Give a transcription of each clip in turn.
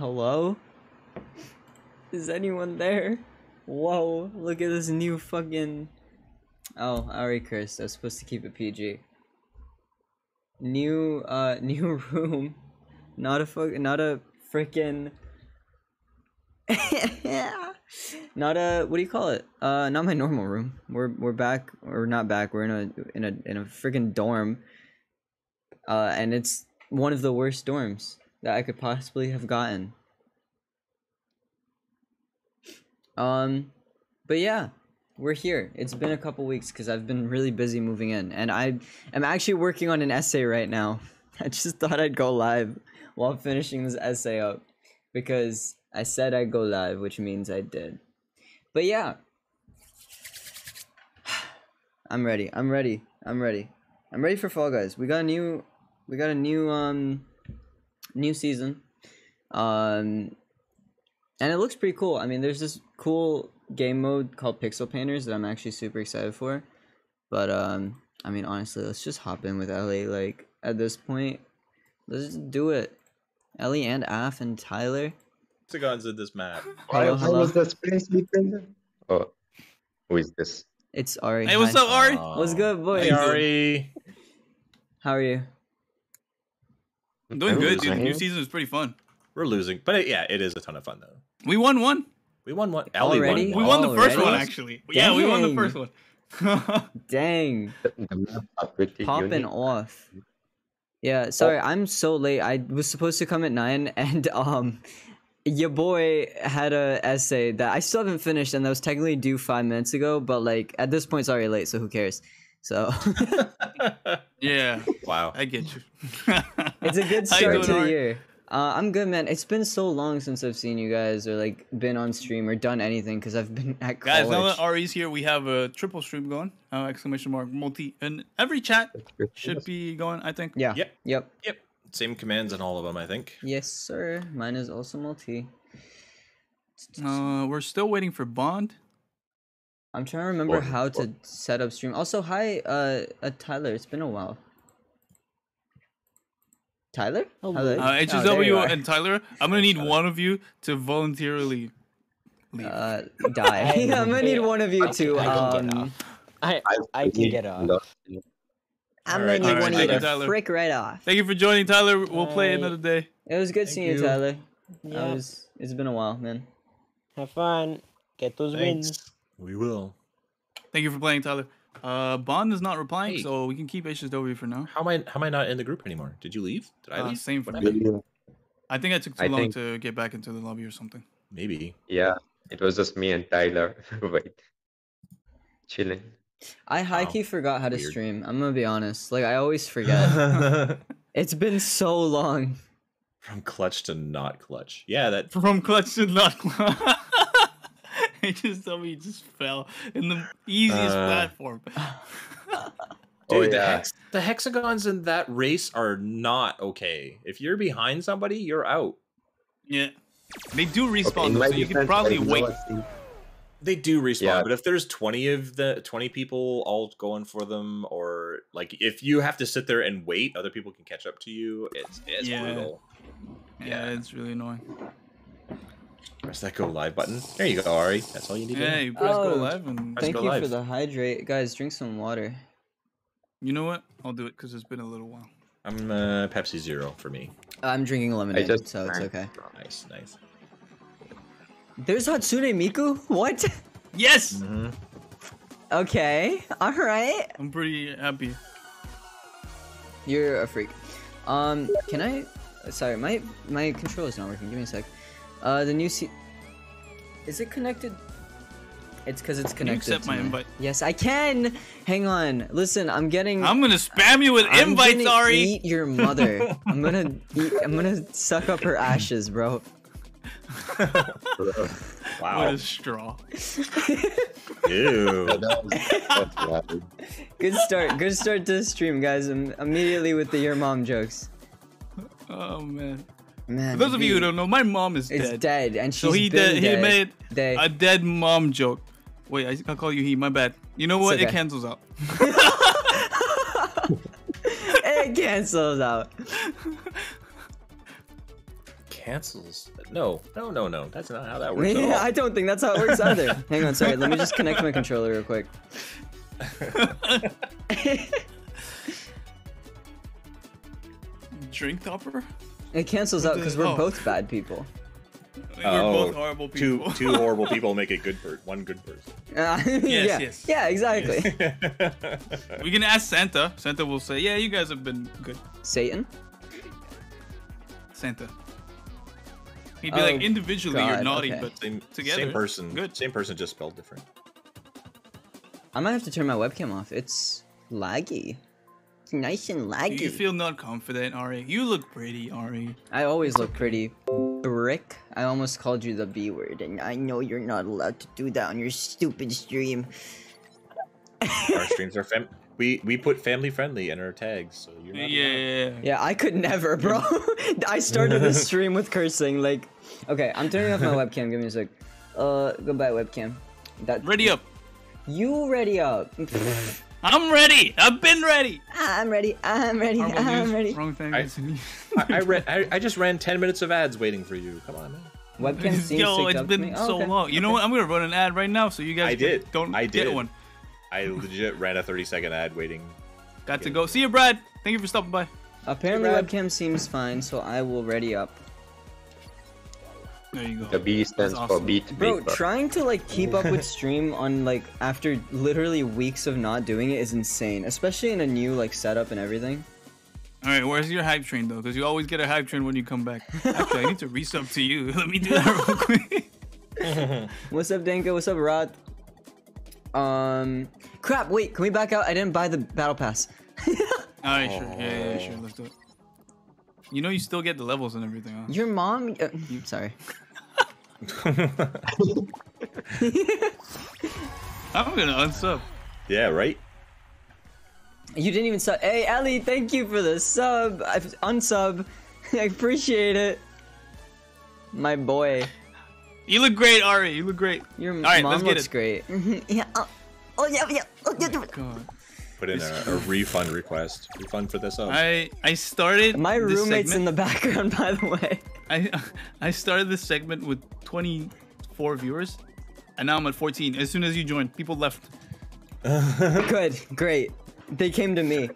Hello? Is anyone there? Whoa, look at this new fucking. Oh, I already cursed. I was supposed to keep it PG. New, uh, new room. Not a fuck, not a freaking. not a what do you call it? Uh, not my normal room. We're we're back. We're not back. We're in a in a in a freaking dorm. Uh, and it's one of the worst dorms that I could possibly have gotten. Um, but yeah, we're here. It's been a couple weeks because I've been really busy moving in, and I am actually working on an essay right now. I just thought I'd go live while finishing this essay up because I said I'd go live, which means I did. But yeah, I'm ready. I'm ready. I'm ready. I'm ready for Fall Guys. We got a new, we got a new um, new season, um, and it looks pretty cool. I mean, there's this cool game mode called Pixel Painters that I'm actually super excited for. But um, I mean, honestly, let's just hop in with Ely. Like at this point, let's just do it. Ely and Af and Tyler. Hexagons in this map. Hello, How, how hello. was the space between? Oh, who is this? It's Aary. Hey, what's Hi. up, Aary? What's good, boy? Hey, Aary. How are you? I'm doing I'm good, dude. The new season is pretty fun. We're losing, but it, yeah, it is a ton of fun though. We won one. We won one. Ely Already? We won won the first Already? one, actually. Yeah, we won the first one. Dang, The, the map are pretty popping off. Yeah, sorry, I'm so late. I was supposed to come at nine, and um, your boy had a essay that I still haven't finished, and that was technically due five minutes ago. But like at this point, it's already late, so who cares? So yeah, wow. I get you. it's a good start to the Aary? year. Uh, I'm good, man. It's been so long since I've seen you guys or like been on stream or done anything because I've been at college. Guys, now that Aary's here, we have a triple stream going. Uh, exclamation mark multi, and every chat should be going. I think. yeah. Yep. Yep. Yep. Same commands in all of them, I think. Yes, sir. Mine is also multi. Uh, we're still waiting for Bond. I'm trying to remember Or- how to set up stream. Also, hi, uh, uh Tyler. It's been a while. Tyler? Hello. Uh, Oh, HSW you and Tyler, I'm gonna need one of you to voluntarily leave. Uh, die. I'm gonna need one of you to I um. off. I I can get off. I'm Alright, gonna need one of you to Tyler. frick right off. Thank you for joining, Tyler. We'll play another day. It was good Thank seeing you, you. Tyler. Yeah. was. It's been a while, man. Have fun. Get those wins. Thanks. We will. Thank you for playing, Tyler. Uh, Bond is not replying, Hey. so we can keep HSW for now. How am I? How am I not in the group anymore? Did you leave? Did I Uh, leave? same for me. happened? I think I took too I long think- to get back into the lobby or something. Maybe. Yeah, it was just me and Tyler. Wait, chilling. I high Wow. key forgot how to Weird. stream. I'm gonna be honest. Like I always forget. it's been so long. From clutch to not clutch. Yeah, that. From clutch to not clutch. HSW just somebody just fell in the easiest Uh, platform. Oh, Dude, the, hex, the hexagons in that race are not okay. If you're behind somebody, you're out. Yeah. They do respawn, in though, so you can probably wait. They do respawn, Yeah. but if there's 20 of the 20 people all going for them, or like if you have to sit there and wait, other people can catch up to you. It's it's Yeah. brutal. Yeah, Yeah. it's really annoying. Press that go live button. There you go, Aary. That's all you need. Yeah, to you know. press go Oh, live, and Let's Thank go you live. for the hydrate, guys. Drink some water. you know what? I'll do it because it's been a little while. I'm uh, Pepsi Zero for me. I'm drinking lemonade, just- so it's okay. Nice, nice. There's Hatsune Miku. What? Yes! Mm-hmm. Okay. All right. I'm pretty happy. You're a freak. Um, can I? Sorry, my my controller's not working. Give me a sec. Uh, the new C. Is it connected? It's because it's Can you connected. accept to my invite? Yes, I can. Hang on. Listen, I'm getting. I'm gonna spam you with I'm invites, gonna Aary! Eat your mother. I'm gonna. Eat, I'm gonna suck up her ashes, bro. wow. What Wow. a straw. Ew. Was- Good start. Good start to the stream, guys. Im- immediately with the your mom jokes. Oh man. Man. For those of you who don't know, my mom is dead. it's dead. dead, and she's So he been did. He made They- a dead mom joke. Wait, I, I'll call you he. My bad. You know what? It's It cancels out. it cancels out. cancels. No, no, no, no. That's not how that works. at Yeah, all. I don't think that's how it works either. Hang on, sorry. Let me just connect my controller real quick. Drink topper? It cancels out because we're Oh. both bad people. We're Oh, both horrible Two people. two horrible people make a good per one good person. Uh, yeah, yes. yeah, exactly. we can ask Santa. Santa will say, "Yeah, you guys have been good." Satan. Santa. He'd be like, Oh, individually you're naughty, okay. but Same, Together, same person. good. Same person, just spelled different. I might have to turn my webcam off. It's laggy. It's nice and do laggy. you feel not confident, Aary? You look pretty, Aary. I always look pretty. Brick. I almost called you the B word, and I know you're not allowed to do that on your stupid stream. Our streams are fam. We we put family friendly in our tags, so you're not yeah, allowed. yeah. Yeah, I could never, bro. I started this stream with cursing. Like, okay, I'm turning off my webcam. Give me a sec. Uh, goodbye, webcam. That Ready up. You ready up? I'm ready. I've been ready. I'm ready. I'm ready. Horrible I'm news, ready. Wrong thing. I- I, I, ran, I I just ran ten minutes of ads waiting for you. Come on, man. Webcam seems Yo, synced it's up to me. been Oh, so okay. long. You know what? I'm gonna run an ad right now, so you guys I did. don't I get did. one. I legit ran a thirty second ad waiting. Got to go. See you, Brad. Thank you for stopping by. Apparently, Brad. webcam seems fine, so I will ready up. There you go. The B stands That's for awesome. beat Bro, maker. trying to like keep up with stream on like after literally weeks of not doing it is insane, especially in a new like setup and everything. All right, where's your hype train though? Because you always get a hype train when you come back. Actually, I need to resub to you. Let me do that real quick. What's up, Danko? What's up, Rod? Um, crap. Wait, can we back out? I didn't buy the battle pass. All right, sure. Yeah, yeah, yeah, sure. Let's do it. You know, you still get the levels and everything, huh? Your mom? Uh, sorry. I'm gonna unsub. yeah, right. You didn't even sub. Hey, Ely, thank you for the sub. I unsub. I appreciate it. My boy. You look great, Aary. You look great. Your All right, mom let's get looks it. great. yeah. Oh, oh yeah, yeah. Oh, yeah. yeah. God. Put in a, a refund request. Refund for this up. I I started. My this roommate's in the background, by the way. I I started this segment with 24 viewers, and now I'm at 14. As soon as you joined, people left. Good, great. They came to me.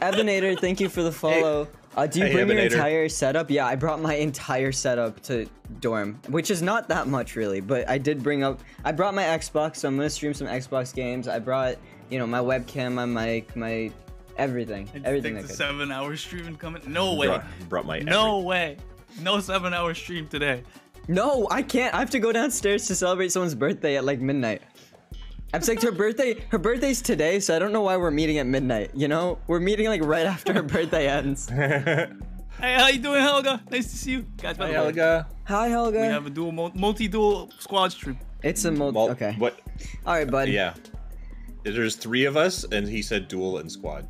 Evanator, thank you for the follow. Hey. Uh, do you Hey, bring your entire setup? Yeah, I brought my entire setup to dorm, which is not that much really, but I did bring up. I brought my Xbox, so I'm gonna stream some Xbox games. I brought, you know, my webcam, my mic, my everything, I everything. think I the could. seven hour stream coming. No way. brought, brought my No way. No seven hour stream today. No, I can't. I have to go downstairs to celebrate someone's birthday at like midnight. I'm saying her birthday. Her birthday's today, so I don't know why we're meeting at midnight. You know, we're meeting like right after her birthday ends. Hey, how you doing, Helga? Nice to see you, guys. By Hey, the Helga. Hi, Helga. we have a dual, multi-dual squad stream. It's a multi. Well, okay. What? All right, bud. Yeah. There's three of us, and he said duel and squad.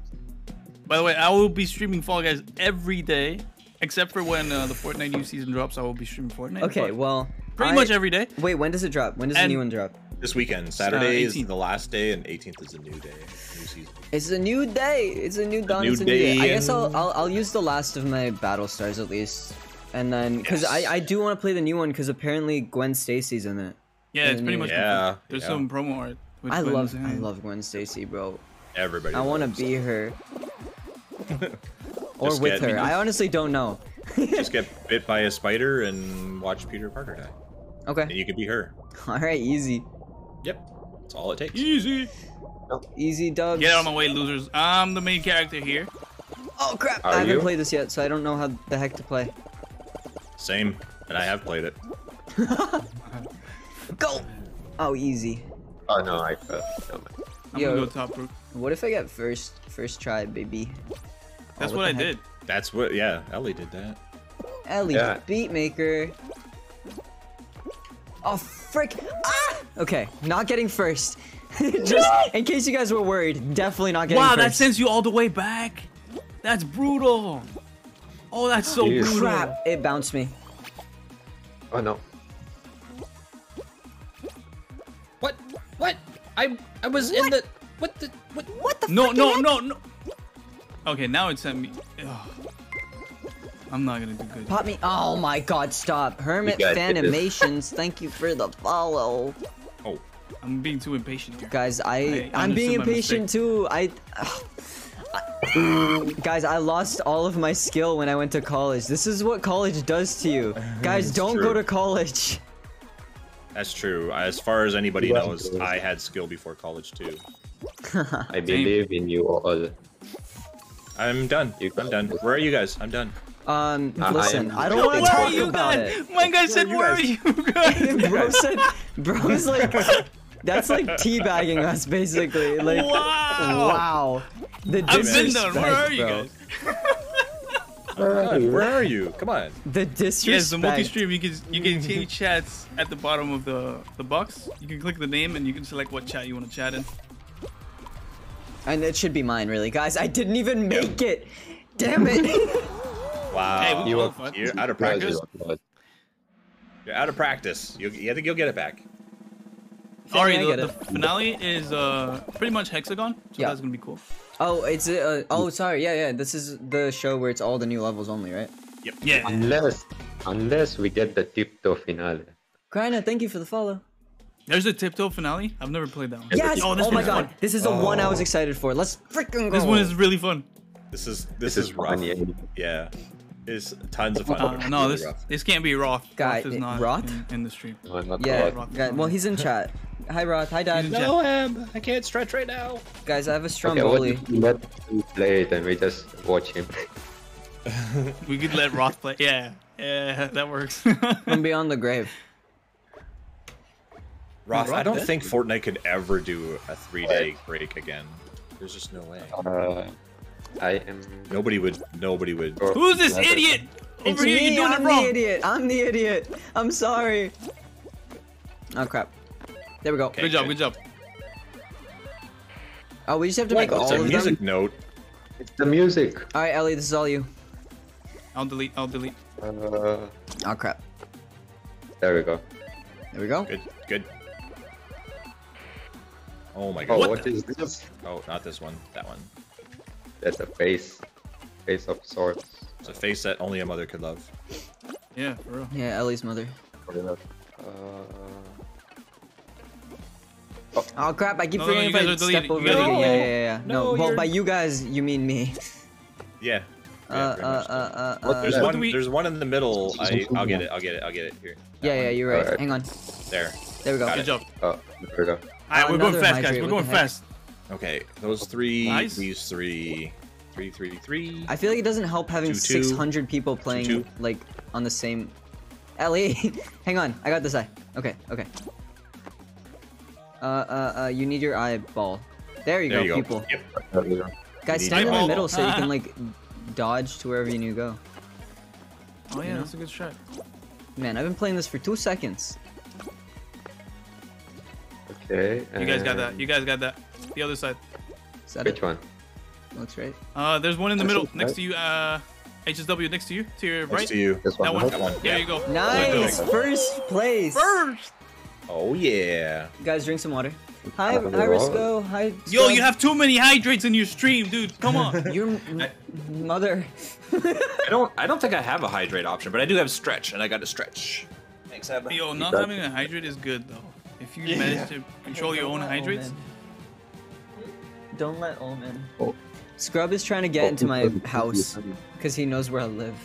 By the way, I will be streaming Fall Guys every day, except for when uh, the Fortnite new season drops. I will be streaming Fortnite. Okay. Well. pretty I- much every day. Wait, when does it drop? When does the new one drop? This weekend, Saturday is 18th. the last day, and 18th is a new day, new season. It's a new day. It's a new dawn. new it's a new day. I guess I'll, I'll I'll use the last of my battle stars at least, and then because Yes. I I do want to play the new one because apparently Gwen Stacy's in it. Yeah, it's pretty Yeah, much. yeah, confirmed. There's yeah. some promo art. With I love I love Gwen Stacy, bro. Everybody. I want to be her. or Just with get- her. I honestly don't know. Just get bit by a spider and watch Peter Parker die, and okay. you could be her. All right, easy, Yep, that's all it takes. Easy. easy dubs. Get out of my way, losers. I'm the main character here. Oh crap! Are I haven't you? played this yet, so I don't know how the heck to play. Same, and I have played it. Go. Oh, easy. Oh no, I fell. No. I'm Yo. gonna go top rook. What if I get first first try, baby? That's Oh, what, what I heck? did. That's what. Yeah, Ely did that. Ely, Yeah. beatmaker. Oh frick! Ah! Okay, not getting first. Just in case you guys were worried, definitely not getting Wow, that sends you all the way back. That's brutal. Oh, that's so Jeez. brutal. Crap! It bounced me. Oh no. I I was in the what the what? What the? No, no, heck? no, no. Okay, now it sent me. Ugh. I'm not gonna do good. Pop me. Oh my god, stop. Hermit guys. Fanimations, thank you for the follow. Oh, I'm being too impatient here. Guys, I, I I'm being understood my impatient too. I, guys, I lost all of my skill when I went to college. This is what college does to you. Guys, don't true. go to college. That's true. As far as anybody Yeah. knows, I had skill before college too. I believe in you all. I'm done. I'm done. Where are you guys? I'm done. Um, I- I listen, am- I, don't want to Where are talk you about guys? it. My guy said, "Where are you guys?" Bro said, bro's like, that's like teabagging us basically. Like, Wow. wow. The I've been disrespect, done. Where are you bro. guys? God, where are you? Come on. The disrespect. Yes, the multi-stream. You can you can change chats at the bottom of the the box. You can click the name and you can select what chat you want to chat in. And it should be mine, really, guys. I didn't even make it. Damn it. Wow. Hey, You are- You're out of practice. you are- out of practice. You, you think you'll get it back? Sorry, I the, get the finale is uh pretty much hexagon, so Yeah. that's gonna be cool. Oh, it's uh, oh sorry, yeah, yeah. This is the show where it's all the new levels only, right? Yep. Yeah. Unless, unless we get the tiptoe finale. Grina, thank you for the follow. There's a tiptoe finale. I've never played that one. Yes. Oh, Oh, my god, fun. this is the one I was Oh. excited for. Let's freaking go. This one is really fun. This is this, This is, is rough. funny. Yeah. It's tons of fun. Uh, no, really this rough. this can't be Roth. Guy- Roth is not Roth? In, in the stream. No, not Yeah, God. Roth. guy- well, he's in chat. Hi, Roth. Hi, Dad. He's in chat. No, Em. I can't stretch right now. Guys, I have a Okay, what Stromboli. if we let him play it and we just watch him? We could let Roth play. Yeah, yeah, that works. From beyond the grave. Roth, I don't did? think Fortnite could ever do a three day break again. There's just no way. Uh, I am. Nobody would. Nobody would. Who's this idiot It's here? me. You're doing I'm it wrong. the idiot. I'm the idiot. I'm sorry. Oh crap. There we go. Okay. Good job. Good job. Oh, we just have to What? make all It's a of music them. note. It's the music. All right, Ely, this is all you. I'll delete. I'll delete. Uh, Oh crap. there we go. There we go. Good. Good. Oh my Oh, god. What what the- is this? Oh, not this one. That one. That's a face. Face of sorts. It's a face that only a mother could love. Yeah, for real. Yeah, Ely's mother. Uh, Oh crap! I keep No, no, forgetting you if I are step deleting- over. you guys the- are Yeah, yeah, yeah, yeah. No, No, well, you're- by you guys, you mean me. Yeah. Uh, Yeah, uh, uh, uh, uh, There's What one. we- There's one in the middle. I. I'll get it. I'll get it. I'll get it here. That Yeah, yeah, you're right. Alright. Hang on. There. There we go. Got Good it. job. oh, there we go. Alright, we're going fast, guys. We're going fast. Okay. Those three. Nice. These three. Three, three, three. I feel like it doesn't help having Two, two. 600 people playing two. like on the same. Ely, hang on. I got this eye. Okay, okay. Uh, uh, uh, you need your eyeball. There you There go, you go. people. Yep. There we go. Guys, need stand in the middle so you can like dodge to wherever you need to go. Oh yeah, know? that's a good shot. Man, I've been playing this for two seconds. Okay. You guys got that. You guys got that. The other side. Is that Which it? one? Looks right. Uh, there's one in the This middle is next to you. Uh, HSW next to you, to your Next right. to you. This one. That one. right? That one. There yeah. you go. Nice, first place. First. Oh yeah. Guys, drink some water. Hi, hi, Risco. Hi. Yo, you have too many hydrates in your stream, dude. Come on. your m- mother. I don't. I don't think I have a hydrate option, but I do have stretch, and I got to stretch. Thanks, Eb. Yo, not got having a hydrate is good though. If you manage to control your own hydrates, Don't let Omen. Oh. Scrub is trying to get into my house because he knows where I live.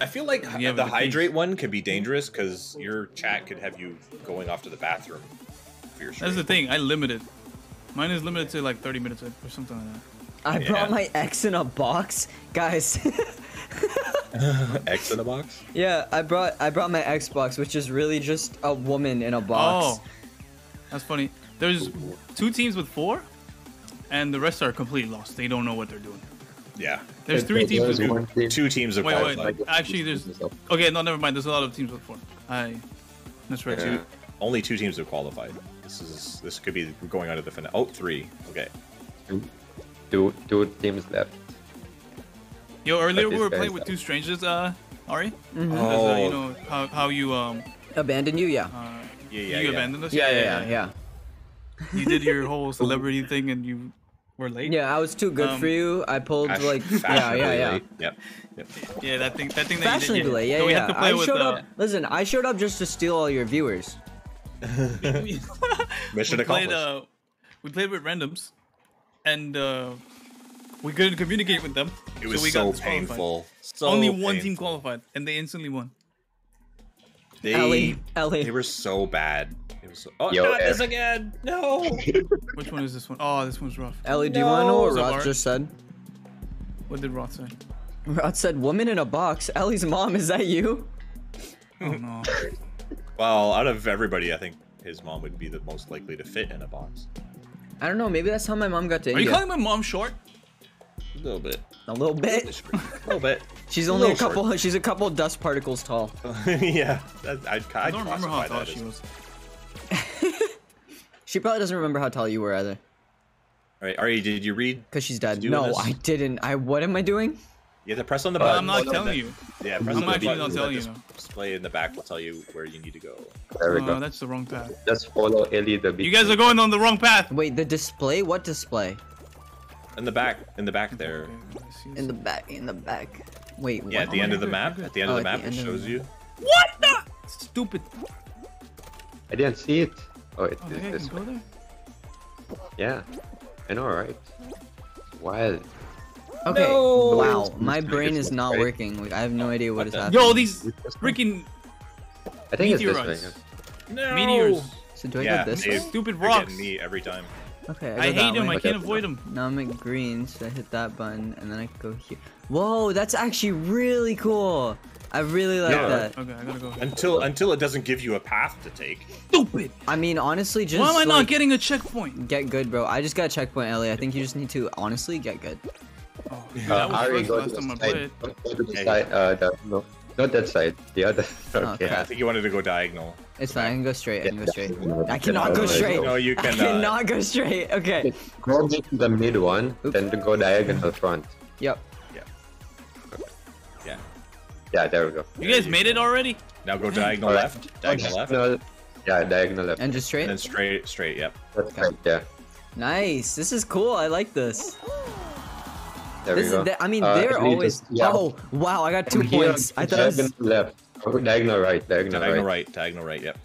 I feel like You the the keys. hydrate one could be dangerous because your chat could have you going off to the bathroom for your that's the thing. I limited. Mine is limited to like 30 minutes or something like that. I Yeah. brought my X in a box, guys. X in a box. yeah, I brought I brought my Xbox, which is really just a woman in a box. Oh, that's funny. There's two teams with four, and the rest are completely lost. They don't know what they're doing. Yeah. There's three teams with There's two. team- Two teams of Wait, wait. qualified. Actually, there's. Okay, no, never mind. There's a lot of teams with four. I. That's right. Yeah. Only two teams have qualified. This is this could be going on to the finale. Oh, three. Okay. Two, two teams left. Yo, earlier But we were playing with two strangers, uh, Aary. Mhm. Because, uh, you Oh. know how, how you um Abandon you, yeah. uh, Yeah, yeah, you yeah. abandoned us. Yeah, yeah, yeah, yeah. You did your whole celebrity thing and you we're late. Yeah, I was too good for Um, you. I pulled Fash- like yeah, yeah, yeah. late. Yep. yep. Yeah, that thing, that thing that Fashionably you did. late, yeah, so we yeah. have to play I with showed uh, up. Listen, I showed up just to steal all your viewers. Mission we accomplished. played, uh, we played with randoms, and uh, we couldn't communicate with them. it was so we so, got painful. So Only one team qualified, and they instantly won. They, Ely, Ely. they were so bad. It oh, Yo, not this again. No. Which one is this one? Oh, this one's rough. Ely, do you want to know what No. Roth just said? What did Roth say? Roth said, "Woman in a box." Ely's mom, is that you? Oh no. well, out of everybody, I think his mom would be the most likely to fit in a box. I don't know. Maybe that's how my mom got to Are you India. calling my mom short? A little bit. a little bit. A little bit. She's only a little short. couple. She's a couple dust particles tall. yeah. That, I'd, I'd I don't remember how classify tall that she as- was. She probably doesn't remember how tall you were either, All right, Aary, did you read? cause she's dead. No, this? I didn't. I. What am I doing? You have to press on the But button. I'm not Hold on, telling you. Yeah, press I'm on the actually button. not that telling you, dis- Display in the back will tell you where you need to go. There we Oh, go. that's the wrong path. Just follow Ely the big. You guys are going on the wrong path. Wait, the display? What display? In the back, in the back there. Okay, I see In the back. In the back. Wait. Yeah, what? at the end of oh, the map. At the end Oh, of the map, the it shows you. What the? Stupid. I didn't see it. Oh, it Oh, is the this can go way. Yeah, I know, right? Wild. Okay. No! Wow, my brain is like- not working. Like, I have no idea what What is happening. Yo, these freaking I think it's this meteorites. way. No. meteors. So do I Yeah, go this Dave. way? Stupid You're rocks. me every time. Okay. I, I hate that them. way. I can't avoid them. Now I'm at green, so I hit that button, and then I go here. Whoa, that's actually really cool. I really like Yeah. that. Okay, I gotta go. Until until it doesn't give you a path to take. Stupid. I mean, honestly, just Why am I not like, getting a checkpoint? get good, bro. I just got a checkpoint, Ely. I think you just need to honestly get good. Oh, Uh, that was Aary, go last to time I the side. played. Go to the Okay. side. Uh, the, no, not that side. The other. Okay. Yeah, I think you wanted to go diagonal. It's fine. I can go straight. I can go straight. Yeah. I cannot go straight. No, you I cannot. cannot go straight. Okay. Go back to the mid one, Oops. then to go diagonal front. Yep. Yeah. Yeah, there we go. You guys made it already? Now go diagonal Alright. left. Diagonal left. No, yeah, diagonal left. And just straight. And then straight, straight. Yep. Okay. yeah. Nice. This is cool. I like this. There This we is. go. th- I mean, Uh, they're actually always. just- yeah. Oh, wow! I got two From here, points. I thought I was. diagonal left. Oh, diagonal right. Diagonal, Diagonal right. right. Diagonal right. Yep.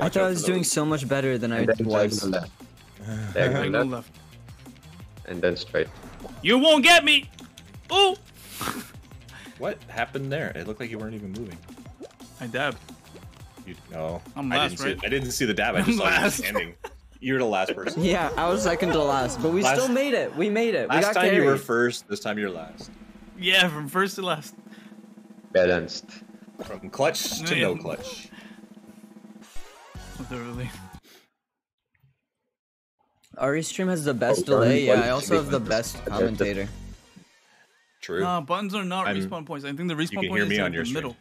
I thought I was doing those. so much better than I And then was. diagonal left. Diagonal left, left. and then straight. You won't get me. Ooh. What happened there? It looked like you weren't even moving. I dabbed. You no. I'm I last, didn't right? see. I didn't see the dab. I I'm just saw you last. standing. You were the last person. Yeah, I was second to last, but we Last- still made it. We made it. we Last got time you were first. This time you're last. Yeah, from first to last. Balanced. From clutch to Yeah. no clutch. Literally. Aary stream has the best Oh, delay. Yeah, I also have the best one- commentator. True. Nah, buttons are not I'm- respawn points. I think the respawn can point is me in your the stream. middle.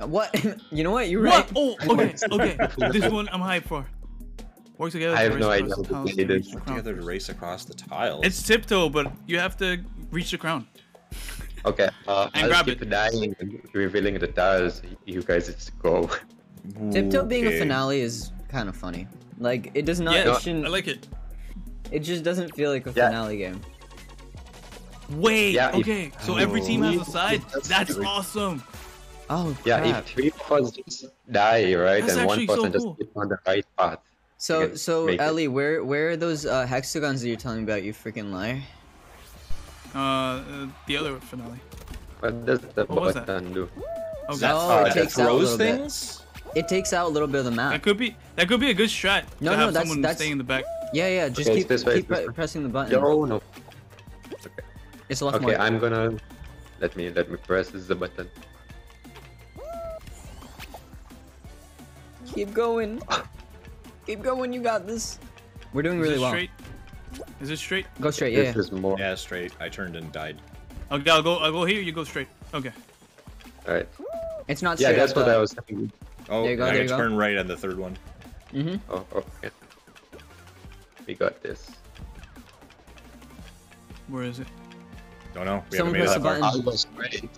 Uh, What? you know what? You're right. What? Oh, okay, okay. this one I'm hyped for. Work together. I have no idea the how to play this. the. Together to race across the tiles. It's tiptoe, but you have to reach the crown. Okay, uh, And I'll grab keep it. dying and revealing the tiles. You guys just go. Tiptoe being a finale is kind of funny. Like it does not. yeah, it, I like it. it just doesn't feel like a Yeah. finale game. Wait, Yeah, if- okay. So every team has a side. That's That's awesome. Oh Yeah, if three of us just die, right, That's and one actually so person just keep on the right path. so so make it. Ellie, where where are those uh, hexagons that you're telling me about? You freaking liar. Uh, uh, the other finale. What does the What was that? button do? Okay. That, Oh, uh, it takes out a throws little bit. things. It takes out a little bit of the map. That could be that could be a good strat No, to no, have that's- someone that's- stay in the back. Yeah, yeah. Just Okay, keep way, keep pre- pressing the button. Yo, no. It's a lot Okay, more. I'm gonna let me let me press the button. Keep going. Keep going. You got this. We're doing Is really it well. straight? Is it straight? Go straight. Yeah. This yeah. is more. Yeah, straight. I turned and died. Okay, I'll go. I'll go here. You go straight. Okay. All right. It's not straight. Yeah, straight. that's what uh, I was thinking. Oh, There you go, I there you can go. turn right on the third one. Mhm. Oh, okay. We got this. Where is it? Don't know. We Someone haven't made press it the that far. button. I'll go.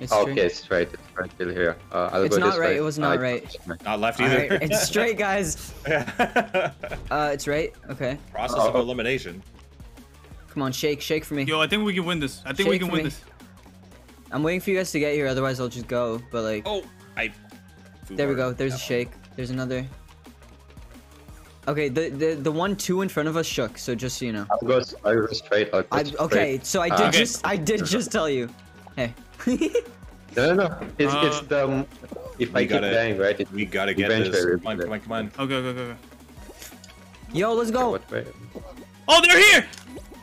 It's Oh, straight. okay, it's right. It's right till here. Uh, I'll It's go not this right, way. it was not I- right. Not left either. right, it's straight, guys. Process Uh, it's right. Okay. Process of Oh. elimination. Come on, shake, shake for me. Yo, I think we can win this. I think we can win me. this. I'm waiting for you guys to get here, otherwise I'll just go. But like, Oh, I. there we go. There's a shake. There's another. Okay, the, the the one two in front of us shook. So just so you know. I'll go, s- I'll go straight. I'll go I, straight. okay, so I did. Okay. just I did just tell you. Hey. No, no, no. It's, Uh, it's the. um, If I gotta- dying, right? It, We gotta get this. Come on, come on, come on. Okay, okay, okay. okay. Yo, let's go. Oh, they're here!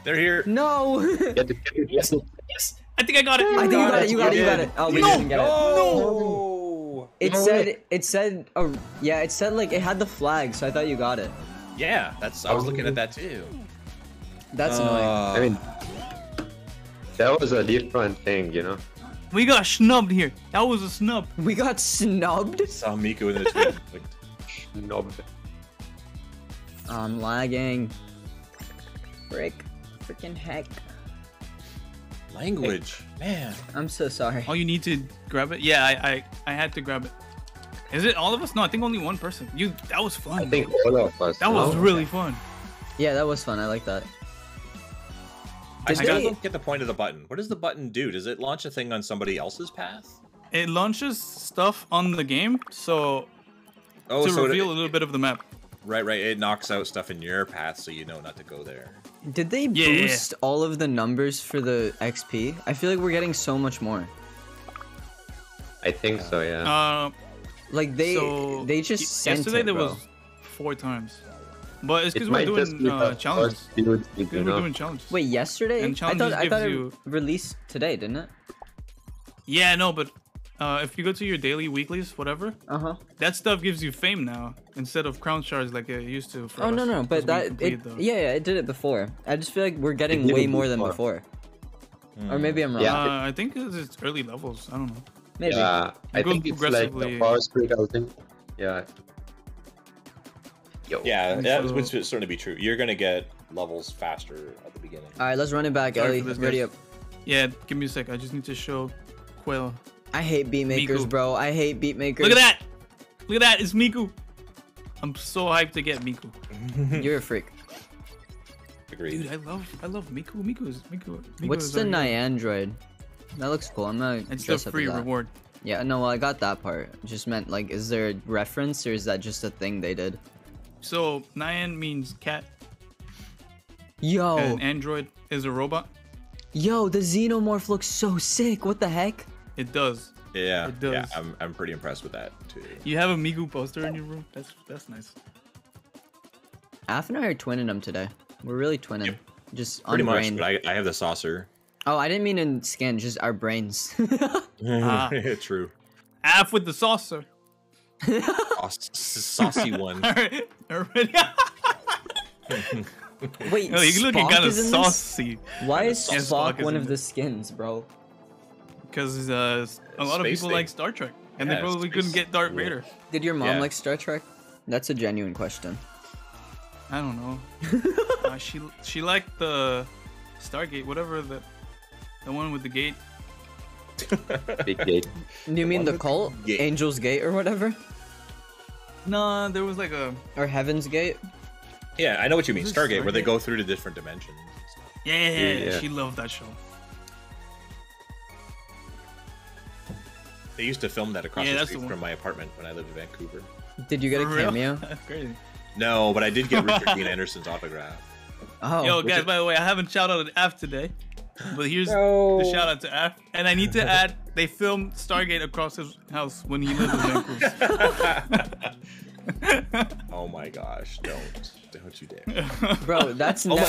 They're here. No. Get it, get it, yes. Yes! I think I got it. I think you got it. You got it. You got it. Oh, we No. didn't get it. Oh. It No said way. it said oh yeah it said like it had the flag so I thought you got it. Yeah, that's. I was looking at that too. That's Uh, annoying. I mean, that was a different thing, you know? We got snubbed here. That was a snub. We got snubbed. saw Miku in the tweet. Like, Snob. I'm lagging. Frick. Freaking heck. Language, man. I'm so sorry. Oh, you need to grab it? Yeah, I, I I had to grab it. Is it all of us? No, I think only one person. You that was fun. I think all of us. that was no? really fun. Yeah, that was fun. I like that. I Did still they- don't get the point of the button. What does the button do? Does it launch a thing on somebody else's path? It launches stuff on the game, so Oh, to so it- reveal a little bit of the map. right, right. It knocks out stuff in your path, so you know not to go there. Did they Yeah. boost all of the numbers for the XP? I feel like we're getting so much more. I think so, yeah. Uh, Like they so they just sent yesterday it, there bro. was four times, but it's it because we're doing be uh, challenges. first build, you Because we're know? doing challenges. Wait, yesterday? And I thought I thought gives it released today, didn't it? Yeah, no, but uh, if you go to your daily, weeklies, whatever, Uh huh. that stuff gives you fame now instead of crown shards like it used to. For Oh no no, but that it, yeah yeah it did it before. I just feel like we're getting way more than before. before. Or maybe I'm wrong. Yeah. Uh, I think it's it's early levels. I don't know. Maybe. Yeah, I It goes think it's like the power split out thing. Yeah. Yo. Yeah, And that so- would certainly be true. You're gonna get levels faster at the beginning. All right, let's run it back, Sorry Ely. Ready up. Yeah, give me a sec. I just need to show Quail. I hate beat makers, Miku. bro. I hate beat makers. Look at that! Look at that! It's Miku. I'm so hyped to get Miku. You're a freak. Agreed. Dude, I love I love Miku. Miku is Miku. Miku What's is the our hero. Nyandroid? That looks cool. I'm not. It's the free reward. Yeah, no, well, I got that part. Just meant like, is there a reference or is that just a thing they did? So Nyan means cat, Yo, and android is a robot. yo, the xenomorph looks so sick. What the heck? It does. Yeah, It yeah. I'm, I'm pretty impressed with that too. You have a Miku poster in your room. That's that's nice. Af and I are twinning them today. We're really twinning. Yep. Just Pretty much, unbrained. but I, I have the saucer. Oh, I didn't mean in skin, just our brains. Ah. True. Af with the saucer. Sauce- saucy one. Alright, already. Wait, oh, you looking Spock kind of is this? saucy Why is Yeah, Spock Spock one of the skins, bro? Because uh, a lot of people thing. like Star Trek, and Yeah, they probably couldn't get Darth yeah. Vader. Did your mom Yeah. like Star Trek? That's a genuine question. I don't know. uh, she she liked the Stargate, whatever the the one with the gate. Big gate. Do you mean the with cult? gate. Angel's Gate or whatever? No, there was like a Or Heaven's Gate? Yeah, I know what you mean. Is it Stargate, where they go through to different dimensions. and stuff. yeah, Yeah. She loved that show. They used to film that across Yeah, the street the from my apartment when I lived in Vancouver. Did you get a For real? cameo? That's crazy. No, but I did get Richard Dean Anderson's autograph. Oh, Yo, guys, is- by the way, I haven't shouted out Af today, but here's No. the shout out to Af. And I need to add, they filmed Stargate across his house when he lived in Vancouver. Oh my gosh, don't. Don't you dare. bro, that's Oh not.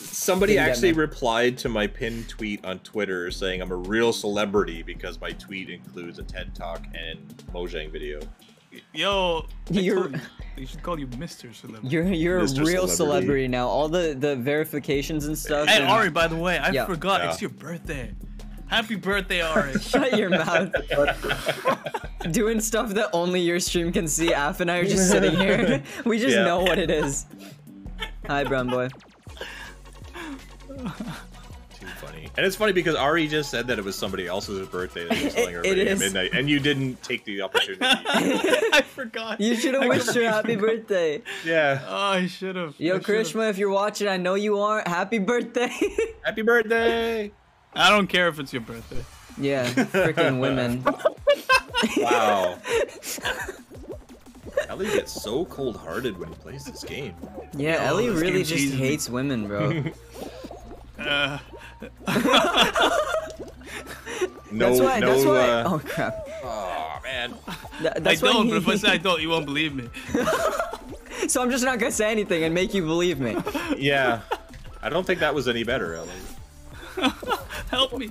My- Somebody Didn't actually replied to my pinned tweet on Twitter saying I'm a real celebrity because my tweet includes a TED Talk and Mojang video. Yo, I You're- you, they should call you Mr. Celebrity. You're you're a real Celebrity. celebrity now. All the the verifications and stuff. Hey, and- Aary, by the way, I Yeah. forgot Yeah. it's your birthday. Happy birthday, Ari. Shut your mouth. Doing stuff that only your stream can see. Af and I are just sitting here. We just Yeah. know what it is. Hi, brown boy. Too funny. funny. And it's funny because Aary just said that it was somebody else's birthday that was telling It- everybody it at midnight, and you didn't take the opportunity. I forgot. You should have wished her happy birthday. yeah. Oh, I should have. Yo, Krishma, if you're watching, I know you aren't. Happy birthday. Happy birthday! I don't care if it's your birthday. yeah, freaking women. Wow. Ely gets so cold-hearted when he plays this game. Yeah, Oh, Ely really just cheeses me. hates women, bro. Uh, No, that's why. no. that's why. uh, oh crap. oh man. Th- I that's why don't, he- but if I say I don't, you won't believe me. so I'm just not gonna say anything and make you believe me. Yeah. I don't think that was any better, Ely. Help me.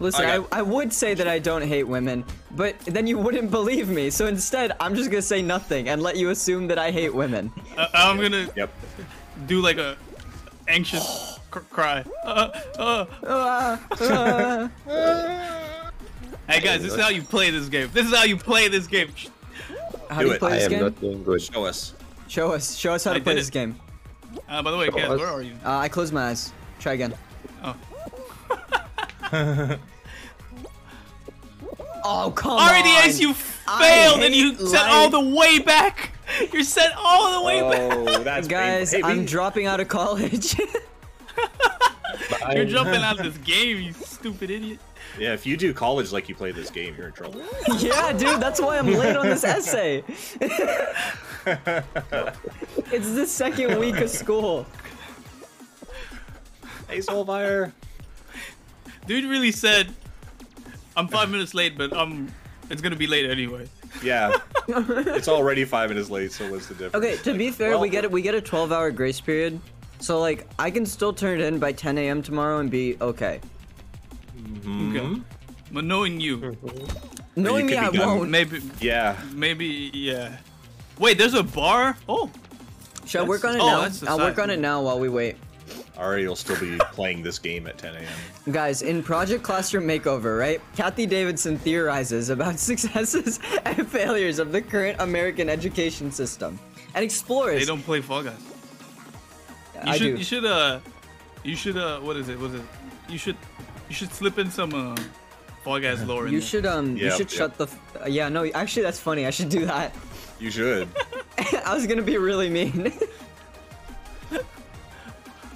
Listen, I I, got- I would say that I don't hate women, but then you wouldn't believe me. So instead, I'm just gonna say nothing and let you assume that I hate women. Uh, I'm gonna Yep. do like a anxious cry. Uh, uh. Ah. Hey guys, this is how you play this game. This is how you play this game. How Do do you it. play I this am game? not doing good. Show us. Show us. Show us how I to play did this game. Uh, by the way, guys, where are you? Uh, I closed my eyes. Try again. Oh. Oh come RDS, on! you failed and you hate sent all the way back. You're sent all the way back. Oh, that's Guys, painful. Hey, I'm dropping out of college. You're jumping out of this game, you stupid idiot. Yeah, if you do college like you play this game, you're in trouble. yeah, dude, that's why I'm late on this essay. it's the second week of school. hey, Soulfire. Dude really said, I'm five minutes late, but um, it's gonna be late anyway. Yeah. it's already five minutes late, so what's the difference? Okay, to be fair, Well- we get it. We get a 12-hour grace period, so like I can still turn it in by 10 a.m. tomorrow and be okay. Mhm. Okay. But knowing you, Knowing me, I be done. won't. maybe, Yeah. maybe, yeah. Wait, there's a bar? Oh, Should I work on it Oh, now? I'll work on it now while we wait. Aary will still be playing this game at 10 a.m. Guys, in Project Classroom Makeover, right? Cathy Davidson theorizes about successes and failures of the current American education system and explores. they don't play Fall Guys. You I should, do. you should, uh, you should, uh, what is it? What is it? You should, you should slip in some, uh, Fall Guys lore in You there. should um. you should yep. shut the. F- uh, yeah, no. Actually, that's funny. I should do that. You should. I was gonna be really mean.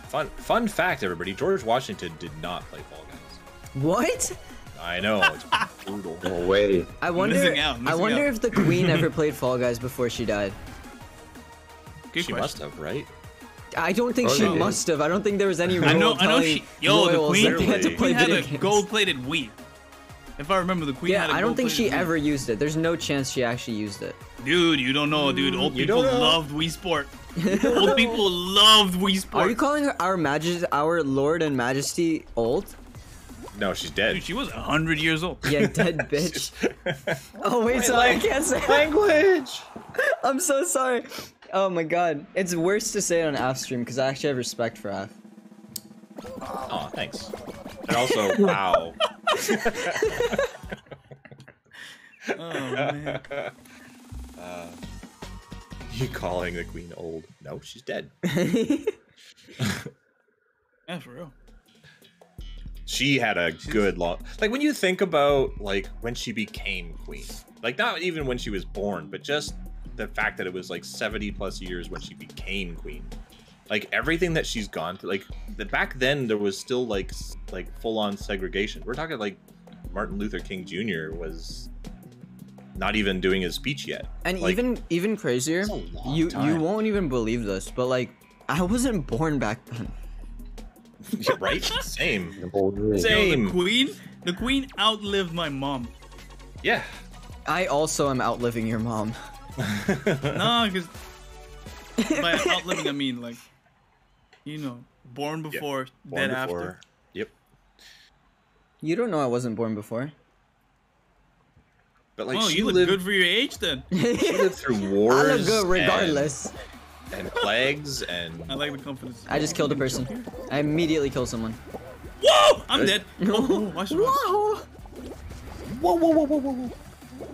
Fun fun fact, everybody. George Washington did not play Fall Guys. what? I know, it's brutal. No way. I wonder. Missing out, I wonder out. if the Queen ever played Fall Guys before she died. Good she question. must have, right? I don't think she Probably. must have. I don't think there was any rule I know, I know. She, yo, the royals queen, that they had to play had a gold-plated Wii. If I remember, the queen Yeah, had a I don't think she Wii. ever used it. There's no chance she actually used it. Dude, you don't know, mm, dude. Old You people don't loved Wii Sport. Old people loved Wii Sport. Are you calling her our majesty, our Lord and Majesty old? No, she's dead. Dude, she was hundred years old. Yeah, dead bitch. Oh wait, so I can't say Language. I'm so sorry. Oh my god, it's worse to say it on AF stream because I actually have respect for AF. Oh, thanks. And also, wow. Oh man. Uh, you calling the queen old? No, she's dead. Yeah, for real. She had a good long. Like when you think about like when she became queen, like not even when she was born, but just the fact that it was like seventy plus years when she became queen. Like everything that she's gone through, like the, back then there was still like like full on segregation. We're talking like Martin Luther King Jr. was not even doing his speech yet. And Like, even even crazier, That's a long you you won't even believe this, but like I wasn't born back then. yeah, right? Same. The whole dream. Same. Yo, Same. the queen, the queen outlived my mom. Yeah. I also am outliving your mom. Nah, because by outliving I mean like, you know, born before, Born dead before. after. Yep. You don't know I wasn't born before. But like oh, she you look lived, good for your age then. she lived through wars. I wars. look good regardless. and plagues and I like the confidence. I just killed a person. I immediately killed someone. Whoa! I'm dead. Oh, oh, oh watch the whoa whoa whoa whoa whoa whoa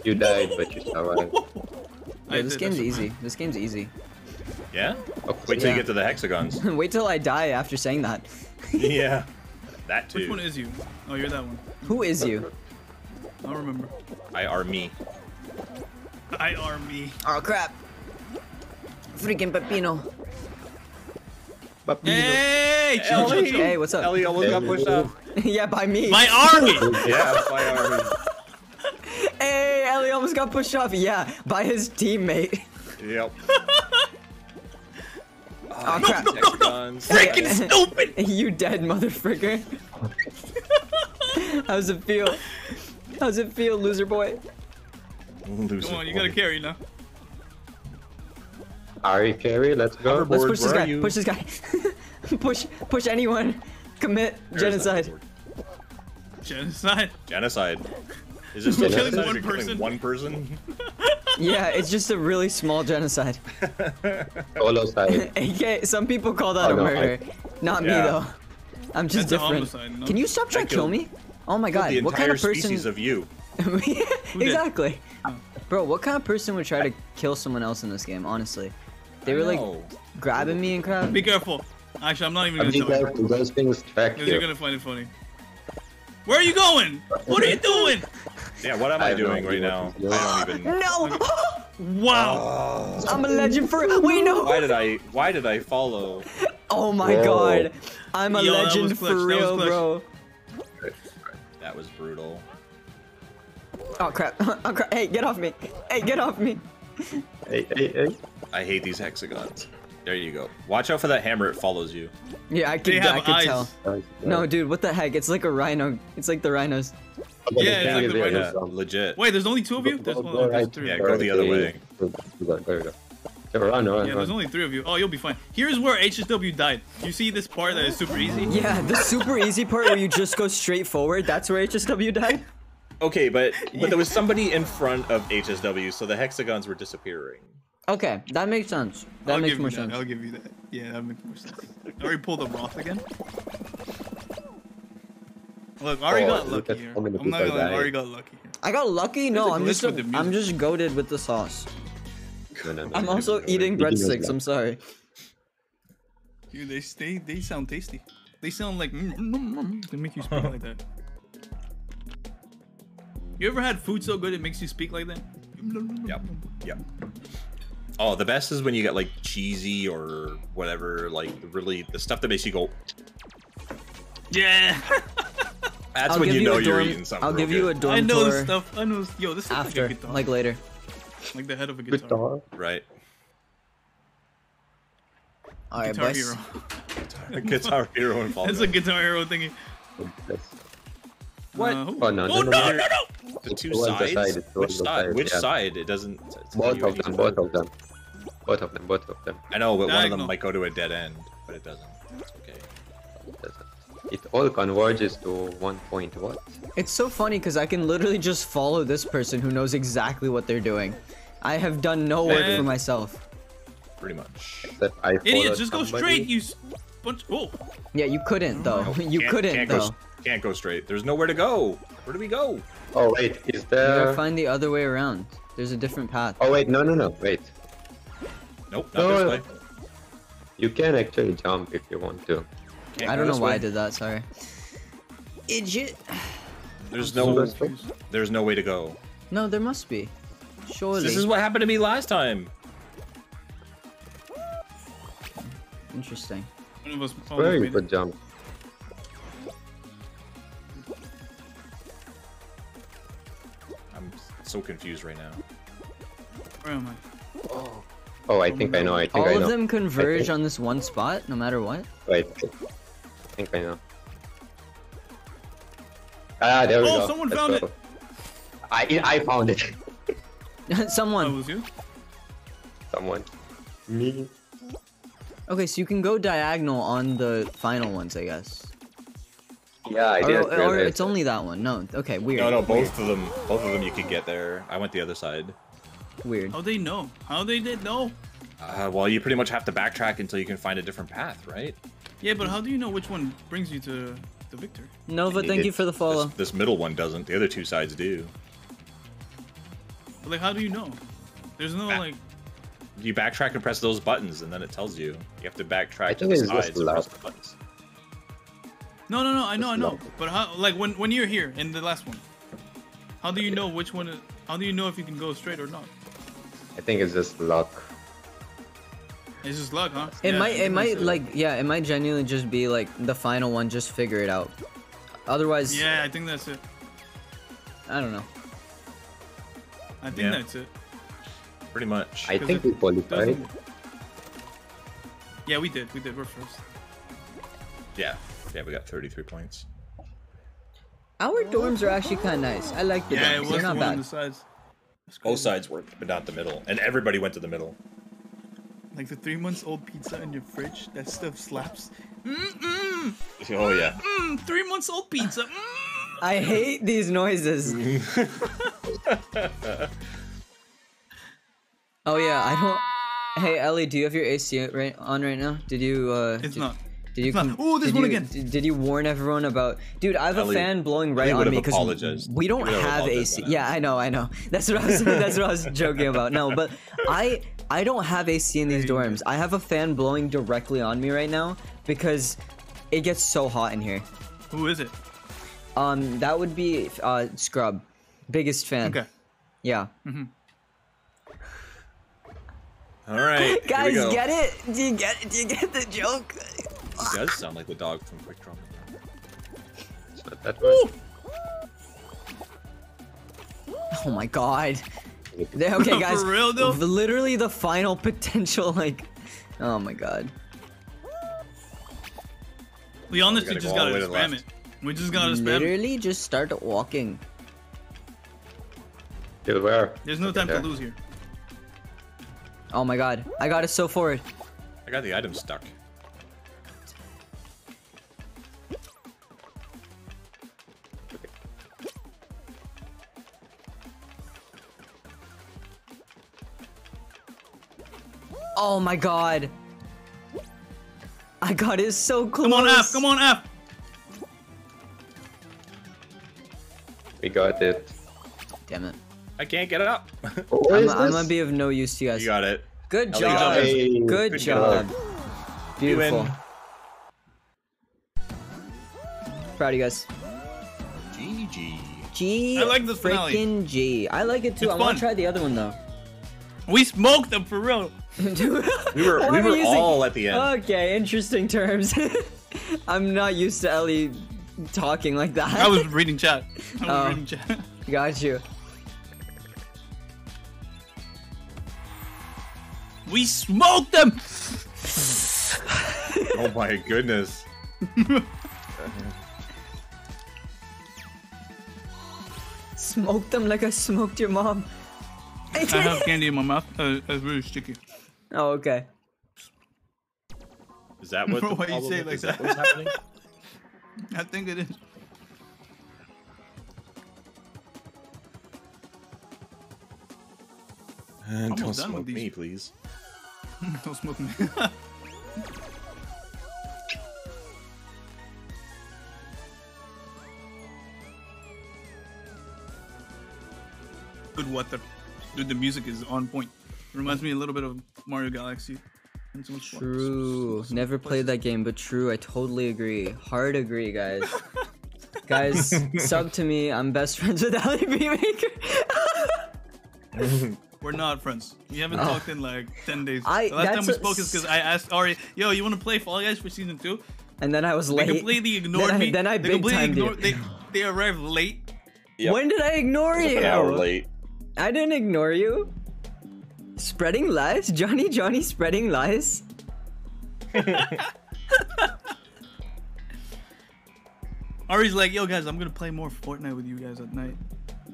You died, but you survived. I Yeah, this game's that's easy. This game's easy. yeah Okay. wait till Yeah. you get to the hexagons Wait till I die after saying that. yeah That too. Which one is you? Oh, you're that one. Who is you? I don't remember. I are me. I are me. Oh crap! Freaking Pepino. Hey, chill, chill, chill. Hey, what's up? Ely almost got pushed up. yeah, by me. My army. Yeah, by army. Hey, Ely almost got pushed off. Yeah, by his teammate. Yep. Oh crap! Hexagons. Freaking stupid. you dead motherfucker. How's it feel? How's it feel, loser boy? Loser Come on, you gotta carry now. Aary carry, let's go. Hoverboard. Let's push this guy. Push this guy. push, push anyone. Commit There's genocide. Genocide. Genocide. Is this Killing one killing person? One person? Yeah, it's just a really small genocide. Solo. AK, some people call that Oh, a no, murder. Not me though. I'm just That's different. homicide, no? Can you stop trying to kill me? Oh my god, what kind of person? species of you. exactly. Bro, what kind of person would try to kill someone else in this game? Honestly, they were like grabbing me and crap. Be careful. Actually, I'm not even Be gonna tell you. careful, those things track Because you're gonna find it funny. Where are you going? What are you doing? Yeah, what am I I, have no doing right now? I don't even. No! Wow. Oh. I'm a legend for. Wait, no! Why did I? Why did I follow? Oh my Whoa. god. I'm a Yo, legend was clutch, for that real, bro. That was brutal. Oh crap. Oh crap. Hey, get off me. Hey, get off me. Hey, hey, hey. I hate these hexagons. There you go. Watch out for that hammer. It follows you. Yeah, I can. I could eyes. tell. No, dude, what the heck? It's like a rhino. It's like the rhinos. Okay, Yeah, it's the like the is, yeah, Yeah, there's, legit. Wait, there's only two of you? go- There's one. go there's three. Yeah, go the other way. Go, go, go, go. So run, run, Yeah, run. there's only three of you. Oh, you'll be fine. Here's where HSW died. You see this part that is super easy? Yeah, the super easy part where you just go straight forward, that's where HSW died? Okay, but but there was somebody in front of HSW, so the hexagons were disappearing. Okay, that makes sense. That I'll makes more that. sense. I'll give you that. Yeah, that makes more sense. I already pulled a Roth again. Look, already Oh, got look lucky at here. how many I'm not gonna lie, died. Aary got lucky here. I got lucky? No, There's a I'm just with the I'm just goaded with the sauce. No, no, no, I'm no, also no, no, eating no. breadsticks, I'm sorry. Dude, they they they sound tasty. They sound like mm, mm, mm, mm. they make you speak like that. You ever had food so good it makes you speak like that? Yep. Yep. Oh, the best is when you get like cheesy or whatever, like really the stuff that makes you go. Yeah. That's I'll when you know a you're dorm, eating something. I'll real give you a good. dorm I know this stuff. I know. This, yo, this is after, like a guitar. like later. like the head of a Good guitar. right. Alright, Guitar boys. hero. Guitar Hero and Fall That's a guitar hero thingy. What? Uh, Oh, no, oh no, no, no, no. no, no! The two the sides. side, Which side? side, Which yeah. side? It doesn't. tell both you of them, both of them. Both of them, both of them. I know, but one of them might go to a dead end, but it doesn't. It's okay. It all converges to one point. What? It's so funny because I can literally just follow this person who knows exactly what they're doing. I have done no work for myself. Pretty much. That I Idiot, followed just go straight, you s- bunch. Oh, Yeah, you couldn't though. No, you can't- couldn't can't though. Go, can't go straight. There's nowhere to go. Where do we go? Oh wait, is You there? gotta find the other way around. There's a different path. Oh wait, no, no, no. Wait, Nope, not No, this way. you can actually jump if you want to. Can't I don't know this why I did that. Sorry. Idiot. There's no. There's no way to go. No, there must be. Surely. This is what happened to me last time. Interesting. One of us almost Where you made jump? I'm so confused right now. Where am I? Oh, I think I know. I think All I of them converge on this one spot, no matter what. Wait, I think I know. Ah, there we Oh, go. someone Let's found go. it. I I found it. Oh, Someone. it was you? Someone. Me. Okay, so you can go diagonal on the final ones, I guess. Yeah, I did. or realize it's only that one. No. Okay, weird. No, no, both of them. Both of them you could get there. I went the other side. Weird. How they know? How they did know? Uh, well, you pretty much have to backtrack until you can find a different path, right? Yeah, but how do you know which one brings you to the victor? Nova, They thank you for the follow. This, this middle one doesn't. The other two sides do. But, like, how do you know? There's no Back- like. You backtrack and press those buttons, and then it tells you. You have to backtrack I to think the it's sides and press the buttons. No, no, no. I know, I know. luck. But how? Like when when you're here in the last one, how do you know which one? Is, how do you know if you can go straight or not? I think it's just luck. It's just luck, huh? It Yeah, might, it might so. like, yeah, it might genuinely just be like the final one. Just figure it out. Otherwise, Yeah, I think that's it. I don't know. I think Yeah. that's it. Pretty much. I think we qualified. Doesn't- Yeah, we did. We did. We're first. Yeah. Yeah, we got 33 points. Our dorms are actually kind of nice. I like the Yeah, it dorms. was They're the not one on bad. The sides. That's Both sides worked, but not the middle. And everybody went to the middle. Like the three months old pizza in your fridge. That stuff slaps. Mm-mm. Oh, yeah. Mm, three months old pizza. Mm. I hate these noises. oh yeah, I don't. Hey Ely, do you have your AC right on right now? Did you? uh It's did, not. Did you? it's not. com- Ooh, this did one you- again. Did, did you warn everyone about? Dude, I have a fan blowing right on me because we don't He would've AC. Yeah, I know, I know. That's what I was. that's what I was joking about. No, but I I don't have AC in these There you go. dorms. I have a fan blowing directly on me right now because it gets so hot in here. Who is it? Um, that would be uh Scrub, biggest fan. Okay. Yeah. All right. here we Guys, go. get it? Do you get Do you get the joke? He does sound like the dog from Quick Draw. It's not that much. Oh my god. Okay, guys. For real, though? Literally the final potential, like. Oh my god. We honestly gotta just go gotta to spam it. We just gotta spam it. Literally just start walking. Still where? There's no Okay, time there. to lose here. Oh my god. I got it so forward. I got the item stuck. Oh my god. I got it so close. Come on, F. Come on, F. We got it. Damn it. I can't get it up. What I'm, is I'm this? gonna be of no use to you guys. you got it. Good Ely job. got it. Hey, Good Good job. job. Beautiful. win. Proud of you guys. GG. G. I like this finale. freaking G. I like it too. It's I want to try the other one though. We smoked them for real. Dude, We were we were using- all at the end. Okay, interesting terms. I'm not used to Ely talking like that. I was reading chat. I was Oh. reading chat. Got you. We smoked them. oh my goodness. Smoked them like I smoked your mom. I have candy in my mouth. Uh, it's really sticky. Oh, okay. Is that what the Why you problem say is? like Is that that? what's happening? I think it is. And Almost don't smoke me, please. Don't smoke me. Good water. Dude, the music is on point. It reminds me a little bit of Mario Galaxy. And some sp- True. some- some Never played that game, but true. I totally agree. Hard agree, guys. guys, sub to me. I'm best friends with Ely Beatmaker. We're not friends. We haven't Oh. talked in like 10 days. I- the last time that's we a- spoke is because I asked Aary, yo, you want to play Fall Guys for season 2? and then I was They late. completely ignored then I, me. Then I they big completely timed you. they, they arrived late. Yep. When did I ignore you? An hour late. I didn't ignore you. Spreading lies? Johnny Johnny spreading lies? Aary's like, yo guys, I'm gonna play more Fortnite with you guys at night.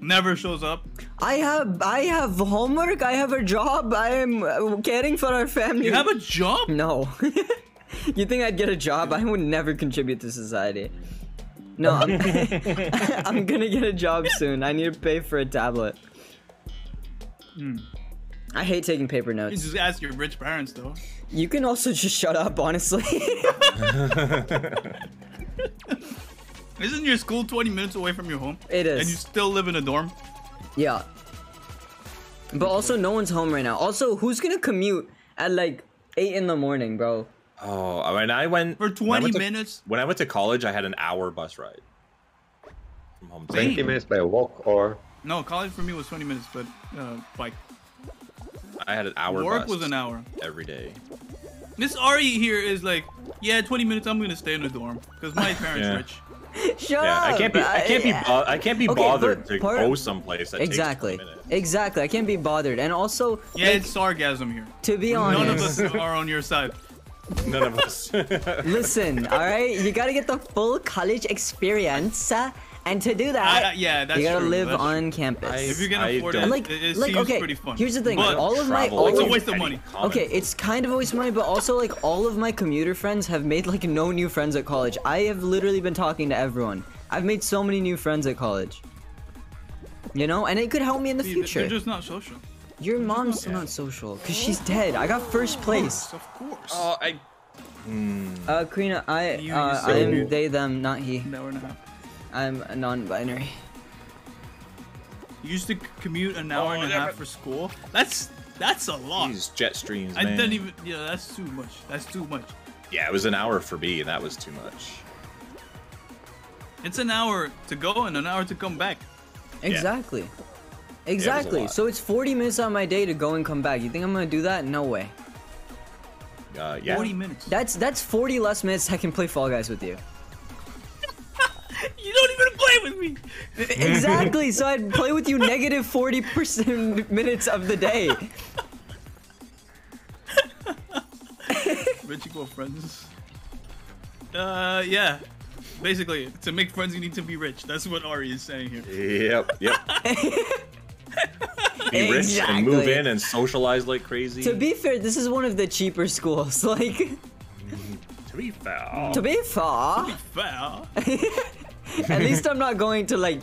Never shows up. I have I have homework, I have a job, I am uh, caring for our family. You have a job? No. you think I'd get a job? I would never contribute to society. No, I'm, I'm gonna get a job soon. I need to pay for a tablet. I hate taking paper notes. You notes. just ask your rich parents though. You can also just shut up, honestly. Isn't your school 20 minutes away from your home? It is. And you still live in a dorm? yeah. But also, no one's home right now. Also, who's gonna commute at like 8 in the morning, bro? Oh, when I went For when I 20 to- minutes? When I went to college, I had an hour bus ride from home. 20 minutes by walk or No, college for me was 20 minutes, but uh, bike. I had an hour. Work bus was an hour. every day. Miss Aary here is like, yeah, 20 minutes. I'm gonna stay in the dorm because my parents Yeah. rich. Shut Yeah, up. I can't be. I can't be. I- bo- I can't be Okay, bothered to part- go someplace that exactly. takes 20. Exactly. I can't be bothered. And also, Yeah, like, it's sarcasm here. to be honest, None of us are on your side. None of us. listen, all right, you gotta get the full college experience, uh, and to do that, I- yeah, that's you gotta true, live that's on true. campus. If you can I afford it, And like, it, it like seems okay, pretty fun. here's the thing. But all of my, Travel, all It's a of, waste of money. okay, it's kind of a waste of money, but also like all of my commuter friends have made like no new friends at college. I have literally been talking to everyone. I've made so many new friends at college. You know, and it could help me in the See, future. They're just not social. Your mom's not social, cause she's dead. I got first place. Of course. oh, I. Uh, Karina, I, You- you uh, so I am weird. they, them, not he. An hour and a half. I'm a non-binary. You used to commute an hour and a half for school. That's that's a lot. These jet streams, I man. didn't even. Yeah, that's too much. That's too much. Yeah, it was an hour for me, and that was too much. It's an hour to go and an hour to come back. Exactly. Exactly. lot. so it's 40 minutes on my day to go and come back. You think I'm gonna do that? No way. Uh, yeah. 40 minutes. That's that's 40 less minutes I can play Fall Guys with you. You don't even play with me. exactly. So I'd play with you negative negative 40 percent minutes of the day. Rich equal friends. Uh, yeah. Basically, to make friends, you need to be rich. That's what Aary is saying here. Yep. Yep. Be rich and move in and socialize like crazy. To be fair, this is one of the cheaper schools. Like, to be fair. to be fair, Fair. At least I'm not going to like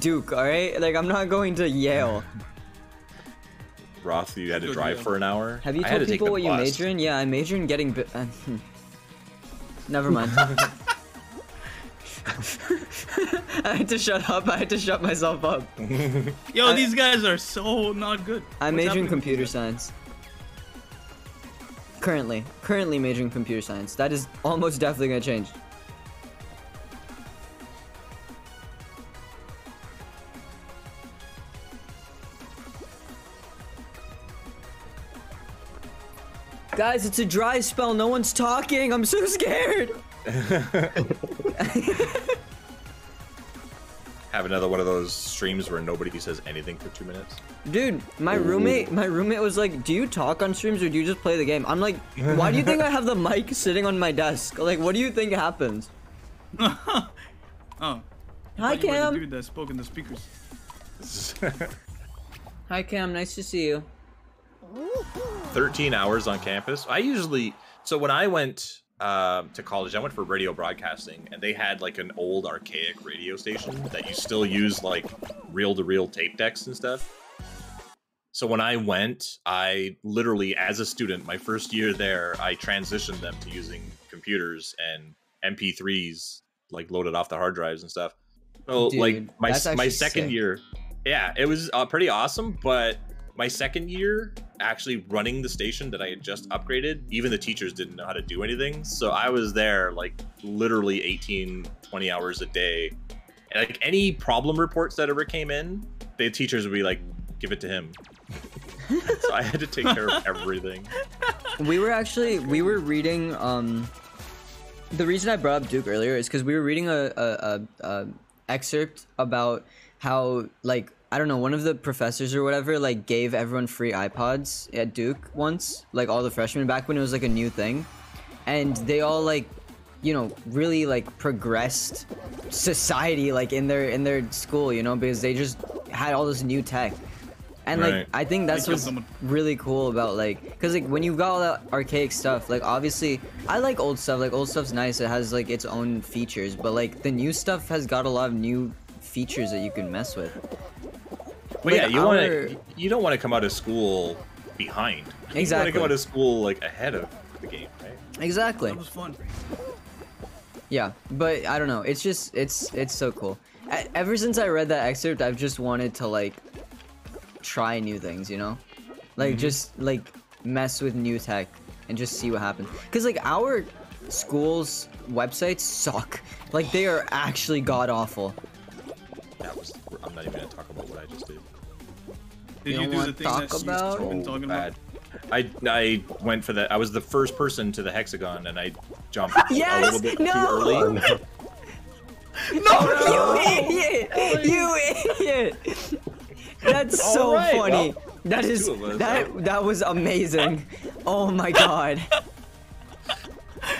Duke. All right, like I'm not going to Yale. Roth, you had to drive for an hour. Have you told to people what you major in? Yeah, I major in getting. Bi- uh, hmm. Never mind. I had to shut up. I had to shut myself up. Yo, I- these guys are so not good. I What's major in computer science. Currently, currently majoring in computer science. That is almost definitely gonna change. Guys, it's a dry spell. No one's talking. I'm so scared. Have another one of those streams where nobody says anything for two minutes. Dude, my roommate, my roommate was like, "Do you talk on streams or do you just play the game?" I'm like, "Why do you think I have the mic sitting on my desk? Like, what do you think happens?" Oh. Hi, I thought you were Cam. The dude that spoke in the speakers. Hi, Cam. Nice to see you. 13 hours on campus. I usually so when I went um, to college, I went for radio broadcasting, and they had like an old archaic radio station that you still use like reel-to-reel tape decks and stuff. So when I went, I literally, as a student, my first year there, I transitioned them to using computers and MP3s, like loaded off the hard drives and stuff. So Dude, like my my second sick. year, yeah, it was uh, pretty awesome. But my second year, actually running the station that I had just upgraded, even the teachers didn't know how to do anything. So I was there like literally 18, 20 hours a day. And like any problem reports that ever came in, the teachers would be like, give it to him. so I had to take care of everything. We were actually we were reading. Um, the reason I brought up Duke earlier is because we were reading a, a, a, a excerpt about how like I don't know one of the professors or whatever like gave everyone free iPods at Duke once, like all the freshmen back when it was like a new thing, and they all like you know really like progressed society like in their in their school you know because they just had all this new tech. And like i think that's what's someone. really cool about like because like when you've got all that archaic stuff like obviously i like old stuff like old stuff's nice it has like its own features but like the new stuff has got a lot of new features that you can mess with But Like yeah, you our- want to you don't want to come out of school behind. You want to Exactly. come out of school like ahead of the game, right? exactly That was fun. Yeah, but I don't know. It's just it's it's so cool. E- Ever since I read that excerpt, I've just wanted to like try new things, you know, like mm-hmm. just like mess with new tech and just see what happens. Cause like our school's websites suck. Like they are actually god awful. That was. I'm not even gonna talk about what I just did. Did You you, don't do wanna the thing talk that about- you've been talking bad. about? I I went for the. I was the first person to the hexagon, and I jumped a little bit No! too early. Oh, no. No, you idiot! You idiot! That's so Alright, funny. well, that that's is two of us, that that was amazing. Oh my god.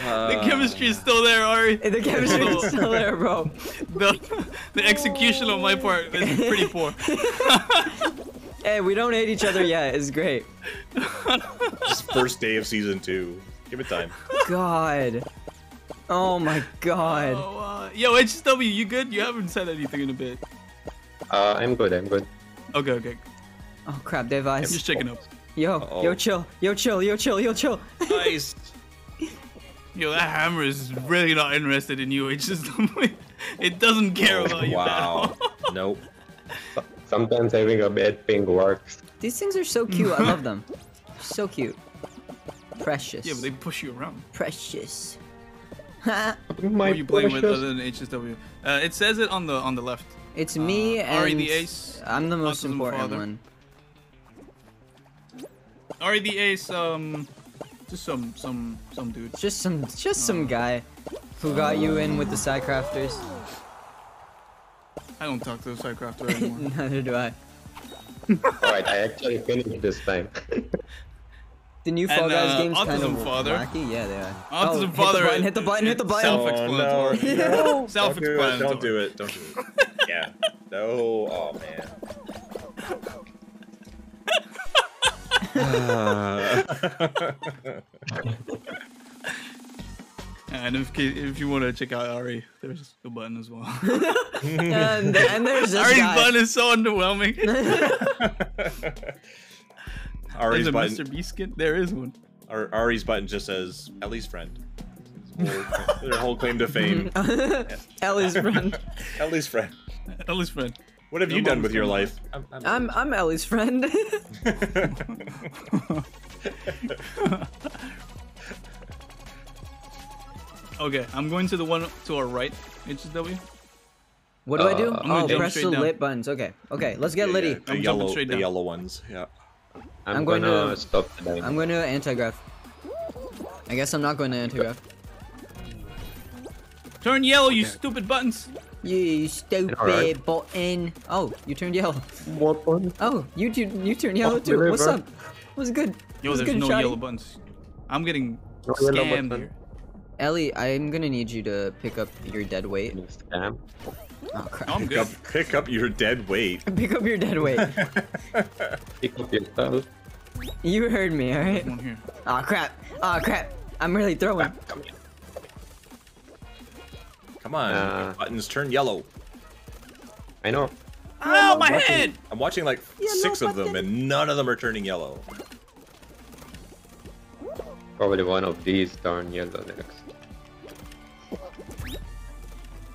The chemistry is still there, Aary. The chemistry is still there, bro. The, the execution on my part is pretty poor. Hey, we don't hate each other yet. It's great. Just first day of season two. Give it time. God. Oh my god. Oh, uh, yo, HW, you good? You haven't said anything in a bit. Uh, I'm good. I'm good. Okay, okay. Oh crap, they have I'm just checking up. Yo, Uh-oh. yo, chill, yo, chill, yo, chill, yo, chill. Nice. Yo, that hammer is really not interested in you. It's just it doesn't care about you at wow. all. nope. So- sometimes having a bad ping works. These things are so cute. I love them. So cute. Precious. Yeah, but they push you around. Precious. Ha! Who are you playing with other than HSW? Uh, it says it on the on the left. It's me Uh, and Aary the Ace, I'm the most Autism important Father. one. Aary the Ace, um, just some some some dude. Just some, just some guy who got you in with the side crafters. I don't talk to the Sidecrafter anymore. Neither do I. Alright, I actually finished this time. The new Fall And, Guys uh, game's kind of Autism Father. wacky. Yeah, they are. Autism oh, Father, Hit the button. Hit the button. Hit the button. Oh, Self-explanatory. no. Self-explanatory. Don't do it. Don't do it. Don't do it. Yeah. No. Oh man. And if if you want to check out Aary, there's the button as well. and, and there's this Aary's guy. button is so underwhelming. Aary's There's a button. Mr. Beast skin. There is one. Ar- Aary's button just says Ely's friend. Their whole claim to fame. Ely's friend. Ely's friend. Ely's friend. What have No you done with your gonna life? I'm, I'm- I'm I'm Ely's friend. Okay, I'm going to the one to our right. HW. what do I do? Uh, I'm gonna oh, press the down. lit buttons. Okay, okay. Let's get Yeah, Liddy. yeah, the I'm yellow, the down. yellow ones. Yeah. I'm, I'm going gonna to- stop the. I'm going to anti-graph. I guess I'm not going to anti-graph. Turn yellow, you stupid buttons. You stupid Alright. button. Oh, you turned yellow. What one? Oh, you tu- you turned yellow Oh, too. What's up? What's good? Yo, What's there's good, no shawty? yellow buttons. I'm getting No scammed here. Ely, I'm gonna need you to pick up your dead weight. Scam. Oh crap. I'm Pick good. up, pick up your dead weight. Pick up your dead weight. Pick up yourself. you heard me, alright? One here. Oh crap. Oh crap. I'm really throwing. Come here. Come on, Uh. buttons turn yellow. I know. Ow, my head! I'm watching like six of them, and none of them are turning yellow. Probably one of these turn yellow next.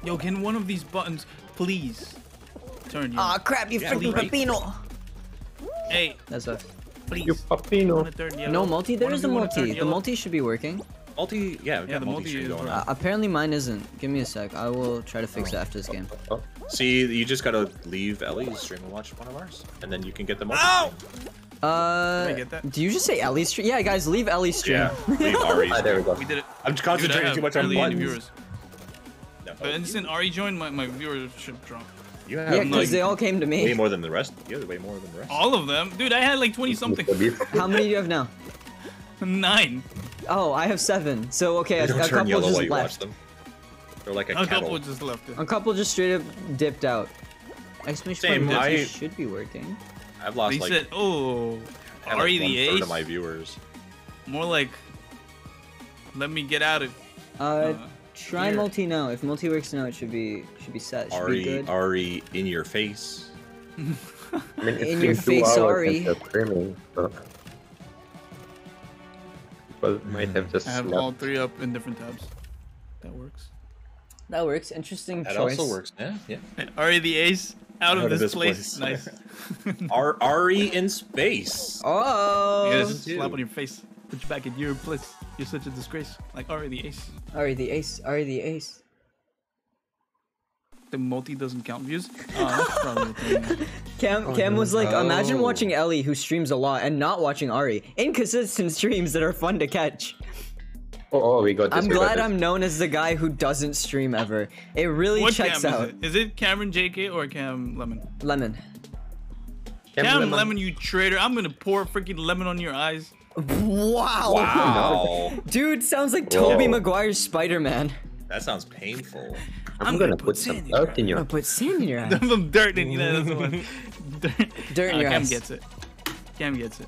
Yo, can one of these buttons please turn yellow? Oh crap, you Yeah, freaking right. pepino. hey, That's a please. You papino. wanna turn yellow? no multi. There One is a you wanna turn multi. The multi should be working. Multi, yeah, Yeah, the multi, multi shit is going on. Uh, apparently mine isn't. Give me a sec. I will try to fix it after this game. Oh, See, you just gotta leave Ely's stream and watch one of ours, and then you can get the multi. Ow! Uh, Did I get that? do you just say Ely's stream? Yeah, guys, leave Ely's stream. Yeah, leave Aary's. ah, there we go. We did it. I'm Dude, concentrating too much on barely any buttons. viewers. No, But instant Aary joined, my, my viewership dropped. you have Yeah, like, because they all came to me. way me. more than the rest. You have way more than the rest. All of them? Dude, I had like 20 something. How many do you have now? Nine. Oh, I have seven. So okay, a, a couple just you watch left. them. They're like a, A couple just left. A couple just straight up dipped out. Exclamation Same, point multi I- should be working. I've lost They like, said, oh, I have, Aary like the one third ace? of my viewers. More like, let me get out of Uh, Uh, try here. multi now. If multi works now, it should be should be set. Should be Aary, good. Aary, in your face. I mean, In your face, hours sorry. since you're streaming, so. Might have just I have slept. all three up in different tabs. That works. That works. Interesting That choice. also works. Yeah, yeah. Aary the ace, out, of, this, place. place. Nice. Ar- Aary in space. Oh. yeah, just slap on your face. Put you back in your place. You're such a disgrace. Like Aary the ace. Aary the ace. Aary the ace. The multi doesn't count views. Oh, that's probably a thing. Cam oh, Cam was like, imagine Oh. watching Ely who streams a lot and not watching Aary. Inconsistent streams that are fun to catch. Oh, oh, we got this. I'm we glad this. I'm known as the guy who doesn't stream ever. It really What checks Cam out. is it? Is it Cameron JK or Cam Lemon? Lemon. Cam Cam Lemon. Lemon, you traitor! I'm gonna pour freaking lemon on your eyes. Wow. Wow. Dude sounds like Tobey Maguire's Spider-Man. that sounds painful. I'm, I'm gonna, gonna put, put some sand in dirt in I'm your. gonna put sand in your eye. Some dirt in you know, that's the one. Dirt, Dirt in Ah, your Cam eyes. gets it. Cam gets it.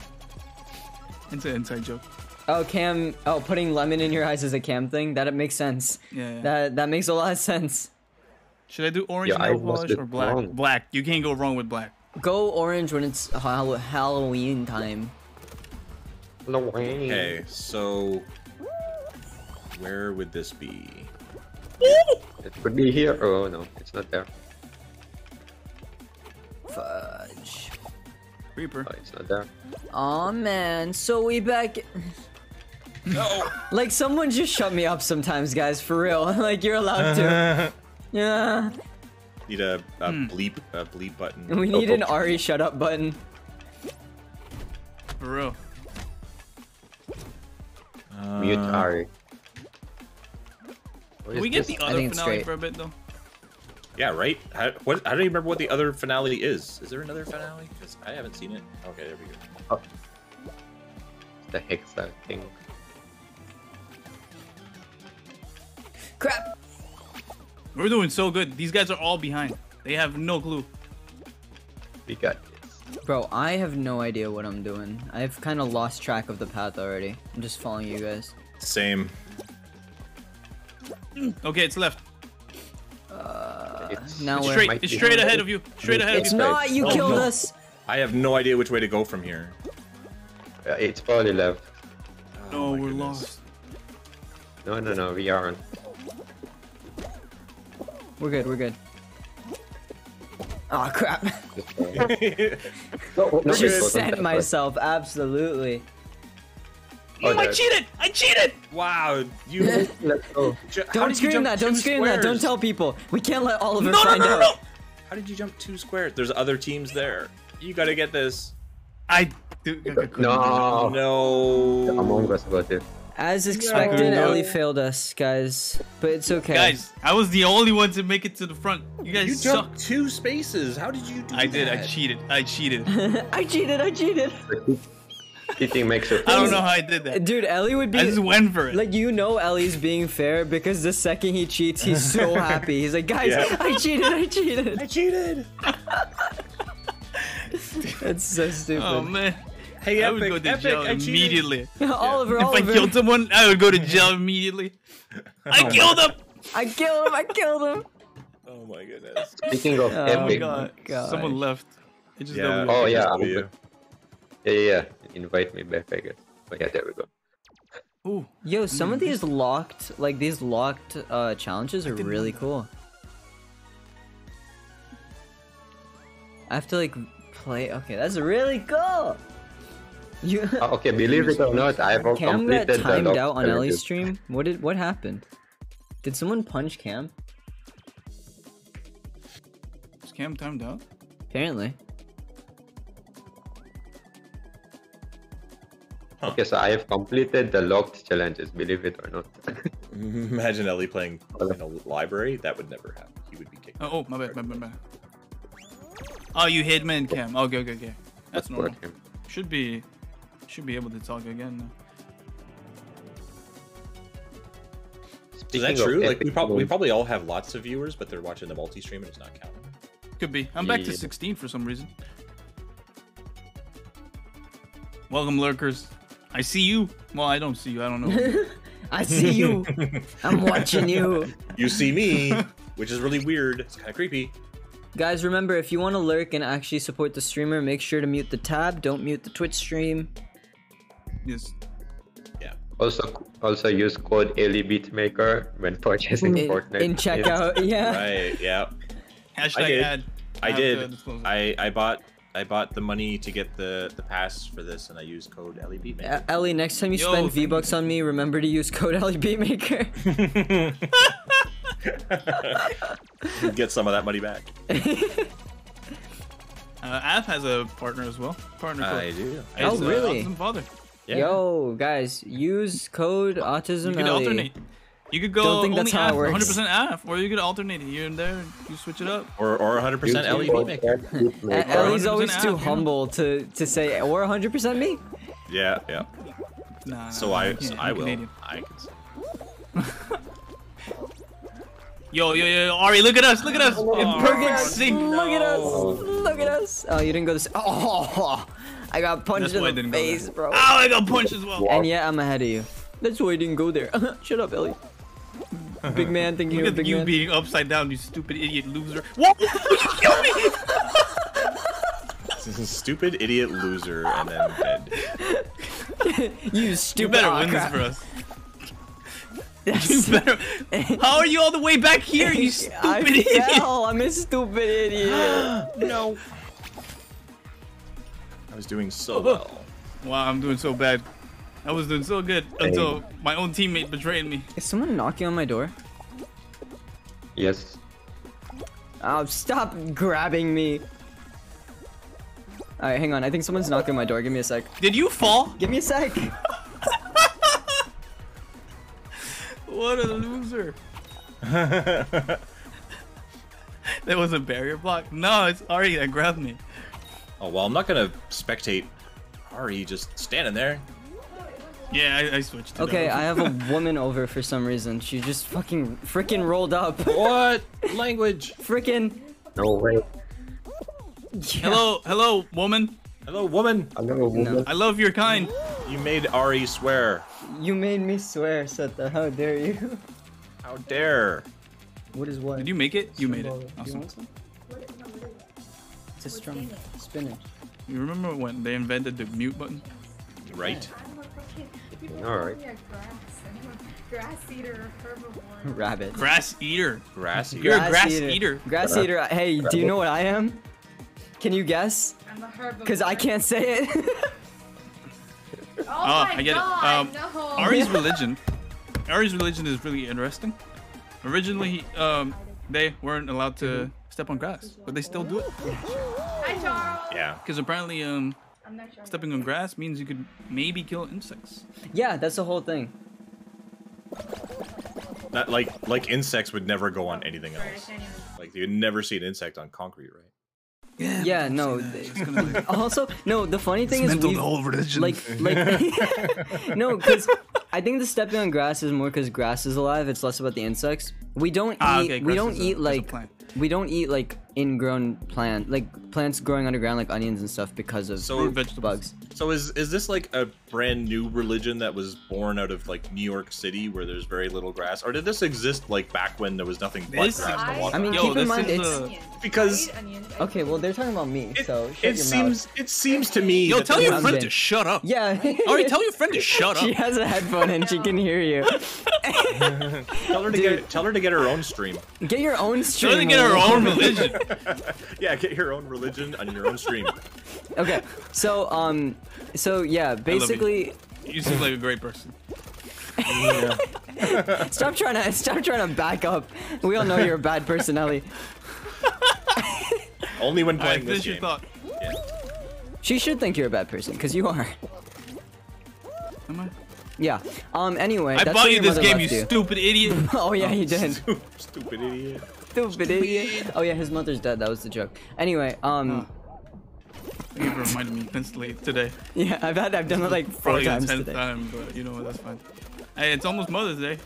It's an inside joke. Oh, Cam. Oh, putting lemon in your eyes is a Cam thing. That it makes sense. Yeah. yeah. That that makes a lot of sense. Should I do orange Yeah, nail polish or black? wrong. Black. You can't go wrong with black. Go orange when it's Halloween time. No way. Okay, so where would this be? It could be here. Oh no, it's not there. Fudge. Reaper. Oh, it's not there. Aw man, so we back. No. Like someone just shut me up sometimes, guys. For real. like you're allowed to. Yeah. Need a, a Hmm. bleep a bleep button. We need an Aary shut up button. For real. Mute Uh, Aary. What Can we get this? the other finale straight. for a bit though? Yeah, right. How, what, I don't even remember what the other finale is. Is there another finale? Because I haven't seen it. Okay, there we go. the Hexa thing. Crap. We're doing so good. These guys are all behind. They have no clue. We got this. Bro, I have no idea what I'm doing. I've kind of lost track of the path already. I'm just following you guys. Same. Okay, it's left. It's now it we're- Straight. It's straight ahead of you. Straight ahead It's of you. It's not. You Oh, killed no. us. I have no idea which way to go from here. Uh, it's probably left. No, Oh my we're goodness. lost. No, no, no, we aren't. We're good. We're good. Oh crap. Just, no, no, Just sent myself. Absolutely. Oh, Mm, I cheated! I cheated! wow, you. Let's go. Don't scream that. Don't two scream that. Don't tell people. We can't let Oliver No, no, find no, no, out. no! How did you jump two squares? There's other teams there. You gotta get this. I do. No. No. Among Us got it. As expected, No. Ely failed us, guys. But it's okay. Guys, I was the only one to make it to the front. You guys You suck. two spaces. How did you do I did. I cheated. I cheated. I cheated. I cheated. Cheating makes you. I don't know how I did that. Dude, Ely would be. I just went for it. like, you know, Ely's being fair because the second he cheats, he's so happy. He's like, guys, Yeah. I cheated. I cheated. I cheated. That's so oh, stupid. oh man. Hey, I epic, would go to epic, jail I cheated. immediately. Oliver, If I killed someone, I would go to jail immediately. I killed him! I killed him. I killed him. Oh my goodness. Speaking of Oh, Oh my epic, god. God. Someone left. It just Yeah. doubled. Oh, yeah, just I'm W. good. yeah, yeah, yeah. Invite me back, I guess. But yeah, there we go. Ooh. Yo, some of these locked, like these locked uh, challenges are didn't know really that. cool. I have to like play. Okay, that's really cool. You Oh, okay, believe it or not, I've Cam got completed the timed lock out on Ely's stream. What did what happened? Did someone punch Cam? Is Cam timed out? Apparently. Okay, so I have completed the locked challenges, believe it or not. Imagine Ely playing in a library. That would never happen. He would be kicked. Oh, oh my bad, my bad, my bad. Oh, you hid man Cam. Okay, okay, okay. That's normal. Should be, should be able to talk again. now. Is that true? Like we probably we probably all have lots of viewers, but they're watching the multi-stream and it's not counting. Could be. I'm back to 16 for some reason. Welcome, lurkers. I see you. Well, I don't see you. I don't know. I see you. I'm watching you. You see me, which is really weird. It's kind of creepy. Guys, remember if you want to lurk and actually support the streamer, make sure to mute the tab. Don't mute the Twitch stream. Yes. Yeah. Also, also use code ElyBeatmaker when purchasing In, Fortnite. in checkout, yeah. Right. Yeah. Hashtag did. ad. I did. I I bought I bought the money to get the the pass for this, and I used code E LEB. Uh, Ely, next time you Yo, spend. V-Bucks on me, remember to use code LEBmaker. get some of that money back. Uh, Av has a partner as well. Partner code. I do. Oh, It's, uh, really? Autism Father. Yeah. Yo, guys, use code Autism You could Ely. alternate. You could go Don't think only that's how it AF, works. 100% AF, or you could alternate it here and there. You switch it up. Or or 100% LEB maker. Ely's 100% always app, too you know? humble to to say or 100% me. Yeah, yeah. Nah, So nah, I so I will. Canadian. I can. say- Yo, yo, yo, Ari, look at us, look at us. In perfect sync. Look at us! Look at us! Oh, you didn't go this. Oh, I got punched That's why I in the face, bro. Ow, I got punched as well. And yeah, I'm ahead of you. That's why I didn't go there. Shut up, Ely. Big man thinking you're Look at you man. being upside down, you stupid idiot loser. What? you killed me! This is a stupid idiot loser, and then dead. you You better aw, win this for us. You better. How are you all the way back here, you I stupid idiot? fell. I'm a stupid idiot. no. I was doing so well. Wow, I'm doing so bad. I was doing so good until my own teammate betrayed me. Is someone knocking on my door? Yes. Oh, stop grabbing me. Alright, hang on. I think someone's knocking on my door. Give me a sec. Did you fall? Give me a sec. What a loser. that was a barrier block. No, it's Aary that grabbed me. Oh well, I'm not gonna spectate Aary just standing there. Yeah, I, I switched it Okay. I have a woman over for some reason. She just fucking freaking rolled up. What language? Freaking. No way. Hello, hello, woman. Hello, woman. Hello, woman. I love your kind. You made Aary swear. You made me swear, Seta. How dare you? How dare? What is what? Did you make it? You made it. Do you Awesome. want some? It's a strong spinach. You remember when they invented the mute button? Right? Alright. Grass eater, herbivore. Rabbit. Grass eater. Grassy. You're a grass eater. Grass eater. Hey, do you know what I am? Can you guess? I'm a herbivore. Cause I can't say it. Oh, Oh, my I get it. god, Um, no. Aary's religion. Aary's religion is really interesting. Originally, um, they weren't allowed to step on grass, but they still do it Hi, Charles. Yeah. because apparently, um, I'm not sure. stepping on grass means you could maybe kill insects. yeah, that's the whole thing. Not like like insects would never go on anything else. Like you'd never see an insect on concrete, right? Yeah. Yeah, no. Like, Also, no. The funny thing is, mental we the whole religion. like like no, because I think the stepping on grass is more because grass is alive. It's less about the insects. We don't Ah, eat. okay, we don't eat a like we don't eat like ingrown plant like plants growing underground like onions and stuff because of So- Fruit, vegetables. bugs. So is is this like a brand new religion that was born out of like New York City where there's very little grass, or did this exist like back when there was nothing but This- grass to I- walk I mean. Yo, keep in mind it's. a- Because- I eat onions. I Okay, well they're talking about me, It, so shut it your seems mouth. it seems to me. Yo, that tell your I'm friend dead. to shut up. Yeah. Aary, tell your friend to shut up. she has a headphone and she can hear you. tell her to get tell her to get her own stream. Get your own stream. Tell her to get her own religion. Yeah, get your own religion on your own stream. Okay, so um, so yeah, basically, You seem like a great person. stop trying to stop trying to back up. We all know you're a bad person, Ely. Only when All right, playing this finish your game. thought. Yeah. She should think you're a bad person, cause you are. Am I? Yeah. Um. Anyway, I that's bought you this game, left you stupid idiot. oh yeah, you did. Stupid idiot. Stupid idiot. Oh yeah, his mother's dead. That was the joke. Anyway, um, You reminded me instantly today. yeah, I've had I've done it like four Probably the times tenth today. time, but you know what? That's fine. Hey, it's almost Mother's Day.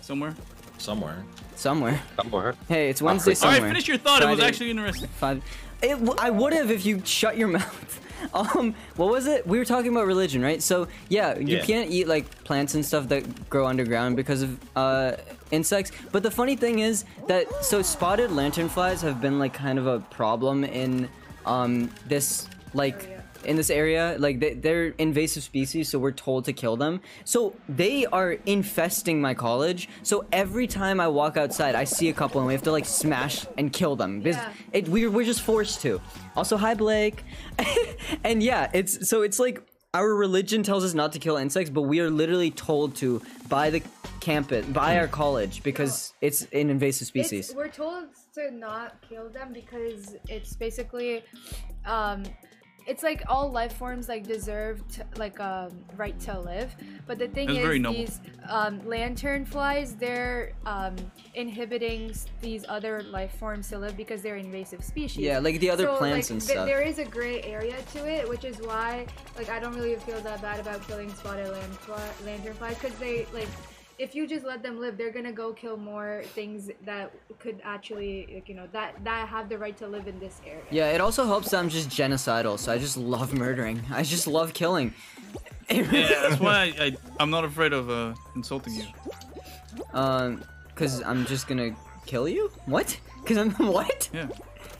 Somewhere. Somewhere. Somewhere. Somewhere. Hey, it's Wednesday All All somewhere. right, finish your thought. It was actually interesting. Five. It, w- I would have if you shut your mouth. Um, what was it? We were talking about religion, right? So yeah, you Yeah. can't eat like plants and stuff that grow underground because of uh, insects. But the funny thing is that so spotted lanternflies have been like kind of a problem in um, this like in this area. Like they, they're invasive species, so we're told to kill them. So they are infesting my college. So every time I walk outside, I see a couple, and we have to like smash and kill them. Yeah. it, we're we're just forced to. Also, hi Blake. and yeah, it's so it's like our religion tells us not to kill insects, but we are literally told to by the campus, by our college, because it's an invasive species. It's, we're told to not kill them because it's basically, um, it's like all life forms like deserve to, like um right to live. But the thing That's is, these um, lantern flies, they're um, inhibiting these other life forms to live because they're invasive species. Yeah, like the other So, plants like, and th- stuff. there is a gray area to it, which is why like I don't really feel that bad about killing spotted land lantern flies because they like if you just let them live, they're gonna go kill more things that could actually like you know that that have the right to live in this area. Yeah, it also helps that I'm just genocidal, so I just love murdering. I just love killing. Yeah, that's why I, I I'm not afraid of uh, insulting you. um, cause I'm just gonna kill you. What? Cause I'm what? Yeah.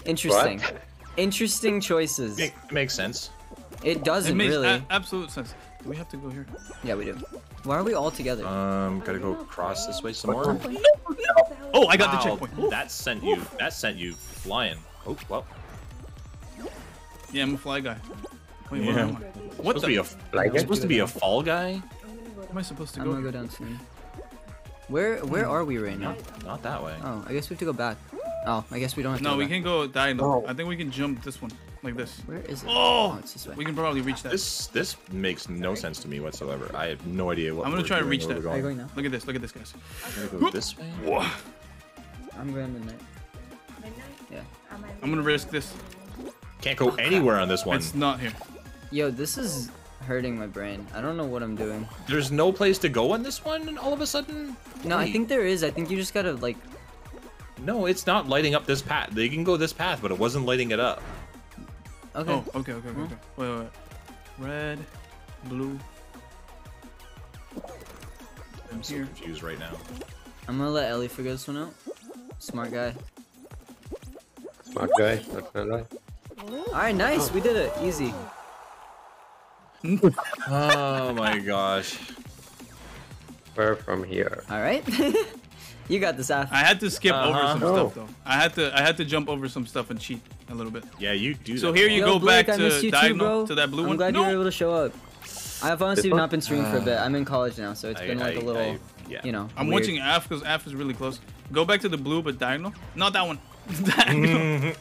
Interesting. What? Interesting choices. Make, makes sense. It It doesn't makes really. a- absolute sense. Do we have to go here? yeah, we do. Why are we all together? Um, gotta go across this way some more. Oh, I got the Wow, checkpoint. Ooh. That sent you. That sent you flying. Oh well. Yeah, I'm a fly guy. Wait, Yeah. where am What Supposed the? to be a. Like You're supposed to be a fall guy. Where am I supposed to go? I'm go? gonna go down soon. Where where are we right now? Not that way. Oh, I guess we have to go back. Oh, I guess we don't have to No, go we back. can go diagonal. Oh. I think we can jump this one, like this. Where is it? Oh, oh, it's this way. we can probably reach that. This this makes no sense to me whatsoever. I have no idea what. I'm gonna we're try to reach that. we're you going. going now? Look at this. Look at this, guys. I'm gonna go this way. Whoa. I'm going midnight. Midnight? Yeah. Am I I'm gonna risk this. Can't go anywhere on this one. It's not here. Yo, this is hurting my brain. I don't know what I'm doing. There's no place to go on this one, and all of a sudden. No, I think there is. I think you just gotta like. No, it's not lighting up this path. They can go this path, but it wasn't lighting it up. Okay. Oh, okay, okay, okay, okay. Wait, wait, wait. Red, blue. I'm so Here. confused right now. I'm gonna let Ely figure this one out. Smart guy. Smart guy, not gonna lie. All right, nice. We did it. Easy. Oh my gosh. Where from here? All right. you got this, Af. I had to skip over Uh-huh. some Oh. stuff though. I had to I had to jump over some stuff and cheat a little bit. Yeah, you do. So that here you. Yo, go Blake, back to you too, diagonal bro. to that blue I'm one. glad no! you were able to show up. I've honestly not been streaming for a bit. I'm in college now, so it's I- been like I- a little, I- yeah. you know. I'm weird. watching Af because Af is really close. Go back to the blue but diagonal. Not that one. diagonal.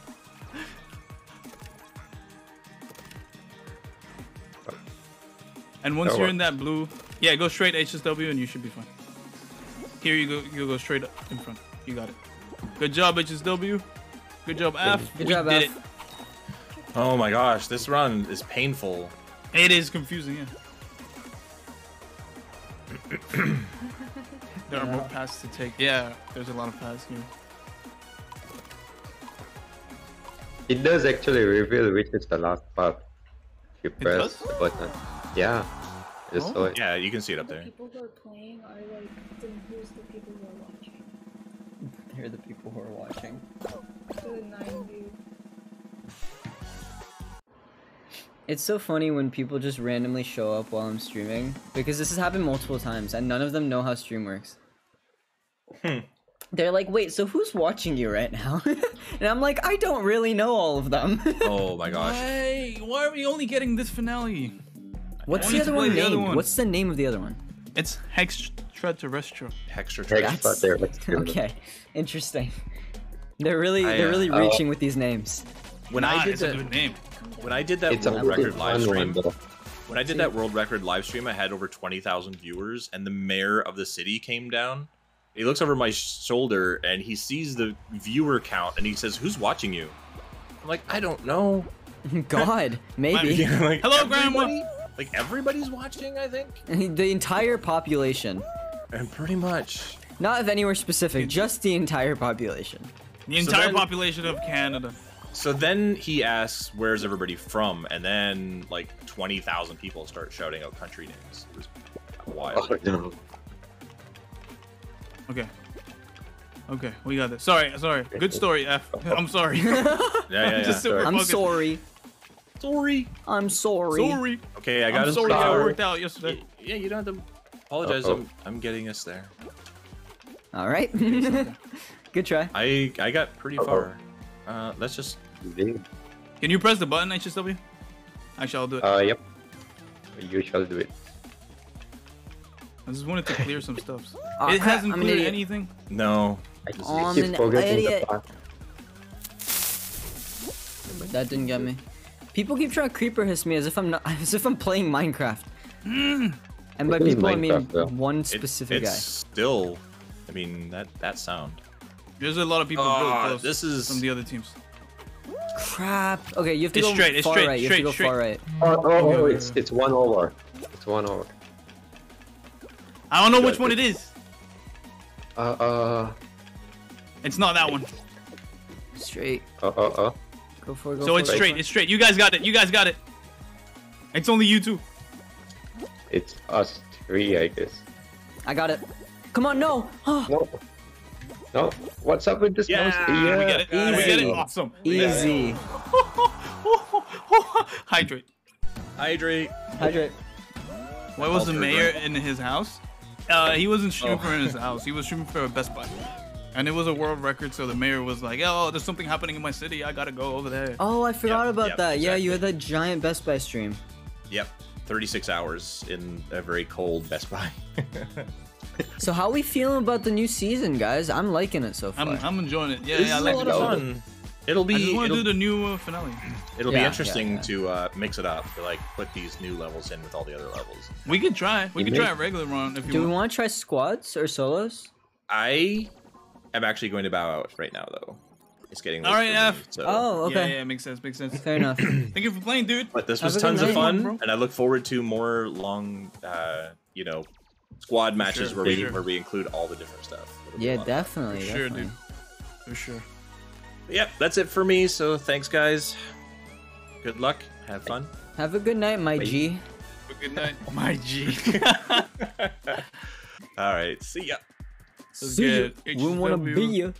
and once That you're one. in that blue, yeah, go straight HSW and you should be fine. Here you go. You go straight up in front. You got it. Good job HSW. Good job F. Good we job, did Af. Oh my gosh, this run is painful. it. It is confusing. Yeah. there are more paths to take. Yeah, there's a lot of paths here. It does actually reveal which is the last part. If you press does? the button. Yeah. Oh. saw it. Yeah, you can see it up The there. people who are playing are like the, who's the people who are watching. They're the people who are watching. So the nine. It's so funny when people just randomly show up while I'm streaming because this has happened multiple times and none of them know how stream works. Hmm. They're like, wait, so who's watching you right now? and I'm like, I don't really know all of them. Oh my gosh. Why? Why are we only getting this finale? What's the other one the other one. What's the name of the other one? It's Hextraterrestrial. Extra Hex track. spot there. Let's. Okay, interesting. They're really I, they're uh, really uh, reaching with these names. When Nah, I did it's a that, good name. when I did that It's world record live stream, when I did that world record live stream, I had over twenty thousand viewers, and the mayor of the city came down. He looks over my shoulder and he sees the viewer count, and he says, "Who's watching you?" I'm like, "I don't know." God, maybe like, Hello, Grandma. Like everybody's watching, I think, the entire population, and pretty much. not of anywhere specific, just the entire population. The So entire then- population of Canada. So then he asks, "Where's everybody from?" And then like twenty thousand people start shouting out country names. It was wild. Oh no. Okay. Okay, we got this. Sorry, sorry. Good story, F. I'm sorry. Yeah, yeah, yeah. Just super I'm sorry. Sorry. I'm sorry. Sorry. Okay, I got I'm his sorry I power. worked out yesterday. Y- Yeah, you don't have to apologize. Uh-oh. I'm, I'm getting us there. All right. Good try. I I got pretty Uh-oh. far. Uh, let's just. Indeed. Can you press the button, HSW? Actually, I shall do it. Uh, yep. You shall do it. I just wanted to clear some stuff. Aw, it hasn't I'm cleared idiot. anything. No. I just Oh, I'm keep an forgetting idiot. the path. That didn't get me. People keep trying to creeper hiss me as if I'm not, as if I'm playing Minecraft. And by What is people, I mean though? one It- specific it's guy. still. I mean that that sound. There's a lot of people Ah, really close this is- from the other teams. Crap. Okay, you have to It's go straight, far straight, right. You straight, have to go far right. Oh, oh, oh, it's it's one over. It's one over. I don't know Got which one it. it is. Uh, uh, It's not that one. Straight. uh, uh, uh. Go for it. Go So for it's it, go straight. for it. It's straight. You guys got it. You guys got it. It's only you two. It's us three, I guess. I got it. Come on, no. No. No. What's up with this Yeah, mouse? we We get it. Got we get it. Awesome. Easy. Hydrate. Hydrate. Hydrate. Why was the mayor in his house? Uh, he wasn't streaming Oh. for in his house. He was streaming for a Best Buy, and it was a world record. So the mayor was like, "Oh, there's something happening in my city. I gotta go over there." Oh, I forgot Yep, about yep, that. Yeah, you had exactly. that giant Best Buy stream. Yep. 36 hours in a very cold Best Buy. So how we feeling about the new season, guys? I'm liking it so far. I'm, I'm enjoying it. Yeah, this yeah, I is like a lot it. of fun. It'll be. I be just want to it'll, do the new uh, finale. it'll Yeah, be interesting yeah. to uh, mix it up to like put these new levels in with all the other levels. We could try. We could try a regular run if you want. Do we want. want to try squads or solos? I am actually going to bow out right now though. It's getting All right, for me, F. so- Oh, okay. yeah, yeah, makes sense. Makes sense. Fair enough. Thank you for playing, dude. But this was a tons of fun, and I look forward to more long, uh, you know, squad matches sure, where we sure. where we include all the different stuff. It'll be a yeah, lot of definitely. For sure, definitely. dude. For sure. But Yep, that's it for me. So thanks, guys. Good luck. Have fun. Have a good night, my Bye. G. Good night, my G. All right. See ya. Let's See ya. get We wanna HW. be you.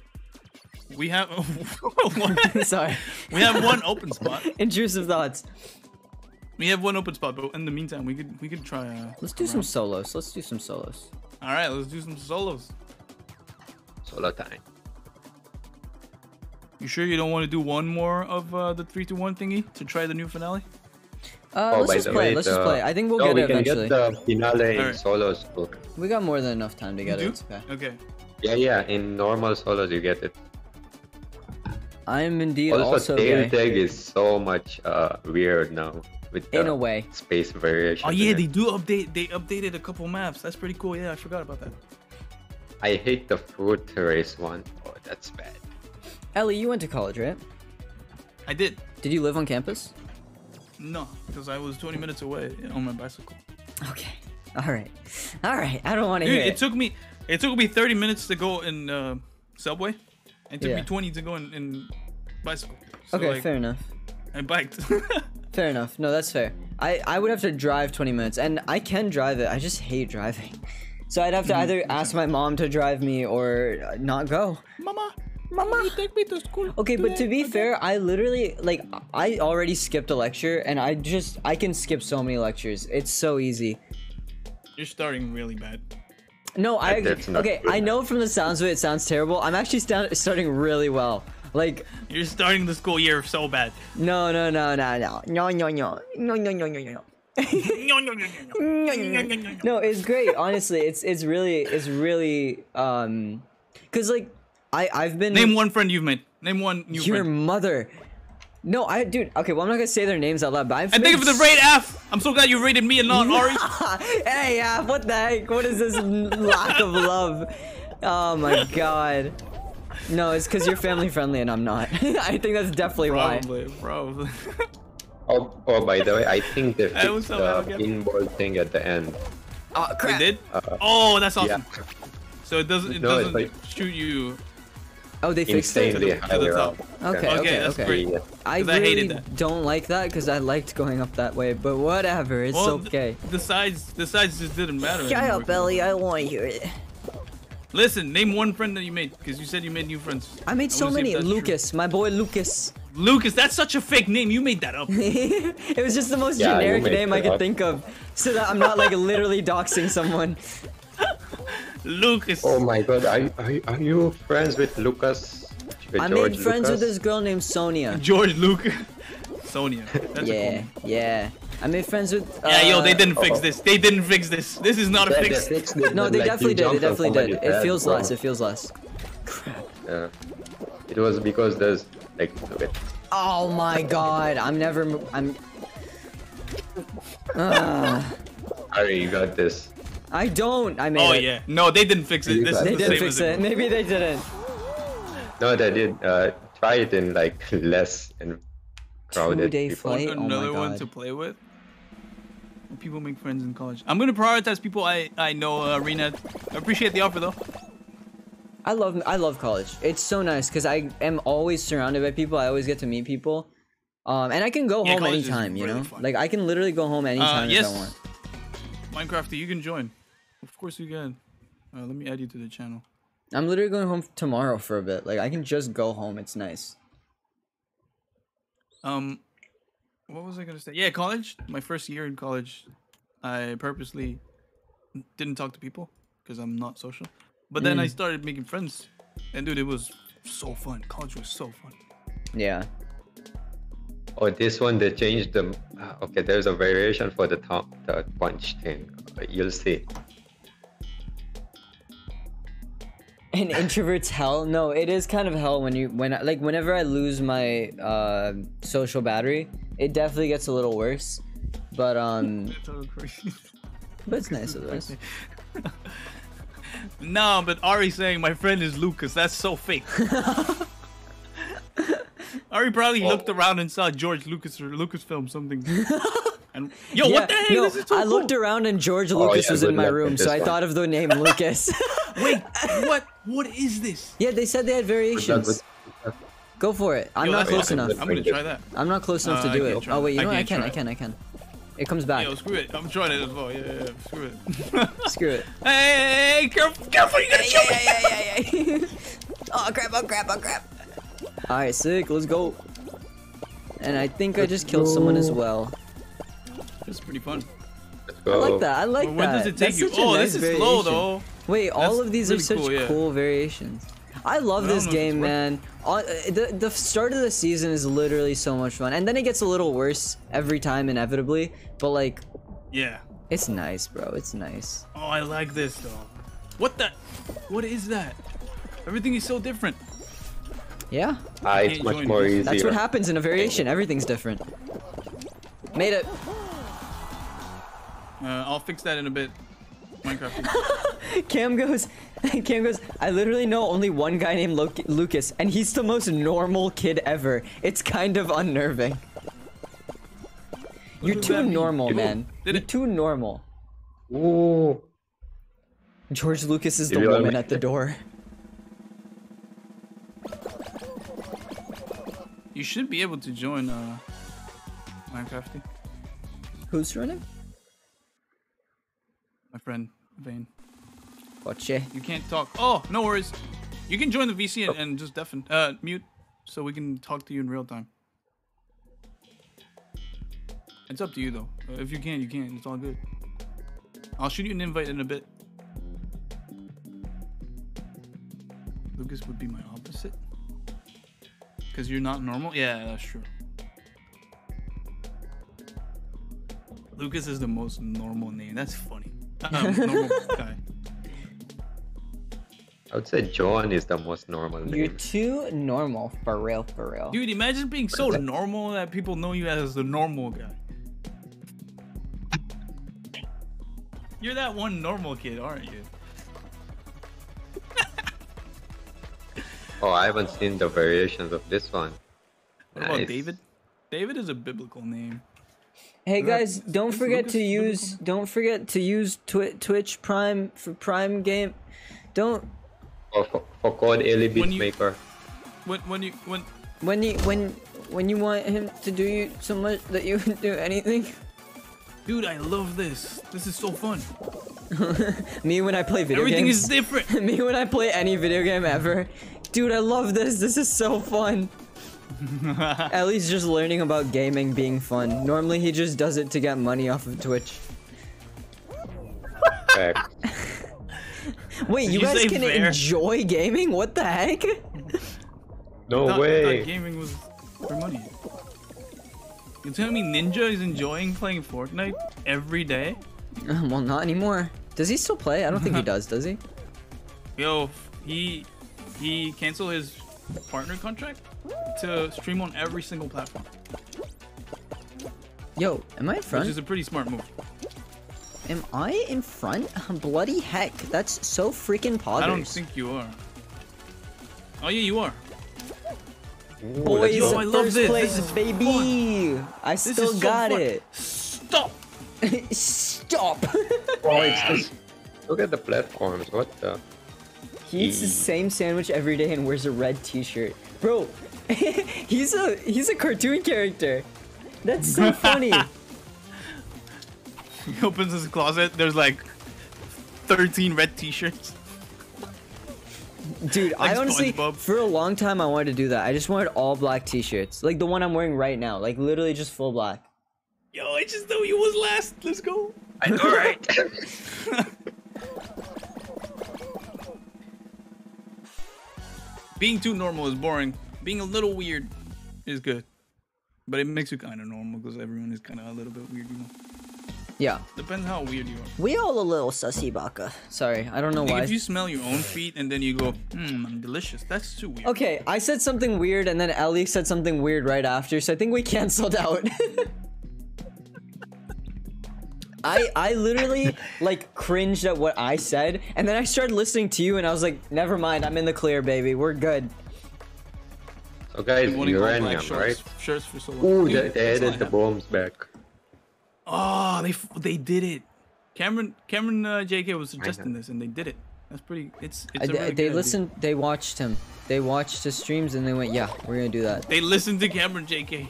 We have Sorry. we have one open spot. Intrusive thoughts. We have one open spot, but in the meantime, we could we could try. Uh, Let's do some solos. Let's do some solos. all right, let's do some solos. Solo time. You sure you don't want to do one more of uh, the three to one thingy to try the new finale? Uh, Oh, let's by just the play. way, let's just play. I think we'll no, get we it can eventually. get the finale in solos book. We got more than enough time to get You it. do? It's okay. Okay. Yeah, yeah. In normal solos, you get it. I am indeed Also, also tail gay. tag is so much uh, weird now with the In a way. space variation. Oh yeah, they do update. They updated a couple maps. That's pretty cool. Yeah, I forgot about that. I hate the fruit terrace one. Oh, that's bad. Ely, you went to college, right? I did. Did you live on campus? No, because I was 20 minutes away on my bicycle. Okay. All right. All right. I don't want to Dude, hear it took me it took me 30 minutes to go in uh, subway. It took Yeah. me 20 to go in, in bicycle. So, Okay, like, fair enough. I biked. Fair enough. No, that's fair. I I would have to drive 20 minutes, and I can drive it. I just hate driving. So I'd have to Mm-hmm. either ask my mom to drive me or not go. Mama, Mama. you take me to school. Okay, but to be okay? fair, I literally like I already skipped a lecture, and I just I can skip so many lectures. It's so easy. You're starting really bad. No, I That's okay. good. I know from the sounds of it, it sounds terrible. I'm actually sta- starting really well. Like You're starting the school year so bad. no, no, no, no, no, no, no, no, no, no, no, no, no. no, it's great. Honestly, it's it's really it's really um, cause like I I've been Name one friend you've made. Name one new your friend. mother. No, I dude. Okay, well I'm not gonna say their names out loud, but I've And made for the rate F. I'm so glad you rated me and not Aary. hey, uh, what the heck? What is this lack of love? Oh my god. No, it's because you're family friendly and I'm not. I think that's definitely why. Probably, probably. Oh, oh, by the way, I think they Hey, what's fixed up, the Abigail? pinball thing at the end. Oh They crap! did? Uh, Oh, that's yeah. awesome. So it doesn't it No, doesn't like- shoot you. Oh, they fixed it. To the- to the top. Okay, Okay, okay, that's okay. great. Yeah. I really hated that. don't like that because I liked going up that way, but whatever. It's Well, okay. The sides, the sides just didn't matter. Shut anymore. up, Ely. I want to hear it. Listen, name one friend that you made, because you said you made new friends. I made so wanna see if many. that's true. Lucas, my boy Lucas. Lucas, that's such a fake name. You made that up. it was just the most Yeah, generic name I could up. think of, so that I'm not like literally doxing someone. Lucas. Oh my god, are, you- are, you- are you friends with Lucas? With I George made friends with this girl named Sonia. George Lucas. Sonia. That's a Yeah, cool name. yeah. I made friends with. Uh, Yeah, yo, they didn't fix oh. this. They didn't fix this. This is not a they fix. fixed it, No, they like, definitely did. They definitely did. It feels bro. less. It feels less. Yeah. It was because there's like look at Oh my god, I'm never. I'm. Ah, Harry, you got this. I don't. I made Oh it. yeah. No, they didn't fix it. This got is They the didn't same fix as it. Maybe they didn't. No, they did. Uh, try it in like less and crowded Two-day people. flight? Oh my Another one to play with. People make friends in college. I'm gonna prioritize people I I know. Uh, Arena. I appreciate the offer though. I love. I love college. It's so nice because I am always surrounded by people. I always get to meet people. Um, and I can go Yeah, home anytime. You really know, fun. like I can literally go home anytime yes. if I want. Minecrafter, you can join. Of course you can. Uh, let me add you to the channel. I'm literally going home tomorrow for a bit. Like I can just go home. It's nice. Um, what was I gonna say? Yeah, college. My first year in college, I purposely didn't talk to people because I'm not social. But then I started making friends, and dude, it was so fun. College was so fun. Yeah. Oh, this one they changed the. uh, Okay, there's a variation for the top the punch thing. You'll see. An introvert's hell? No, it is kind of hell when you when I, like whenever I lose my uh social battery, it definitely gets a little worse. But um, but it's nice of this. no, but Aary saying my friend is Lucas. That's so fake. Aary probably looked around and saw George Lucas or Lucasfilm something. And yo, yeah, what the heck? no, this is so I looked around and George Lucas yeah, was in my room, so I one. thought of the name Lucas. Wait, what? What is this? yeah, they said they had variations. Go for it. I'm Yo, not close enough. I'm gonna try that. I'm not close enough Uh, to do it. Oh wait, you it. know I what? I can't can, try I can, I can. It comes back. Yo, screw it. I'm trying it as well. Yeah, yeah, yeah. Screw it. Screw it. hey, hey, hey, careful, careful, you're gonna kill me. Yeah, yeah, yeah, yeah. oh crap! Oh crap! Oh crap! All right, sick. Let's go. And I think I just killed someone as well. This is pretty fun. Let's I like that. I like Well, that. when does it take That's you? such Oh, nice this is slow though. Wait, all of these are such cool, yeah. cool variations. I love I this know if it's game, man. Uh, the the start of the season is literally so much fun, and then it gets a little worse every time, inevitably. But like, Yeah. it's nice, bro. It's nice. Oh, I like this though. What the? What is that? Everything is so different. Yeah, Ah, it's much more this. easier. that's what happens in a variation. Everything's different. Made it. Uh, I'll fix that in a bit. Minecraft. Cam goes. Cam goes. I literally know only one guy named Lo- Lucas, and he's the most normal kid ever. It's kind of unnerving. You're too that mean? normal, Ooh, man. did You're it- too normal. Ooh. George Lucas is the Maybe woman at the door. you should be able to join uh, Minecrafty. Who's running? My friend Vane. Gotcha. You can't talk. Oh, no worries. You can join the VC and, and just deafen, uh, mute, so we can talk to you in real time. It's up to you though. Uh, if you can, you can. It's all good. I'll shoot you an invite in a bit. Lucas would be my opposite. Cause you're not normal. Yeah, that's true. Lucas is the most normal name. That's funny. Um, normal guy. I would say John is the most normal You're name. too normal, for real, for real. Dude, imagine being so normal that people know you as the normal guy. You're that one normal kid, aren't you? Oh, I haven't seen the variations of this one. What about David? David is a biblical name. Hey Is guys, don't is forget Lucas to use don't forget to use Twi- Twitch Prime for Prime game. Don't For, for, for code Ely When Beatmaker. When when you when when you when when you want him to do you so much that you would do anything. dude, I love this. This is so fun. Me when I play video Everything games. is different. Me when I play any video game ever. Dude, I love this. This is so fun. Ely's just learning about gaming being fun. Normally he just does it to get money off of Twitch. Back. Wait, Did you you guys say can fair? enjoy gaming? What the heck? No thought, way. thought gaming was for money. You telling me Ninja is enjoying playing Fortnite every day? Uh, well, not anymore. Does he still play? I don't think he does, does he? Yo, he he canceled his partner contract to stream on every single platform, Yo, am I in front? which front? is a pretty smart move. Am I in front? Bloody heck, that's so freaking poggers. I don't think you are. Oh yeah, you are. Ooh, Boys, Yo, oh, I love first this. place, This is baby. I still is so got fun. it. Stop. Stop. Oh, it's just... Look at the platforms. What the? he eats the same sandwich every day and wears a red T-shirt, bro. he's a he's a cartoon character. That's so funny. He opens his closet. There's like 13 red T-shirts. Dude, I honestly, SpongeBob. for a long time, I wanted to do that. I just wanted all black T-shirts, like the one I'm wearing right now, like literally just full black. Yo, I just know you was last. Let's go. I know, right? Being too normal is boring. Being a little weird is good. But it makes you kind of normal because everyone is kind of a little bit weird, you know. Yeah, Depends how weird you are. we all a little sussy baka. Sorry, I don't know why. if you smell your own feet and then you go, hmm, I'm delicious. That's too weird. Okay, I said something weird, and then Ely said something weird right after, so I think we canceled out. I I literally like cringed at what I said, and then I started listening to you, and I was like, never mind, I'm in the clear, baby. We're good. So guys, Been wanting all black uranium, shirts, right? shirts for so long. Ooh, Dude, they, they that's all I added the bombs back. Oh, they they did it. Cameron Cameron uh, JK was suggesting this, and they did it. That's pretty. It's it's a they really they good idea. listened, they watched him, they watched his streams, and they went, yeah, we're gonna do that. They listened to Cameron JK,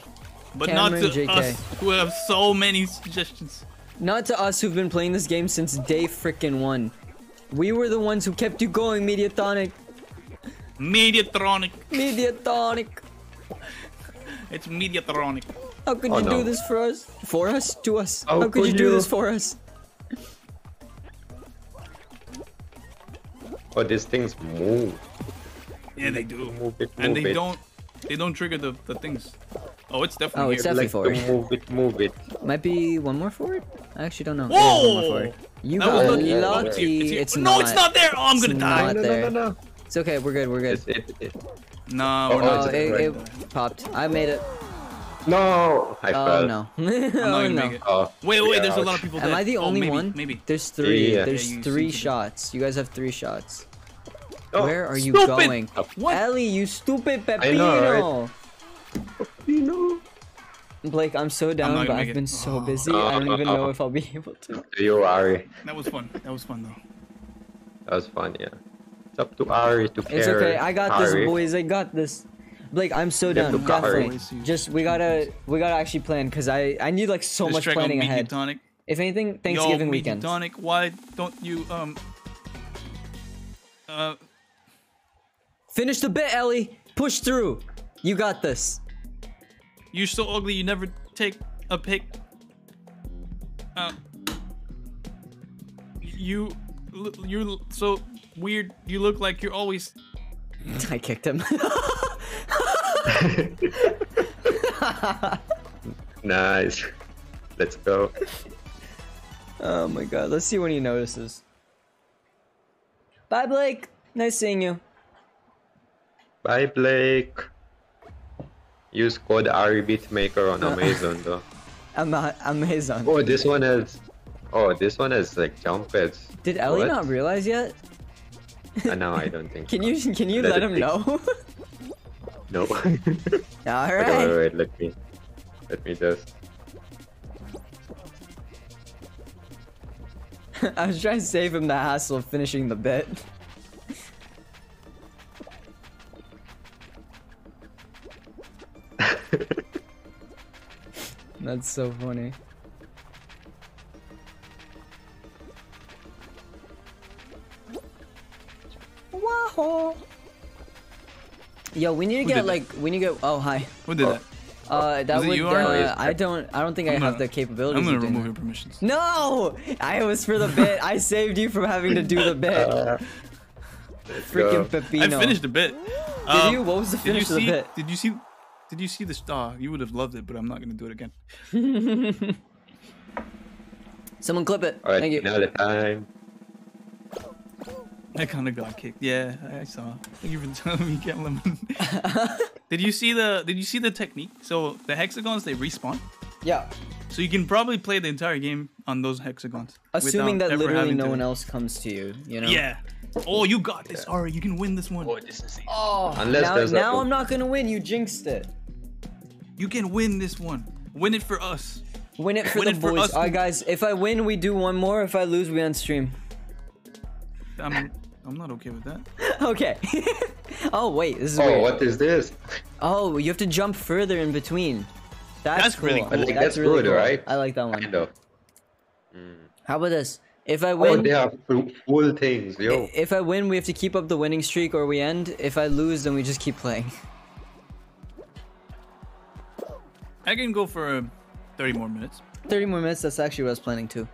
but Cameron not to JK. us who have so many suggestions. Not to us who've been playing this game since day frickin' one. We were the ones who kept you going, Mediatonic. Mediatronic. Mediatonic. It's Mediatronic. How could Oh, you no. do this for us? For us? To us? How How, could, could you do this for us? Oh, these things move. Yeah, they do. Move it, And they it. don't they don't trigger the, the things. Oh, it's definitely Oh, it's here. definitely Like forward. to move it, move it. Might be one more for it. I actually don't know. Yeah, one more Whoa! forward. You That got lucky. lucky. It's here, it's here. It's no, not. it's not there. Oh, I'm It's gonna die. not no, no, no, no. It's okay. We're good. We're good. It's, it, it. No, Oh, we're not. Oh, it, right. it popped. I made it. No! I Oh fell. no. I'm not oh no. make it. Oh, Wait, wait, there's a lot of people Am. I the Oh, only maybe, one? Maybe. There's three. Yeah. There's Yeah, three seem to be. shots. You guys have three shots. Oh, Where are you stupid! going? Oh. What? Ely, you stupid pepino. I know, You know. Blake, I'm so down, not but I've make it. been so Oh. busy. I don't even know if I'll be able to. You, Aary. That was fun. That was fun though. That was fun, yeah. It's up to Aary to carry. It's okay. I got this, boys. I got this. Blake, I'm so You have down. to cover. Definitely. Just we gotta we gotta actually plan because I I need like so This much track on planning ahead. Mediatonic. If anything, Thanksgiving Yo, weekend. Mediatonic, why don't you um uh Finish the bit, Ely. Push through. You got this. you're so ugly you never take a pic. Uh you you're so weird. You look like you're always I kicked him. Nice. Let's go. oh my god. Let's see when he notices. Bye, Blake. Nice seeing you. Bye, Blake. Use code Aary Beatmaker on Amazon, though. I'm Amazon. Oh, this one has. Oh, this one has like jump pads. Did Ely What? not realize yet? Uh, no, I don't think. Can so. you can you Let let, him be. know? No. All Okay, wait, wait, let me. Let me just. I was trying to save him the hassle of finishing the bit. That's so funny. Yo, we need to Who get did that? like we need to get. Oh hi. Who did that? Uh, that Was would. you, uh, Oh. I don't. I don't think I I'm have gonna- the capabilities. I'm gonna remove that. your permissions. No, I was for the bit. I saved you from having to do the bit. Uh, Freaking go. Pepino. I finished the bit. Did you? What was the Um, Did you finish of the see? bit? Did you see? Did you see the star? You would have loved it, but I'm not gonna do it again. Someone clip it. Alright, Thank you. finale time. I kind of got kicked. Yeah, I I saw. Thank you for telling me, Cat Lemon. did you see the? Did you see the technique? So the hexagons they respawn. Yeah. So you can probably play the entire game on those hexagons. Assuming that literally no to- one else comes to you. You know. Yeah. Oh, you got this. Alright, you can win this one. Oh. Unless now, there's a- now I'm not gonna win. You jinxed it. You can win this one. Win it for us. Win it for Win the it for boys. us. Alright, guys. If I win, we do one more. If I lose, we end stream. I'm. I'm not okay with that. Okay. oh wait, this is Oh, weird. what is this? Oh, you have to jump further in between. That's, That's really cool. cool. I think That's that's really good, cool. right? I like that one. Kind of. How about this? If I Oh, win, they are fu- full things, yo. if I win, we have to keep up the winning streak or we end. If I lose, then we just keep playing. I can go for uh, 30 more minutes. 30 more minutes, that's actually what I was planning to.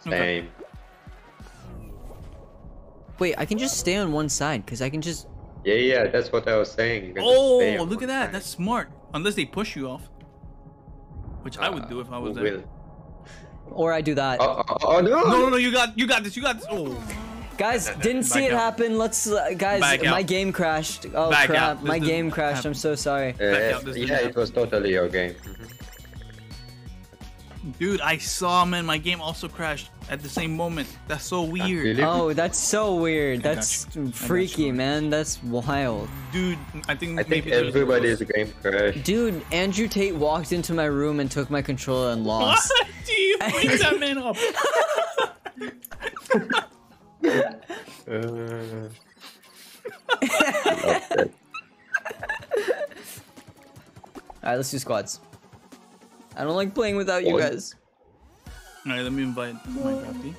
Same. Wait, I can just stay on one side, because I can just... Yeah, yeah, that's what I was saying. You can just stay Oh, look at that. side. That's smart. Unless they push you off. Which I would do if I was there. will? Or I do that. Oh, oh, oh, no! No, no, no, you got you got this. You got this. Oh. Guys, didn't see Back it out. happen. Let's... Uh, guys, Back my out. game crashed. Oh, Back crap. My game crashed. happen. I'm so sorry. Uh, Back out, this didn't yeah, it was totally your game. Dude, I saw man, my game also crashed at the same moment. That's so weird. Oh, that's so weird. That's you. I got freaky, you. man. That's wild. Dude, I think I think maybe there's- everybody's game crashed. Dude, Andrew Tate walked into my room and took my controller and lost. What? lost. Do you wake that man up? Uh. Alright, let's do squads. I don't like playing without you guys. Alright, let me invite my Minecrafty.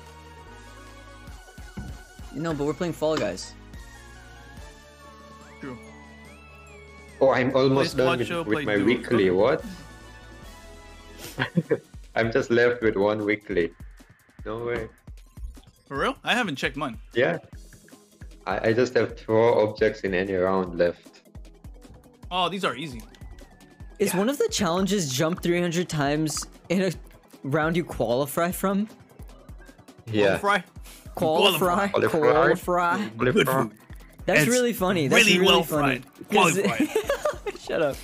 No, but we're playing Fall Guys. True. Oh, I'm almost Play done with, with my duo. weekly. What? I'm just left with one weekly. No way. For real? I haven't checked mine. Yeah. I, I just have four objects in any round left. Oh, these are easy. Is one of the challenges jump 300 times in a round you qualify from? Yeah. Fry. Qualify? Qualify. Qualify? Good food. That's It's really funny. That's really really, well funny. fried. 'Cause- Qualified. Shut up.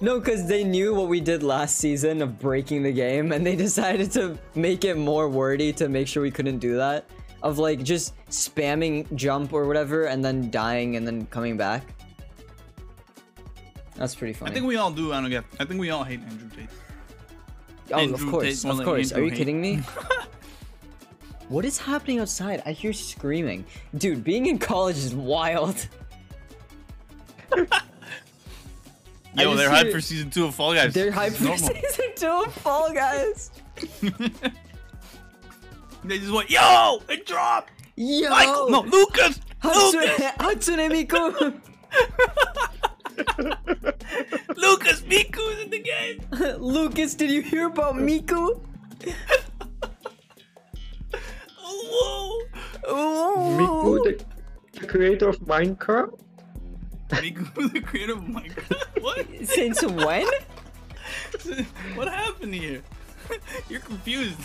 No, because they knew what we did last season of breaking the game, and they decided to make it more wordy to make sure we couldn't do that. Of like just spamming jump or whatever, and then dying and then coming back. That's pretty funny. I think we all do, I don't get. I think we all hate Andrew Tate. oh, Andrew of course, of course. Are you hate. kidding me? what is happening outside? I hear screaming. Dude, being in college is wild. Yo, they're hyped for season two of Fall Guys. They're hyped for season two of Fall Guys. They just went, yo, it dropped. Yo! Michael, no, Lucas, Hatsune, Lucas, Hatsune Miku! Lucas, Miku's in the game. Lucas, did you hear about Miku? Oh, Miku, the, the creator of Minecraft? Miku, the creator of Minecraft. What? Since when? what happened here? You're confused.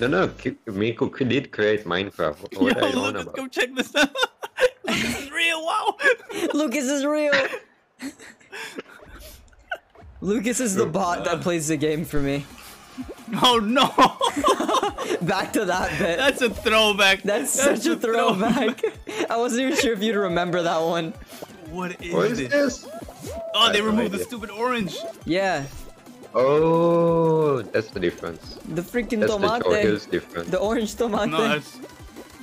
No, no, Miku c- did create Minecraft. What what Yo, are you on Lucas, about? come check this out. Lucas is real. Wow. Lucas is real! Lucas is the bot that uh. plays the game for me. Oh no. Back to that bit. That's a throwback. That's such a throwback. I wasn't even sure if you'd remember that one. What is, What is this? this? Oh, they I no removed the stupid orange. Yeah, Oh, that's the difference. the freaking That's the Joe tomate. Hill's difference. The orange tomate. No, that's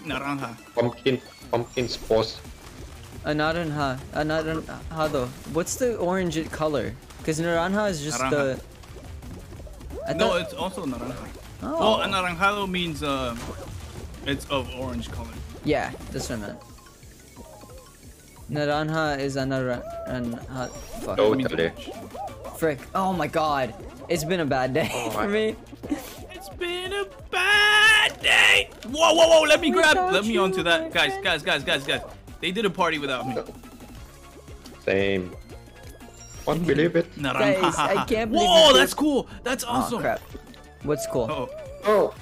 naranja. Pumpkin, pumpkin sauce. Anaranha. Anaranjado. What's the orange color? Because naranja is just Naranja. the. I No, it's also naranja. oh. Well, anaranjado means uh, it's of orange color. Yeah, that's what I meant. Naranja is a nara- an- uh, fuck. Totally. Frick. Oh my god. It's been a bad day Oh, for I- me. It's been a bad day. Whoa, whoa, whoa! Let me oh grab. Let me you, onto that, guys, guys, guys, guys, guys. They did a party without me. Same. Won't believe it. Naranja. Guys, I can't believe Whoa, you that's cool. That's Oh awesome. crap. What's cool? Oh, Oh,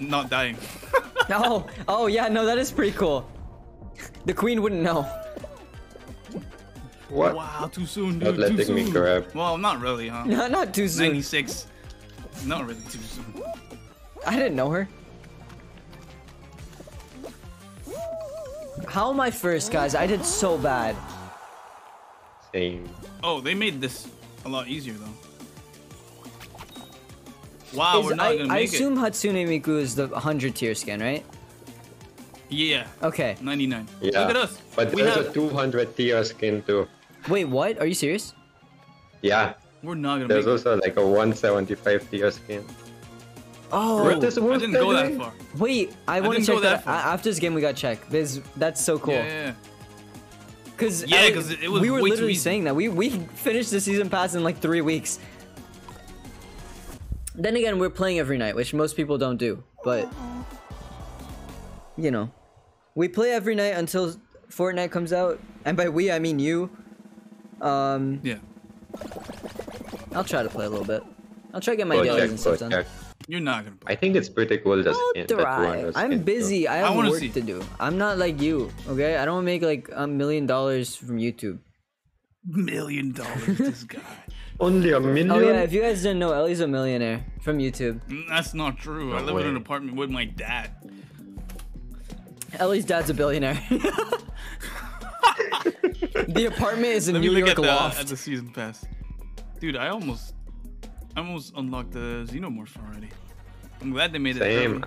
not dying. Oh, oh yeah, no, that is pretty cool. The queen wouldn't know. what? Wow, too soon, Not dude. Too letting me grab. Well, not really, huh? Not, not too soon. 96. Not really too soon. I didn't know her. How am I first, guys? I did so bad. Same. Oh, they made this a lot easier though. Wow, Is- we're not I, gonna I make assume Hatsune Miku is the 100 tier skin, right? Yeah, Okay. 99. Yeah. Look at us. But we there's have. a 200 tier skin too. Wait, what? Are you serious? Yeah. We're not gonna There's make also like a 175 tier skin. Oh, What is. I didn't go that far. wait. I want to didn't go check that that. far. After this game, we got to check. This, that's so cool. Yeah, yeah, yeah. Cause Yeah, 'cause it- it was we were way too literally easy. saying that we we finished the season pass in like three weeks. Then again, we're playing every night, which most people don't do. But you know, we play every night until Fortnite comes out, and by we I mean you. Um, Yeah. I'll try to play a little bit. I'll try to get my Go dailies and stuff done. check. You're not gonna play. I think it's pretty cool. Just I'll skin, the try. 200 I'm busy. I I have wanna work see. to do. I'm not like you. Okay, I don't make like a million dollars from YouTube. Million dollars, this guy. Only a million. Oh yeah, if you guys didn't know, Ely's a millionaire from YouTube. Mm, That's not true. I No live in an apartment with my dad. Ely's dad's a billionaire. the apartment is a Let me New look York at the, loft. at the season pass. Dude, I almost, I almost unlocked the xenomorph already. I'm glad they made it. Same. early.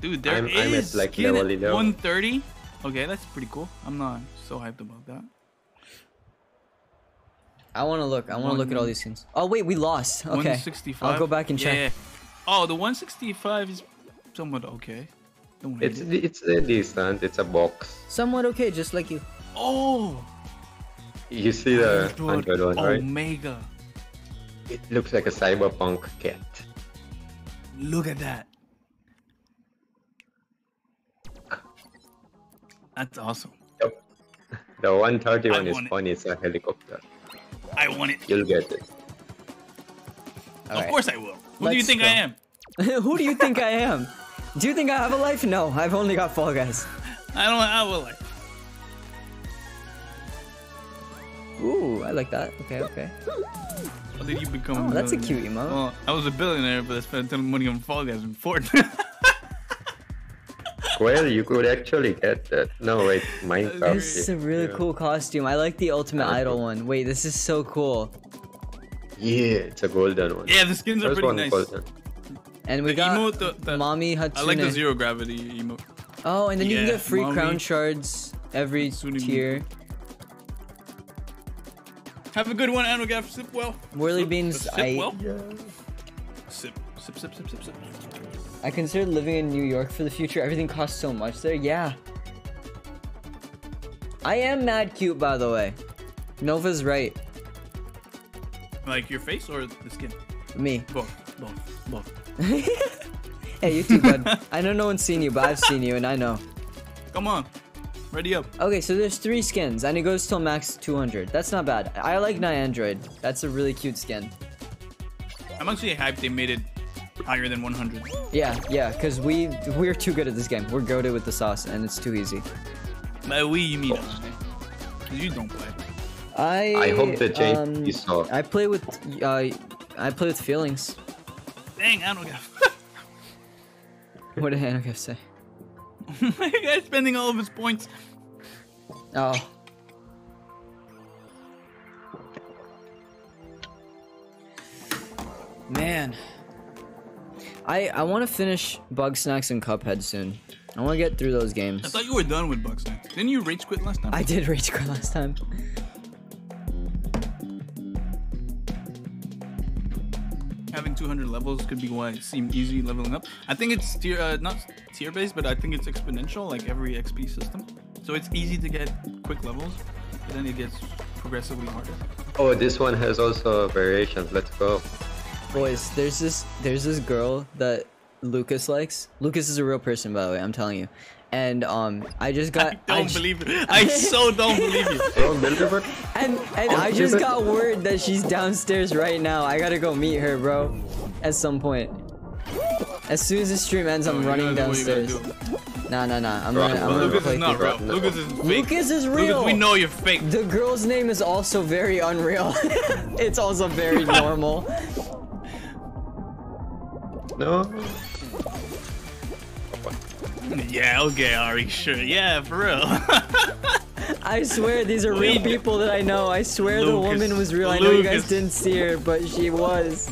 Dude, there I'm- is I'm at, like, skin level 130. Okay, that's pretty cool. I'm not so hyped about that. I want to look. I want to look at all these skins. Oh wait, we lost. Okay, 165. I'll go back and check. Yeah. Oh, the 165 is somewhat okay. Don't It's it. it's a decent. It's a box. Somewhat okay, just like you. Oh, You see the Android 100 one, oh, right? Omega. It looks like a cyberpunk cat. Look at that. That's awesome. Yep. The 131 I is want it. funny. It's a helicopter. I want it. You'll get it. of Alright. course I will. Who do you think go. I am? Who do you think I am? Do you think I have a life? No, I've only got Fall Guys. I don't have a life. Ooh, I like that. Okay, okay. How did you become? Oh, that's a billionaire? cute emote. Well, I was a billionaire, but I spent a ton of money on Fall Guys and Fortnite. Well, you could actually get that. No, wait, Minecraft. This is a really yeah. cool costume. I like the Ultimate Idol cool. one. Wait, this is so cool. Yeah, it's a golden one. yeah, the skins are First pretty nice. golden. And we The got emote, the, the, Mommy Hatsune. I like the zero gravity emote. Oh, and then you can get free Mommy. crown shards every Hatsune tier. Have a good one, Anogaf. Sip well. Whirly Sip- beans, Sip I- well. Sip, sip, sip, sip, sip, sip. I considered living in New York for the future. Everything costs so much there. Yeah. I am mad cute, by the way. Nova's right. Like your face or the skin? Me. Both, both, both. Hey, you too, bud. I know no one's seen you, but I've seen you, and I know. Come on, ready up. Okay, so there's three skins, and it goes till max 200. That's not bad. I like Niandroid. That's a really cute skin. I'm actually hyped they made it higher than 100. Yeah, yeah, because we, we're too good at this game. We're goaded with the sauce, and it's too easy. By we, you mean us, okay? 'Cause you don't play. I I hope the change um, you saw. I play with uh, I play with feelings. Dang, I don't got. What did Hannah say? My guy's spending all of his points. Oh. Man. I I want to finish Bugsnax and Cuphead soon. I want to get through those games. I thought you were done with Bugsnax. Didn't you rage quit last time? I did rage quit last time. Having 200 levels could be why it seemed easy leveling up. I think it's tier, uh, not tier based, but I think it's exponential, like every XP system. So it's easy to get quick levels, but then it gets progressively harder. Oh, this one has also variations. Let's go. Boys, there's this there's this girl that Lucas likes. Lucas is a real person, by the way. I'm telling you. And um, I just got. I don't ju- believe it. I so don't believe you. And and I just got word that she's downstairs right now. I gotta go meet her, bro. At some point. As soon as the stream ends, I'm Oh, running gotta do what you gotta downstairs. Nah, nah, nah. I'm Bro, gonna, I'm well, gonna Lucas play is not real. Lucas is fake. Lucas is Lucas, real. we know you're fake. The girl's name is also very unreal. it's also very normal. No. Yeah, okay, Aary, sure. Yeah, for real. I swear these are real people that I know. I swear the woman was real. I know you guys didn't see her, but she was.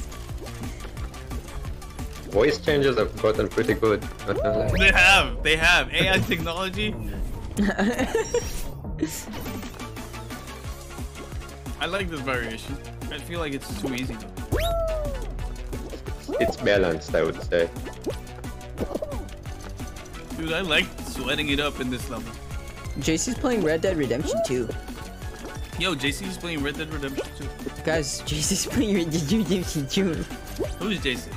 Voice changes have gotten pretty good. Not gonna lie. they have. They have. AI technology. I like this variation. I feel like it's too easy. It's balanced, I would say. Dude, I like sweating it up in this level. JC's playing Red Dead Redemption 2. Yo, JC's playing Red Dead Redemption 2. Guys, JC's playing Red Dead Redemption 2. Who's JC?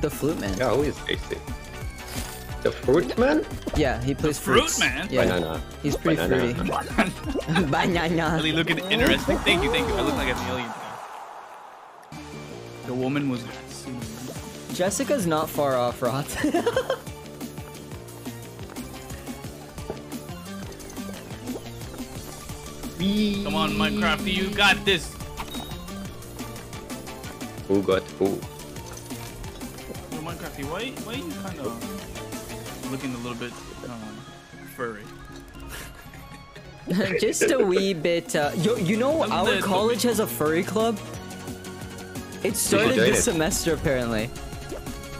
The flute man. Yeah, who is AC? The fruit man? Yeah, he plays Fruit fruits. man? Yeah, Banana. he's pretty Banana. fruity. Banana. really looking interesting. Thank you, thank you. I look like an alien. The woman was. Jessica's not far off, Rot. Come on, Minecraft, you got this. Who got who? Yo, Minecrafty, why, why are you kind of looking a little bit um, furry? Just a wee bit. Uh, yo, you know, A our little college has a furry club. It started this it. semester, apparently.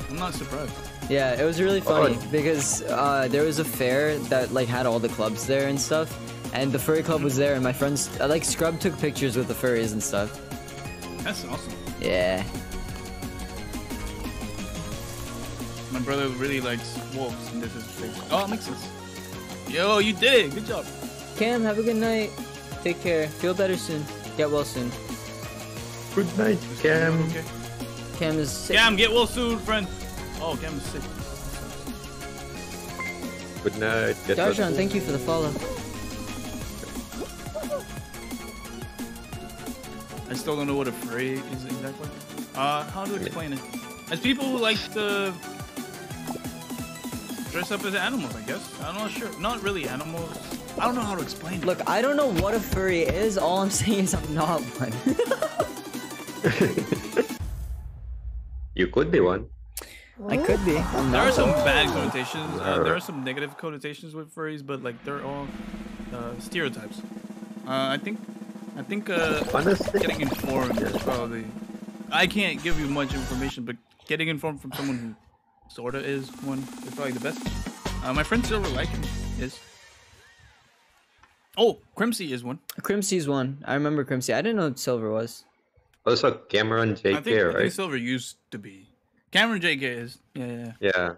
I'm not surprised. Yeah, it was really Oh. funny because uh, there was a fair that like had all the clubs there and stuff, and the furry club was there, and my friends uh, like Scrub took pictures with the furries and stuff. That's awesome. Yeah. My brother really likes wolves, and this is fake. Oh, it makes sense. Yo, you did it. Good job. Cam, have a good night. Take care. Feel better soon. Get well soon. Good night, Cam. Okay. Cam is sick. Cam, get well soon, friend. Oh, Cam is sick. Good night. Get well Darshan, thank you for the follow. I still don't know what a furry is exactly. Uh, how to explain it? As people who like to dress up as animals, I guess. I'm not sure. Not really animals. I don't know how to explain it. Look, I don't know what a furry is. All I'm saying is I'm not one. You could be one. I could be. I'm there not are some though. bad connotations. Uh, there are some negative connotations with furries, but like they're all uh, stereotypes. Uh, I think, I think uh, Honestly, getting informed is probably. I can't give you much information, but getting informed from someone who sorta is one is probably the best. Uh, my friend Silver Lycan is. Oh, Crimsy is one. Crimsy's one. I remember Crimsy. I didn't know Silver was. also Cameron I JK, think, I think? Silver used to be. Cameron JK is. Yeah, yeah. yeah. Yeah.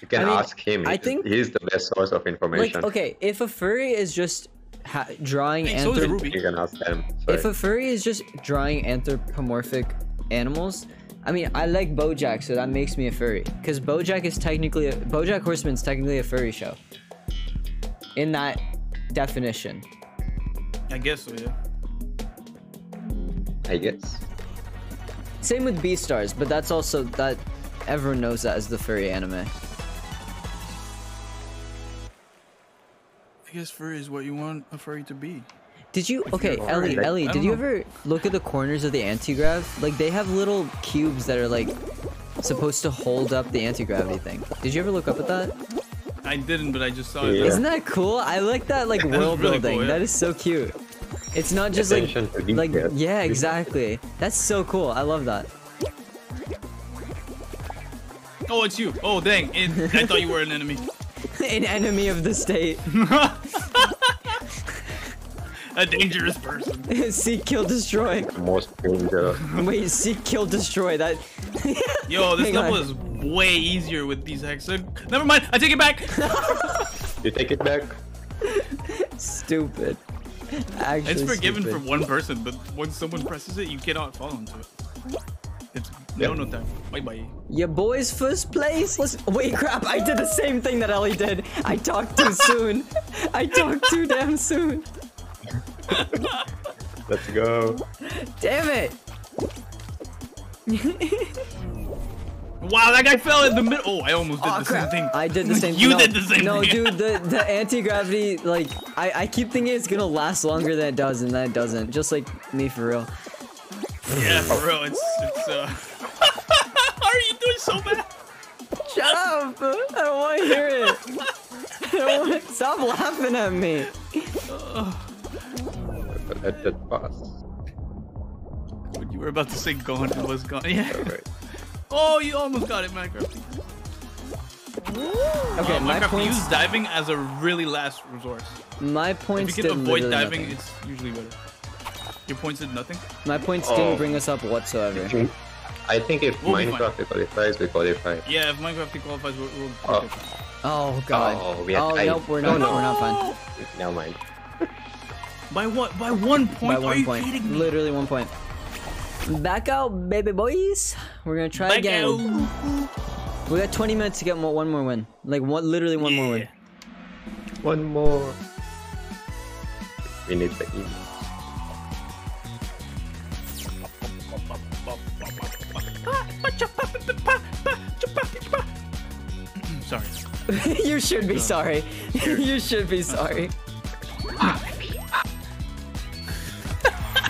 You can I mean, ask him. I He's- think- he's the best source of Like, information. okay, if a furry is just ha- drawing Hey, so anthrop- Ruby. You can ask them. Sorry. if a furry is just drawing anthropomorphic animals, I mean, I like BoJack, so that makes me a furry. Because BoJack is technically a, BoJack Horseman's technically a furry show. In that definition. I guess so. Yeah. I guess. Same with Beastars, but that's also that everyone knows that as the furry anime. I guess furry is what you want a furry to be. Did you okay, Ely? alright. Ely, did you know. ever look at the corners of the anti-grav? Like they have little cubes that are like supposed to hold up the anti-gravity thing. Did you ever look up at that? I didn't, but I just saw it. Yeah. Isn't that cool? I like that like That is world really building. cool, yeah. That is so cute. It's not just like Attention to like yeah, exactly. That's so cool. I love that. Oh, it's you. Oh, dang. It, I thought you were an enemy. An enemy of the state. a dangerous person. seek, kill, destroy. Most dangerous. Wait, seek, kill, destroy. That. Yo, this Hang level on. is way easier with these hexes. Uh, never mind. I take it back. You take it back. Stupid. Actually, It's forgiven stupid. for one person, but once someone presses it, you cannot fall into it. It's no Yep. no time. Bye bye. Your boys first place. Let's wait. Crap! I did the same thing that Ely did. I talked too soon. I talked too damn soon. Let's go. Damn it! Wow, that guy fell in the middle. Oh, I almost did Aw, the crap. same thing. I did the same. Thing. You no, did the same No, thing. No, dude, the the anti gravity like I I keep thinking it's gonna last longer than it does, and then it doesn't. Just like me for real. Yeah, for real. It's it's uh. How are you doing so bad? Shut up! I don't want to hear it. I don't want. Stop laughing at me. Let that pass. When you were about to say gone, it was gone. Yeah. Alright. Oh, you almost got it, Minecraft. Okay, Uh, my Minecraft points. use diving as a really last resource. My points. If points you did can avoid diving, nothing. it's usually better. Your points did nothing. My points Oh. didn't bring us up whatsoever. I think if We'll. Minecraft qualifies, we qualify. Yeah, if Minecraft qualifies, we'll. we'll Oh. Oh god. Oh, we had oh tied. nope, we're not. no. We're not fine. Never mind. By what? By one point? By Are one you point. kidding me? Literally one point. Back out, baby boys. We're gonna try Back again. out. We got 20 minutes to get mo- one more win. Like one, literally one more win. One more. We need the E. Sorry. you should be sorry. you should be sorry.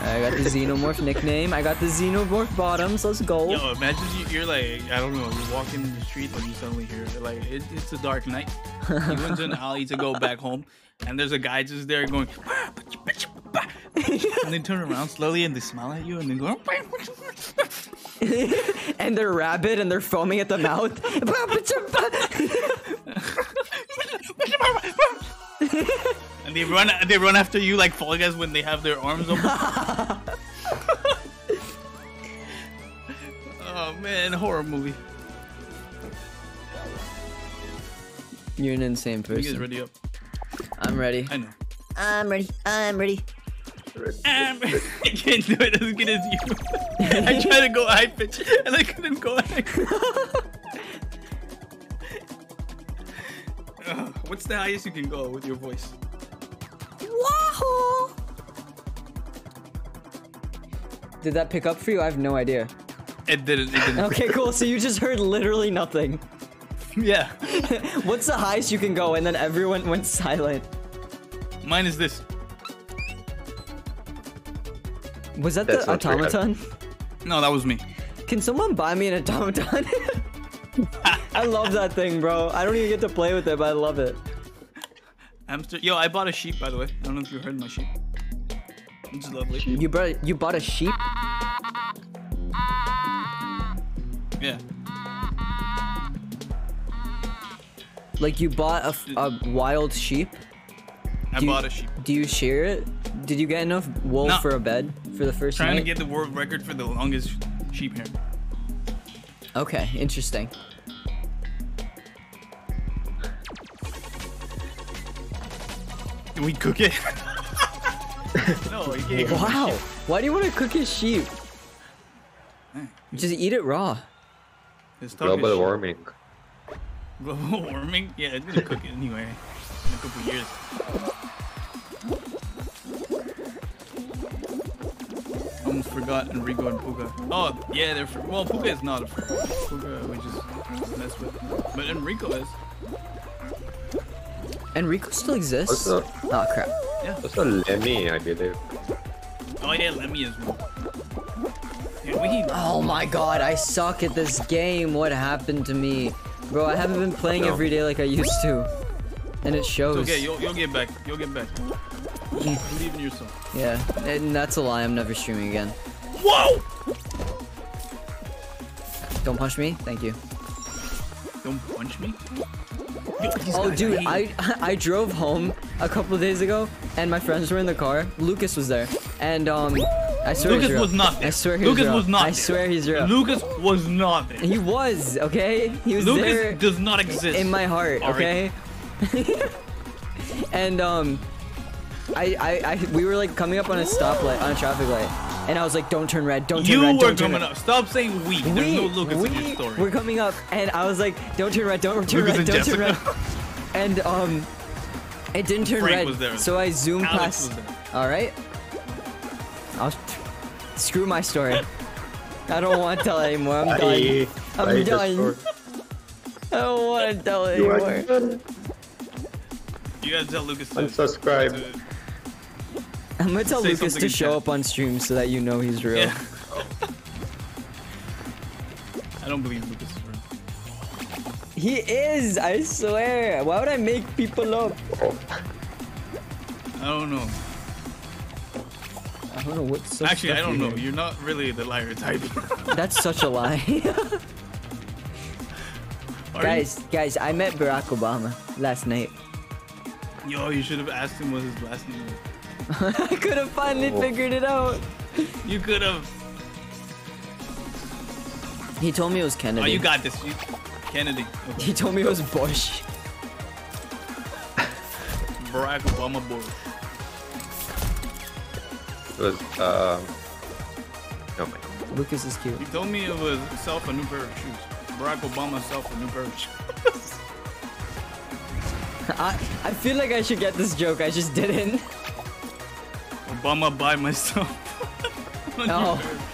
I got the Xenomorph nickname. I got the Xenomorph bottoms. Let's go. Yo, imagine you, you're like, I don't know, you're walking in the street and you suddenly hear like it, it's a dark night. you went to an alley to go back home, and there's a guy just there going, and they turn around slowly and they smile at you and they go, and they're rabid and they're foaming at the mouth. and they run, they run after you like Fall Guys when they have their arms open. oh man, horror movie. You're an insane You guys person. ready up? I'm ready. I know. I'm ready. I'm ready. Um, I can't do it as good as you. I tried to go high pitch and I couldn't go high. Ugh, what's the highest you can go with your voice? Wahoo! Did that pick up for you? I have no idea. It didn't. It didn't. Okay, cool. So you just heard literally nothing. Yeah. What's the highest you can go? And then everyone went silent. Mine is this. Was that That's the automaton? No, that was me. Can someone buy me an automaton? I love that thing, bro. I don't even get to play with it, but I love it. Hamster. Yo, I bought a sheep by the way. I don't know if you heard my sheep. It's lovely. You brought you bought a sheep? Yeah. Like you bought a, a wild sheep? I Do you- bought a sheep. Do you share it? Did you get enough wool No. for a bed for the first Trying to get the world record for the longest sheep hair. Okay, interesting. Can we cook it? no, you can't. cook Wow. Why do you want to cook his sheep? Just eat it raw. His tongue is Global sheep. warming. Global warming? Yeah, it's gonna cook it anyway. In a couple years. Almost forgot Enrico and Puka. Oh, yeah, they're fr- well. Puka is not a friend. Puka we just mess with, but Enrico is. Enrico still exists? Also, Oh crap. also Lemmy, I believe. Oh yeah, Lemmy is one. Yeah, we. Oh my god, I suck at this game. What happened to me? Bro, I haven't been playing No. every day like I used to. And it It's shows. okay, you'll you'll get back. You'll get back. Believe in yourself. yeah, and that's a lie. I'm never streaming again. Whoa! Don't punch me. Thank you. Don't punch me. Oh, dude, hate- I I drove home a couple days ago, and my friends were in the car. Lucas was there, and um, I swear Lucas he's real. was not there. I swear he Lucas was was not I swear he's real. Lucas was not there. he was okay. He was Lucas there does not exist. in my heart. Okay. and um, I, I, I, we were like coming up on a stoplight, on a traffic light, and I was like, "Don't turn red, don't turn You red, were don't turn coming red." up. Stop saying we. There's we, no Lucas we in your story. were coming up, and I was like, "Don't turn red, don't turn Lucas red, don't turn red," and um, it didn't turn Frank red, was there. so I zoomed Alex past. was there. All right, I'll screw my story. I don't want to tell anymore. I'm done. I'm Bye, done. I don't want to tell You anymore. You gotta tell Lucas to. Unsubscribe. to- I'm gonna tell Say Lucas to show up on stream so that you know he's real. Yeah. I don't believe Lucas is real. He is, I swear. Why would I make people up? I don't know. I don't know what's so Actually, I don't know. You're not really the liar type. That's such a lie. Guys, guys, I met Barack Obama last night. Yo, you should have asked him what his last name was. I could have finally Oh. figured it out. You could have. He told me it was Kennedy. Oh, you got this. You, Kennedy. Okay. He told me it was Bush. Barack Obama boy. it was um. Oh my god. Lucas is cute. He told me it was self a new pair of shoes. Barack Obama self a new pair of shoes. I, I feel like I should get this joke. I just didn't. Obama buy myself. a new pair of-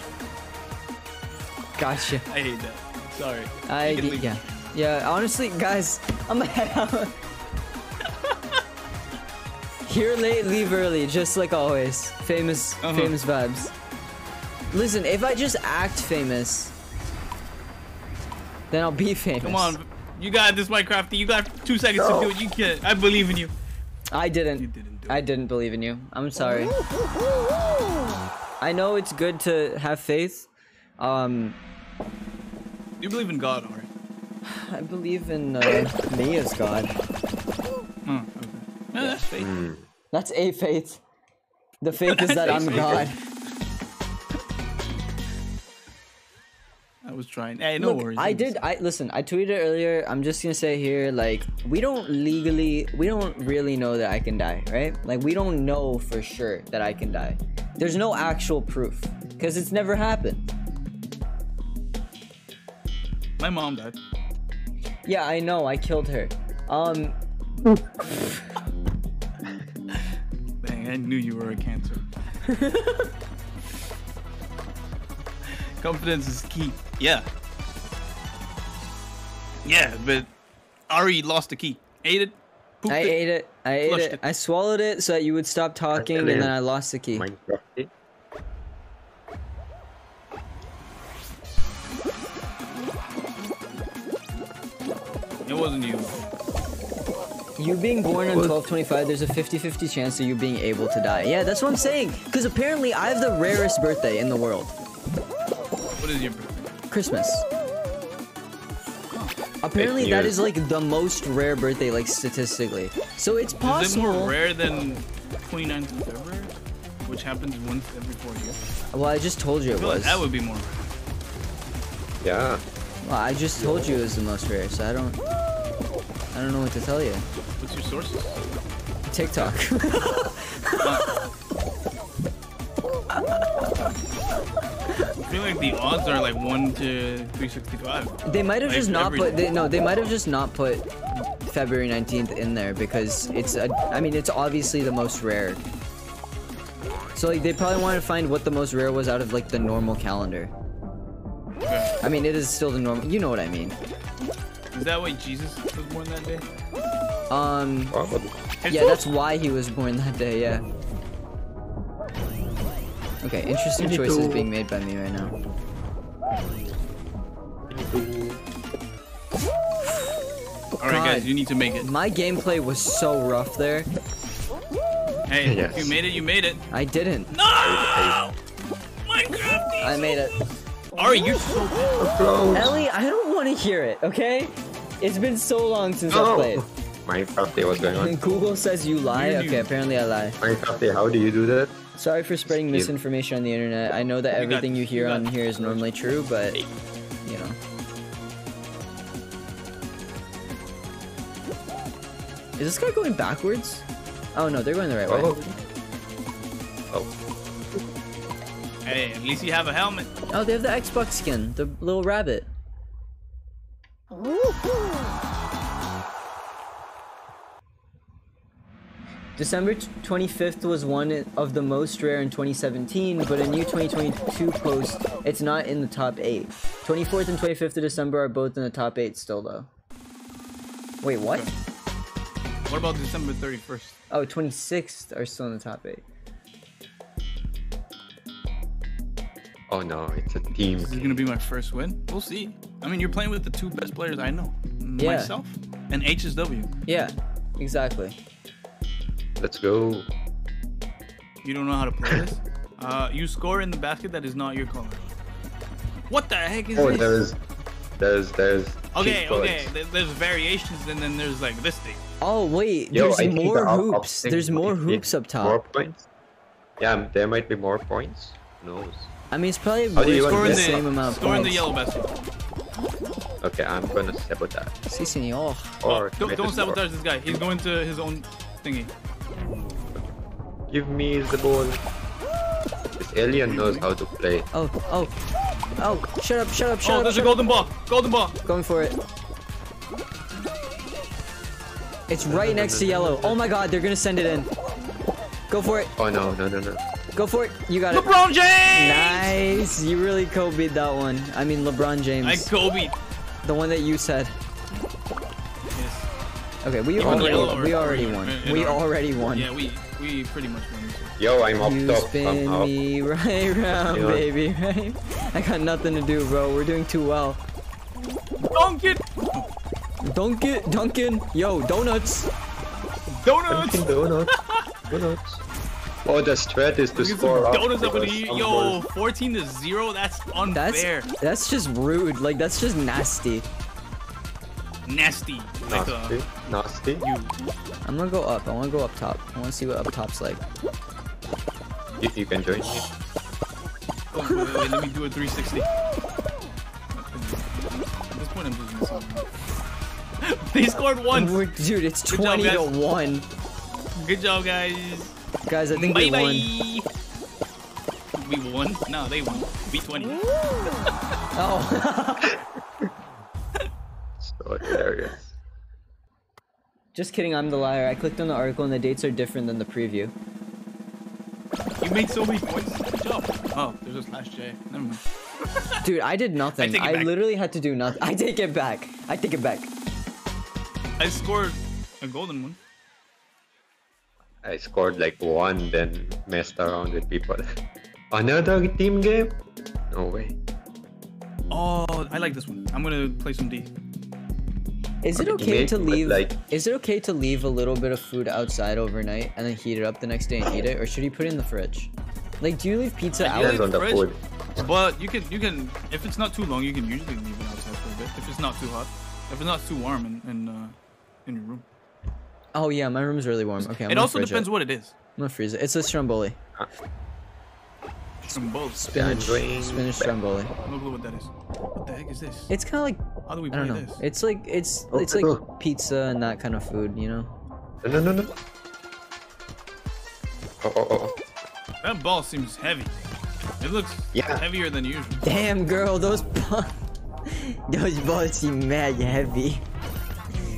Gotcha. I hate that. Sorry. I You can leave. yeah. Yeah, honestly, guys, I'm gonna head out. Here late, leave early, just like always. Famous, Uh-huh. famous vibes. Listen, if I just act famous, then I'll be famous. Come on. You got this, Minecrafty. You got two seconds to do it. You can. I believe in you. I didn't. You didn't do I didn't believe in you. I'm sorry. I know it's good to have faith. Um, You believe in God, alright? I believe in uh, me as God. Huh, okay. Yeah, that's fake. Hmm. That's a faith. The faith is that I'm God. Trying. Hey, no Look, worries. I did. I listen. I tweeted earlier. I'm just gonna say here, like, we don't legally, we don't really know that I can die, right? Like, we don't know for sure that I can die. There's no actual proof because it's never happened. My mom died. Yeah, I know. I killed her. Um, Dang, I knew you were a cancer. Confidence is key. Yeah. Yeah, but Aary lost the key. Ate it. I it. ate it. I ate it. it. I swallowed it so that you would stop talking, and then I lost the key. Minecraft. It wasn't you. You being born on 1225, there's a 50-50 chance of you being able to die. Yeah, that's what I'm saying. Because apparently I have the rarest birthday in the world. What is your birthday? Christmas. Apparently that is like the most rare birthday, like statistically. So it's possible. Is it possible. more rare than 29th of February? Which happens once every four years. Well, I just told you I it feel like was. that would be more rare. Yeah. Well, I just told you it was the most rare, so I don't. I don't know what to tell you. What's your sources? TikTok. I feel like the odds are like 1 to 365. they might have Like just not every- put. They, no, they might have just not put February 19th in there because it's. A, I mean, it's obviously the most rare. So like, they probably wanted to find what the most rare was out of like the normal calendar. Okay. I mean, it is still the normal. You know what I mean. Is that why Jesus was born that day? Um. Yeah, that's why he was born that day, yeah. Okay, interesting choices being made by me right now. Alright, guys, you need to make it. My gameplay was so rough there. Hey, Yes. if you made it, you made it. I didn't. No! Minecraft! I made it. Aary, you're so bad. Ely, I don't want to hear it, okay? It's been so long since I No. played. Minecraft, what's going on? Google says you lie. You- Okay, apparently I lie. Minecraft, how do you do that? Sorry for spreading misinformation on the internet. I know that oh You everything this, you you hear got on here is normally true, but you know. Is this guy going backwards? Oh no, they're going the right way. Oh. Oh. Hey, at least you have a helmet. Oh, they have the Xbox skin, the little rabbit. December 25th was one of the most rare in 2017, but a new 2022 post, it's not in the top 8. 24th and 25th of December are both in the top 8 still, though. Wait, what? What about December 31st? Oh, 26th are still in the top 8. Oh no, it's a team. This is gonna be my first win. We'll see. I mean, you're playing with the two best players I know, Yeah. myself and HSW. Yeah, exactly. Let's go. You don't know how to play this? Uh, you score in the basket that is not your color. What the heck is Oh, this? there's, there's, there's. Okay, okay. codes. There's variations, and then there's like this thing. Oh, wait, Yo, there's I more the up- up hoops. thing There's more might hoops up top. More points. Yeah, there might be more points. Who knows? I mean, it's probably How do you worth want the same amount of Score in the yellow basket. Okay, I'm gonna sabotage. Si, senor. Oh, Or don't don't sabotage this guy. He's going to his own thingy. Give me the ball. This alien knows how to play. Oh, oh, oh, shut up, shut up, shut Oh, up. there's a shut golden ball. Golden ball. up. Going for it. It's right next to yellow. Oh my god, they're gonna send it in. Go for it. Oh no, no, no, no. Go for it. You got it. LeBron James. Nice. You really Kobe that one. I mean, LeBron James. I Kobe. the one that you said. Yes. Okay, we already, we already won. We already won. Yeah, we we pretty much won. this. Yo, I'm up You top spin somehow. me right round, Yeah. baby, right? I got nothing to do, bro. We're doing too well. Dunk it. Dunkin', Dunkin', yo, donuts. Donuts. Dunkin' Donuts. Donuts. Oh, the strat is to Look at score up donuts up in because Yo, 14 to 0. That's That's unfair. that's just rude. Like that's just nasty. Nasty. Like uh, Nasty. Nasty. you. I'm gonna go up. I wanna go up top. I wanna see what up top's like. You, you can join me. Oh, wait, wait, wait, let me do a 360. At this point, I'm just missing. they scored once. We're- Dude, it's Good job, 20 to 1. Good job, guys. Guys, I think bye we bye. won. We won? No, they won. Beat 20. Oh. So hilarious. just kidding, I'm the liar. I clicked on the article and the dates are different than the preview. You made so many points. Good job. Oh, there's a slash J. Never mind. Dude, I did nothing. take it I, literally had to do nothing. I take it back. I take it back. I scored a golden one. I scored like one, then messed around with people. Another team game? No way. Oh, I like this one. I'm gonna play some D. Is it Okay, okay make- to leave? like- Is it okay to leave a little bit of food outside overnight and then heat it up the next day and eat it, or should you put it in the fridge? Like, do you leave pizza I out? do Depends on the fridge. food. But you can you can if it's not too long, you can usually leave it outside for a bit. If it's not too hot, if it's not too warm in in, uh, in your room. Oh yeah, my room's really warm. Okay, I'm it also depends It. what it is. I'm gonna freeze it. It's a stromboli. From both. Spinach, Enjoying spinach stromboli. No clue what that is. What the heck is this? It's kind of like How do we I don't know. this? It's like it's Oh, it's like oh. pizza and that kind of food, you know. No, no, no, no. Oh, oh, oh, oh. That ball seems heavy. It looks Yeah. heavier than usual. Damn, girl, those balls, those balls seem mad heavy.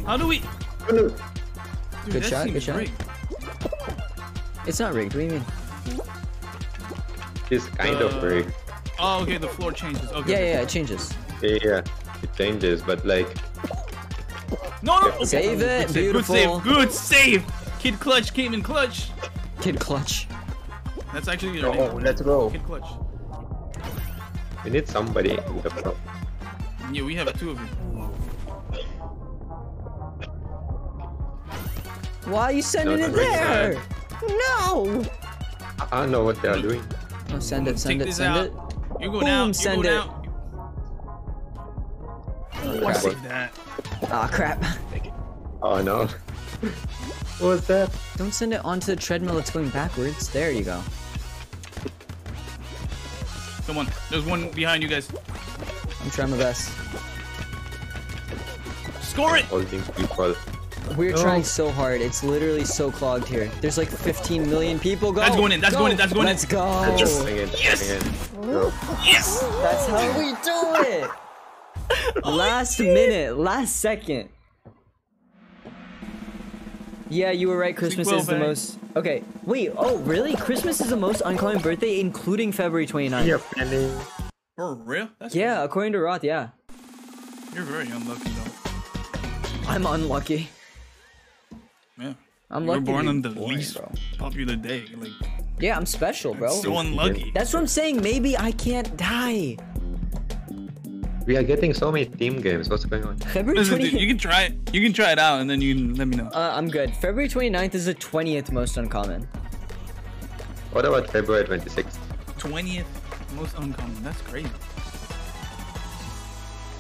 How do we? Dude, Good shot, good shot. rigged. It's not rigged. What do you mean? It's kind of Uh, rigged. Oh, okay. The floor changes. Okay. Yeah, yeah, yeah, it changes. Yeah, it changes, but like, No, no. Okay. Save it, Good save, beautiful. Good save. Good save. Kid Clutch came in clutch. Kid clutch. That's actually Oh, your name. let's go. Kid Clutch. we need somebody in the front. Yeah, we have two of you. Why are you sending No, it no, it's there? No. I don't know what they are doing. Oh, send it, send Take it, send out. it. You go Boom, down. You send go it. down. Oh, crap. save that. Ah, crap. Oh no. what was that? Don't send it onto the treadmill. It's going backwards. There you go. Come on. There's one behind you guys. I'm trying my best. Score it. Holding people. We're No. trying so hard. It's literally so clogged here. There's like 15 million people. Go. That's going in, that's go. going in, that's going in. Let's go. That's going in, that's going. Go. Yes. That's how we do it. last minute, last second. Yeah, you were right. Christmas is the Bang. most. Okay, wait. Oh, really? Christmas is the most uncommon birthday, including February 29th. You're planning. For real? That's Yeah, according to Roth. Yeah, You're very unlucky though. I'm unlucky. Yeah. I'm you were lucky. to born on the born, least bro. popular day. Like Yeah, I'm special, bro. so unlucky. That's what I'm saying. Maybe I can't die. We are getting so many team games. What's going on? February Listen, 20th. dude, you can try it. You can try it out, and then you can let me know. Uh, I'm good. February 29th is the 20th most uncommon. What about February 26th? Twentieth most uncommon. That's crazy.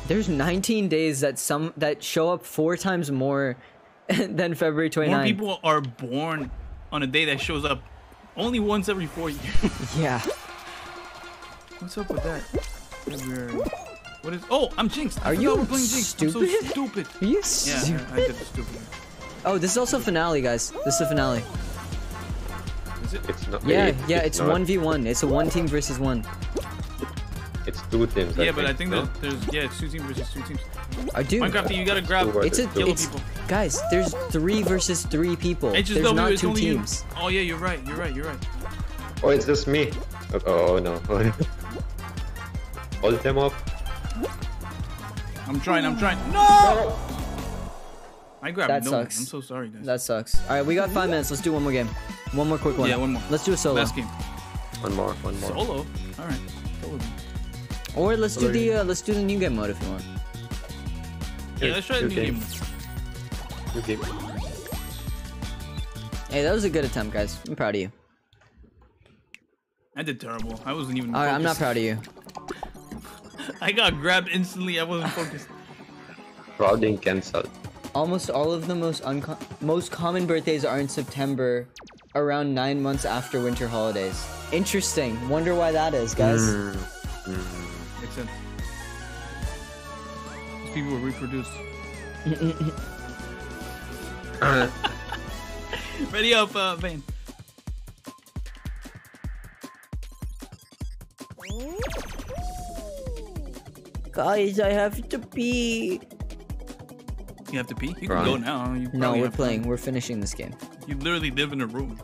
There's 19 days that some that show up four times more than February 29th. More people are born on a day that shows up only once every four years. Yeah. What's up with that? February. What is? Oh, I'm jinxed. I Are you we're playing jinxed. I'm so stupid? stupid. Are you Yeah, stupid? I, I did the stupid. Oh, this is also finale, guys. This is the finale. Is it? It's not. Yeah, it- yeah, it's 1v1. It's a one team versus one. It's two teams. Yeah, but I think no? that there's yeah, it's two teams versus two teams. I do. Minecraft, you gotta grab Two It's a versus yellow it's people. guys. There's three versus three people. There's HSW not is two only you. teams. Oh yeah, you're right. You're right. You're right. Oh, it's just me. Oh, oh no. Hold them up. I'm trying. I'm trying. No. I grabbed That no one. sucks. I'm so sorry, guys. That sucks. All right, we got five minutes. Let's do one more game. One more quick one. Yeah, one more. Let's do a solo. Last game. One more, one more. Solo. All right. Solo. Or let's do the uh, let's do the new game mode if you want. Yeah, let's try the new Okay. game. Two game. Hey, that was a good attempt, guys. I'm proud of you. I did terrible. I wasn't even. All right, I'm not proud of you. I got grabbed instantly. I wasn't focused. Crowding cancelled. Almost all of the most unco- most common birthdays are in September, around nine months after winter holidays. Interesting. Wonder why that is, guys. Mm, Makes These people will reproduce. Ready up, uh, Vane. Guys, I have to pee. You have to pee. You can Right. go now. You No, we're playing. time. We're finishing this game. You literally live in a room.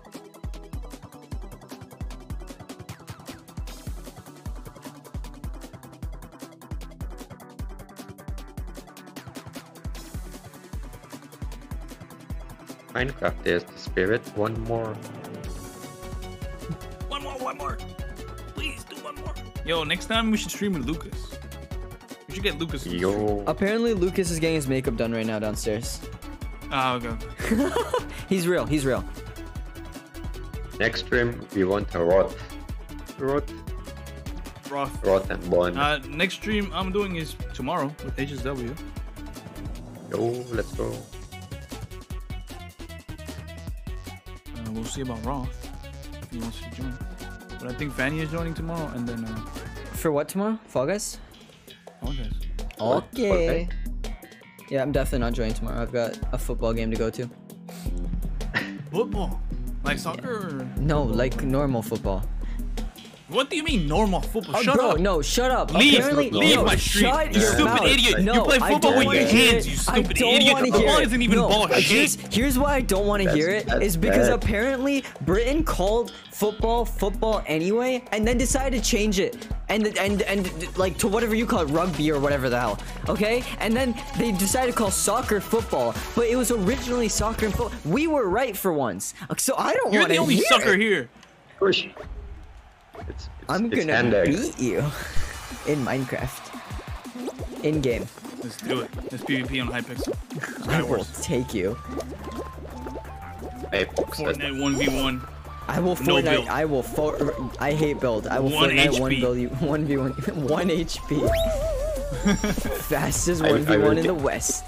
Minecraft, there's the spirit. One more. One more, one more. Please do one more. Yo, next time we should stream with Lucas. We should get Lucas. on stream. Yo. Apparently, Lucas is getting his makeup done right now downstairs. Ah, okay. He's real. He's real. Next stream, we want a rot. Rot. Roth. Rot and Bond. Uh, next stream I'm doing is tomorrow with HSW. Yo, let's go. We'll see about Roth if he wants to join. But I think Fanny is joining tomorrow, and then uh, For what tomorrow? Fall Guys? oh guys. Okay. Yeah, I'm definitely not joining tomorrow. I've got a football game to go to. Football, like soccer. Or... No, like normal football. What do you mean normal football? Oh, Shut bro, up. no, shut up. Leave, Apparently, leave no, my stream. Shut You your stupid mouth. idiot. You play football with your hands, it. you I stupid don't idiot. wanna The hear ball it. isn't even no, ball here's, shit. here's why I don't want to hear it is because bad. apparently Britain called football football anyway, and then decided to change it. And and and like to whatever you call it, rugby or whatever the hell. Okay, and then they decided to call soccer football, but it was originally soccer and football. We were right for once. So I don't want to You're the to only hear sucker it. here. Push. It's, it's, I'm it's gonna beat you in Minecraft. In game. Let's do it. Let's PvP on Hypixel. I will take you. Apex. Fortnite 1v1. I will No Fortnite. build. I will. For, I hate build. I will One Fortnite one HP. build you. One v one. One HP. Fastest I- I one v will one in the west.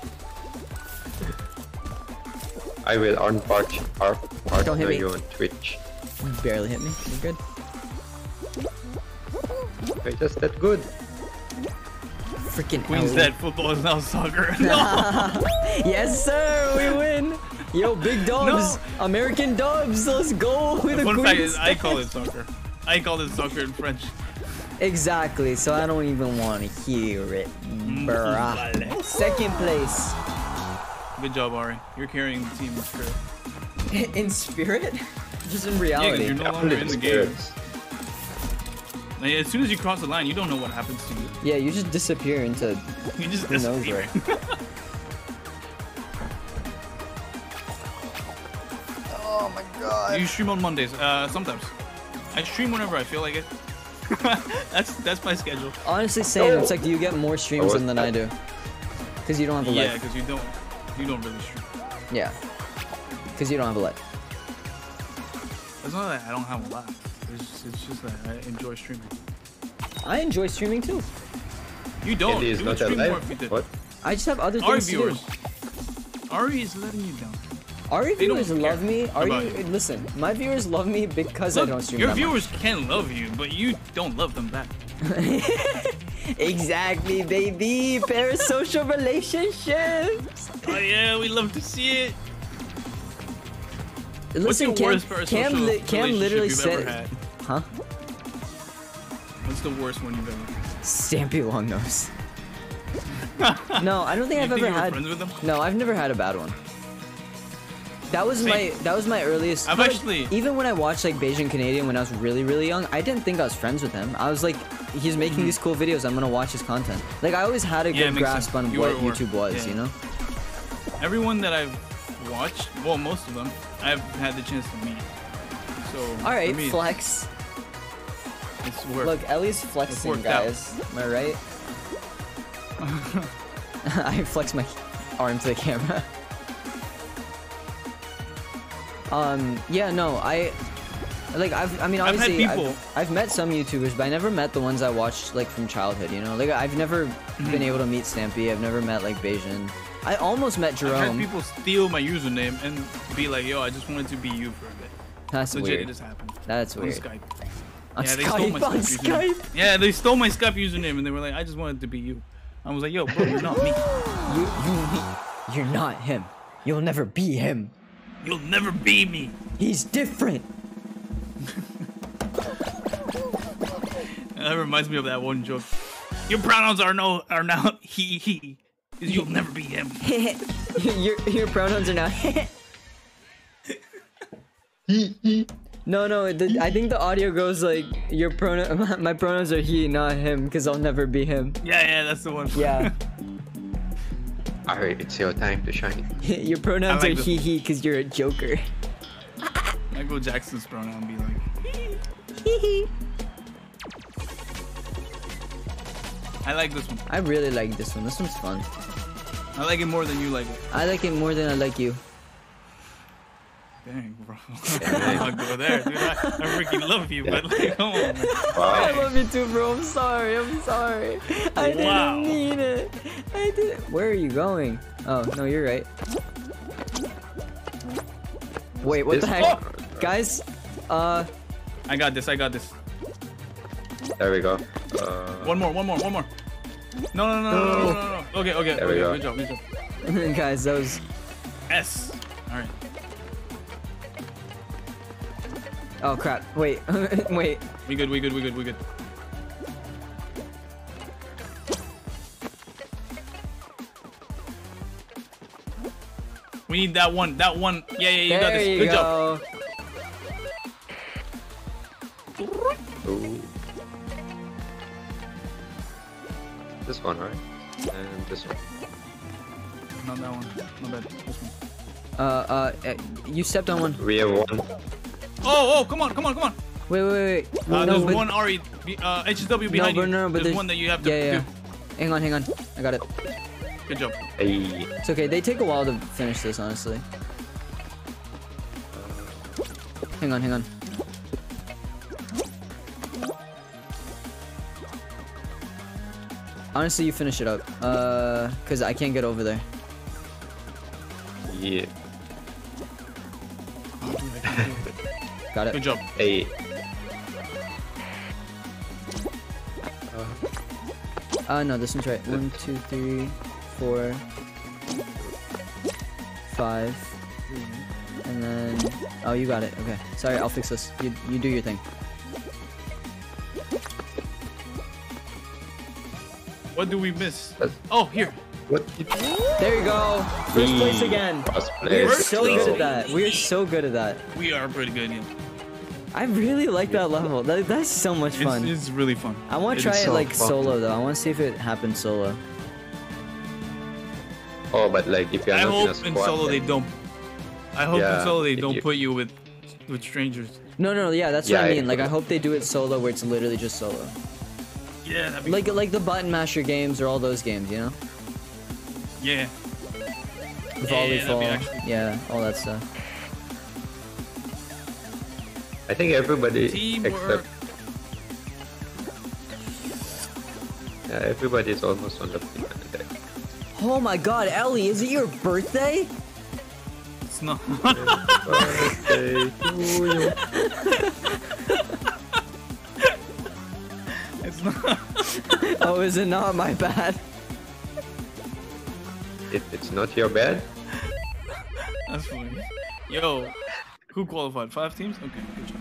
I will earn part, part, Don't hit partner me. you on Twitch. Barely hit me. You're good. You're just that good. Freaking Queen's Ely. dead. Football is now soccer. No. yes, sir. We win. Yo, big dubs. American dubs. Let's go. With the Fun fact Queen's is, I call it soccer. I call it soccer in French. Exactly. So I don't even want to hear it, mm-hmm. bruh. Second place. Good job, Aary. You're carrying the team in spirit. in spirit, just in Yeah, 'cause reality. you're no longer in the game. Spirits. Like, as soon as you cross the line, you don't know what happens to you. Yeah, you just disappear into You just who knows disappear. where. oh my god. You stream on Mondays. Uh, sometimes. I stream whenever I feel like it. that's that's my schedule. Honestly, same. It's like do you get more streams was in than I do. Because you don't have a Yeah, because you don't you don't really stream. Yeah. Because you don't have a life. It's not that I don't have a lot. It's just, it's just that I enjoy streaming. I enjoy streaming too. You don't. Andy is you not stream more alive. if you did. What? I just have other Our things to do. viewers. Aary is letting you down. Our They viewers love me. Are you, you. Listen, my viewers love me because I don't stream your that much. viewers can love you, but you don't love them back. exactly, baby. Parasocial relationships. Oh yeah, we love to see it. Listen, What's your Cam, worst parasocial Cam, li- Cam relationship literally you've said, ever had? "Huh?" What's the worst one you've ever? Seen? Stampy Longnose. no, I don't think I've think ever had. friends with them? No, I've never had a bad one. That was Same. my that was my earliest. I've like, actually- even when I watched like BajanCanadian when I was really really young, I didn't think I was friends with him. I was like, he's making mm-hmm. these cool videos. I'm gonna watch his content. Like I always had a. Yeah, good grasp sense. on You what YouTube was. yeah. You know. Everyone that I've watched, well, most of them, I've had the chance to meet. So All right, me, flex. It's. Look, Ely's flexing, worked out. guys. Am I right? I flex my arm to the camera. Um, yeah, no, I like I've I mean I've obviously I've, I've met some YouTubers, but I never met the ones I watched like from childhood. You know, like I've never Mm-hmm. been able to meet Stampy. I've never met like Bajan. I almost met I've had Jerome. people steal my username and be like, "Yo, I just wanted to be you for a bit." That's Legit, it weird. just happened. That's on weird. Skype. On yeah, they stole my Skype, username. Skype. Yeah, they stole my Skype username and they were like, "I just wanted to be you." I was like, "Yo, bro, you're not me. You, you, you're not him. You'll never be him. You'll never be me." He's different. That reminds me of that one joke. Your pronouns are no are now he he. You'll never be him. your your pronouns are now. no, no. The, I think the audio goes like your pronoun. My pronouns are he, not him, because I'll never be him. Yeah, yeah, that's the one. Yeah, Alright, it's your time to shine. your pronouns like are this he, he, because you're a joker. Michael Jackson's pronoun be like. He, he. I like this one. I really like this one. This one's fun. I like it more than you like it. I like it more than I like you. Dang, bro. I'll go there, dude. I, I freaking love you, but like, come on. Man. I love you too, bro. I'm sorry. I'm sorry. I didn't mean it. I didn't. Where are you going? Oh no, you're right. Wait, what the This- heck, guys? Uh, I got this. I got this. There we go. Uh, One more. One more. One more. No, no, no, no, no, no, no. no. Okay, okay. There we go. Good job. Good job. guys, that was. S. All right. Oh crap! Wait, wait. We good. We good. We good. We good. We need that one. That one. Yeah, yeah. You there got this. you Good job. go. ooh. This one, right? And this one. Not that one. Not bad. This one. Uh, uh, uh, you stepped on one. We have one. Oh, oh, come on, come on, come on. Wait, wait, wait. Uh, no, there's but, one RE, be- uh, HW behind but you. no, no, but there's, there's- one that you have to yeah, yeah. do. Hang on, hang on. I got it. Good job. Hey. It's okay. They take a while to finish this, honestly. Hang on, hang on. Honestly, you finish it up. Uh, cause I can't get over there. Yeah. It. Good job. Hey. Uh, no, this one's right. One, two, three, four, five, and then. Oh, you got it. Okay. Sorry, I'll fix this. You you do your thing. What do we miss? Oh, here. What? There you go. First place again. We're so let's good at that. We're so good at that. We are pretty good. Yeah. I really like that level. That, that's so much fun. it's really fun. I want to try it so like fun. solo though. I want to see if it happens solo. Oh, but like if you're I not in a hope in squad, solo they don't. I hope in solo they don't you- put you with with strangers. No, no, yeah, that's Yeah, what I I mean. Like, I hope they do it solo where it's literally just solo. Yeah, that'd be Like, like the button masher games or all those games, you know? yeah. Yeah, yeah, that'd Volleyball, actually- yeah, all that stuff. I think everybody Teamwork. except yeah, everybody is almost on the deck. Oh my God, Ely, is it your birthday? It's not. Birthday to you. it's not. oh, is it not? My bad. It, it's not your bad. That's funny. Yo, who qualified? Five teams? Okay, good job.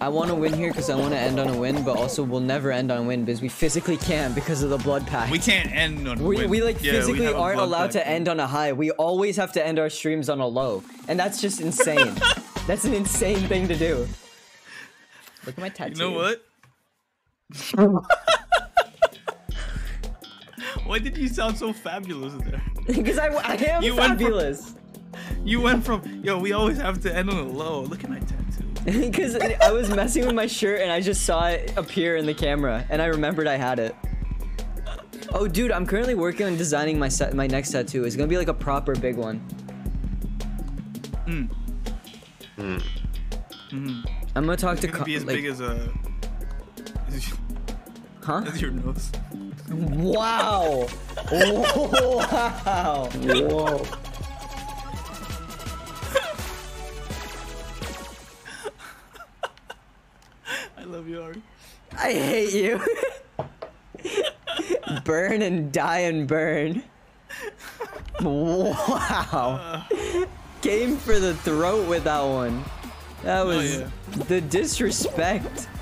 I want to win here because I want to end on a win, but also we'll never end on a win because we physically can't because of the blood pact. We can't end on. a We, win. we like Yeah, physically have a aren't allowed pact. to end on a high. We always have to end our streams on a low, and that's just insane. that's an insane thing to do. Look at my tattoo. You know what? Why did you sound so fabulous there? Because I, I am You went for- fabulous. You went from yo, we always have to end on a low. Look at my tattoo. Because I was messing with my shirt and I just saw it appear in the camera, and I remembered I had it. Oh, dude, I'm currently working on designing my set, my next tattoo. It's gonna be like a proper big one. Mm. Hmm. Mm-hmm. I'm gonna talk It's to gonna co- be as like, big as a huh? as your nose. Wow! wow! Whoa. I hate you. burn and die and burn. Wow. Came for the throat with that one. That was oh, yeah. the disrespect.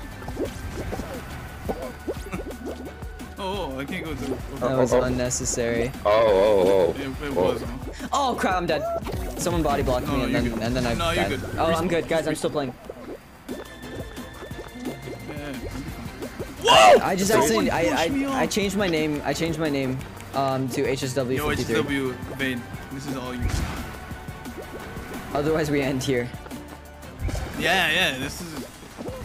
Oh, I can't go through. That was unnecessary. Oh, oh, It, oh. it oh. was. Oh crap, I'm dead. Someone body blocked me No, and then and then I No, you're good. Oh, I'm good, guys. I'm still playing. Whoa! I just Someone accidentally I I. I changed my name. I changed my name um to HSW53. Yo, HW, Vane. This is all you. Otherwise we end here. Yeah, yeah. This is.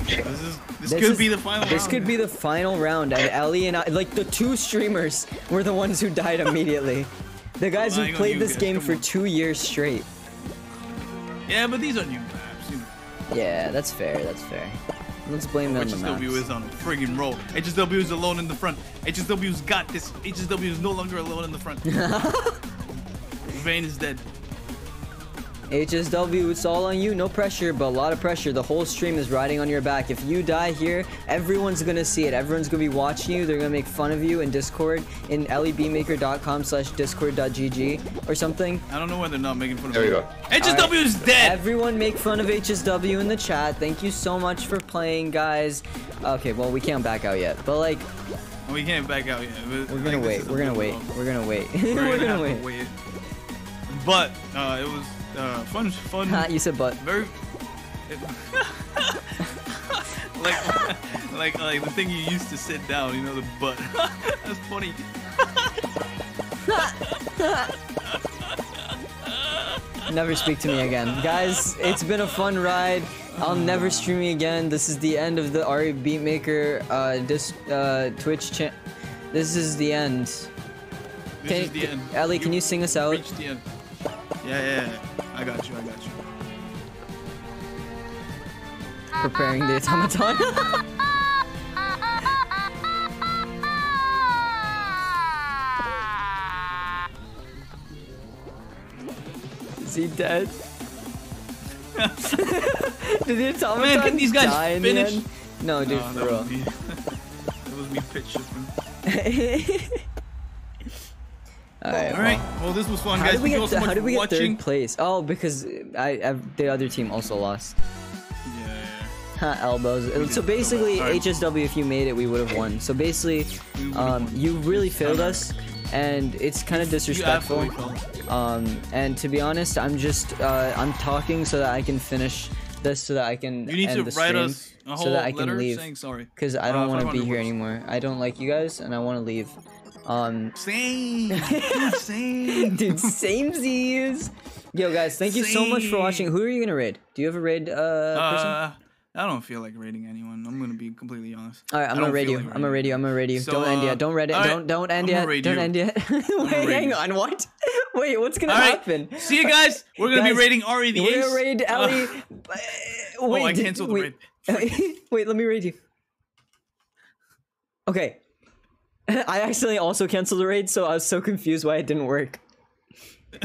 This is. This, This could is- be the final. Round. This round. could be the final round, and Ely and I, like the two streamers, were the ones who died immediately. The guys who played this guys, game for on. two years straight. Yeah, but these are new maps. You know. Yeah, that's fair. That's fair. Let's blame it on the HSW is on a friggin' roll. HSW is alone in the front. HSW's got this. HSW is no longer alone in the front. Vane is dead. HSW, it's all on you. No pressure, but a lot of pressure. The whole stream is riding on your back. If you die here, everyone's gonna see it. Everyone's gonna be watching you. They're gonna make fun of you in Discord in lebmaker.com slash discord.gg or something. I don't know why they're not making fun of There me. we go. HSW is dead. Everyone make fun of HSW in the chat. Thank you so much for playing, guys. Okay, well, we can't back out yet, but like, we can't back out yet. but we're gonna think this wait. is a We're gonna wait. We're gonna wait. We're, We're gonna, gonna have wait. to wait. But uh, it was uh, fun. Fun. You said butt. very. like, like, like the thing you used to sit down. You know the butt. That's funny. Never speak to me again. Guys, it's been a fun ride. I'll never stream again. This is the end of the Aary Beatmaker uh, dis, uh, Twitch channel. This is the end. This Can, is the end. Ely, can you sing us out? Reached the end? Yeah, yeah. I got you. I got you. Preparing the automaton. Is he dead? Did the automaton Man, can these guys die in the finish? No, dude, oh, No, for real. It was me pitch shifting. All right. All right. Well, this was fun, How guys. did we Thank you all get? so How did we get watching. third place? Oh, because I, I the other team also lost. Yeah, Ha, elbows. did So basically. HSW, if you made it, we would have won. So basically, um, you really failed us, and it's kind of disrespectful. Um, and to be honest, I'm just uh, I'm talking so that I can finish this, so that I can You need end to the write stream, us a whole so that I can letter leave. saying sorry. Because I Uh, don't want to be here anymore. I don't like you guys, and I want to leave. Um, Same. Dude, same. dude, samesies. Yo, guys, thank you so much for watching. Who are you gonna raid? Do you have a raid uh, person? Uh, I don't feel like rating anyone. I'm gonna be completely honest. All right, I I'm gonna raid you. like I'm gonna raid you. I'm gonna raid you. So, don't end uh, yet. Don't read it. right, Don't don't end yet. Don't you. end yet. Wait, raid hang on. What? Wait, what's gonna right. happen? See you guys. We're gonna Guys, be rating Aary the We're gonna raid Uh, Ely. Uh, wait, I did- canceled the wait. wait, let me raid you. Okay. I accidentally also canceled the raid, so I was so confused why it didn't work.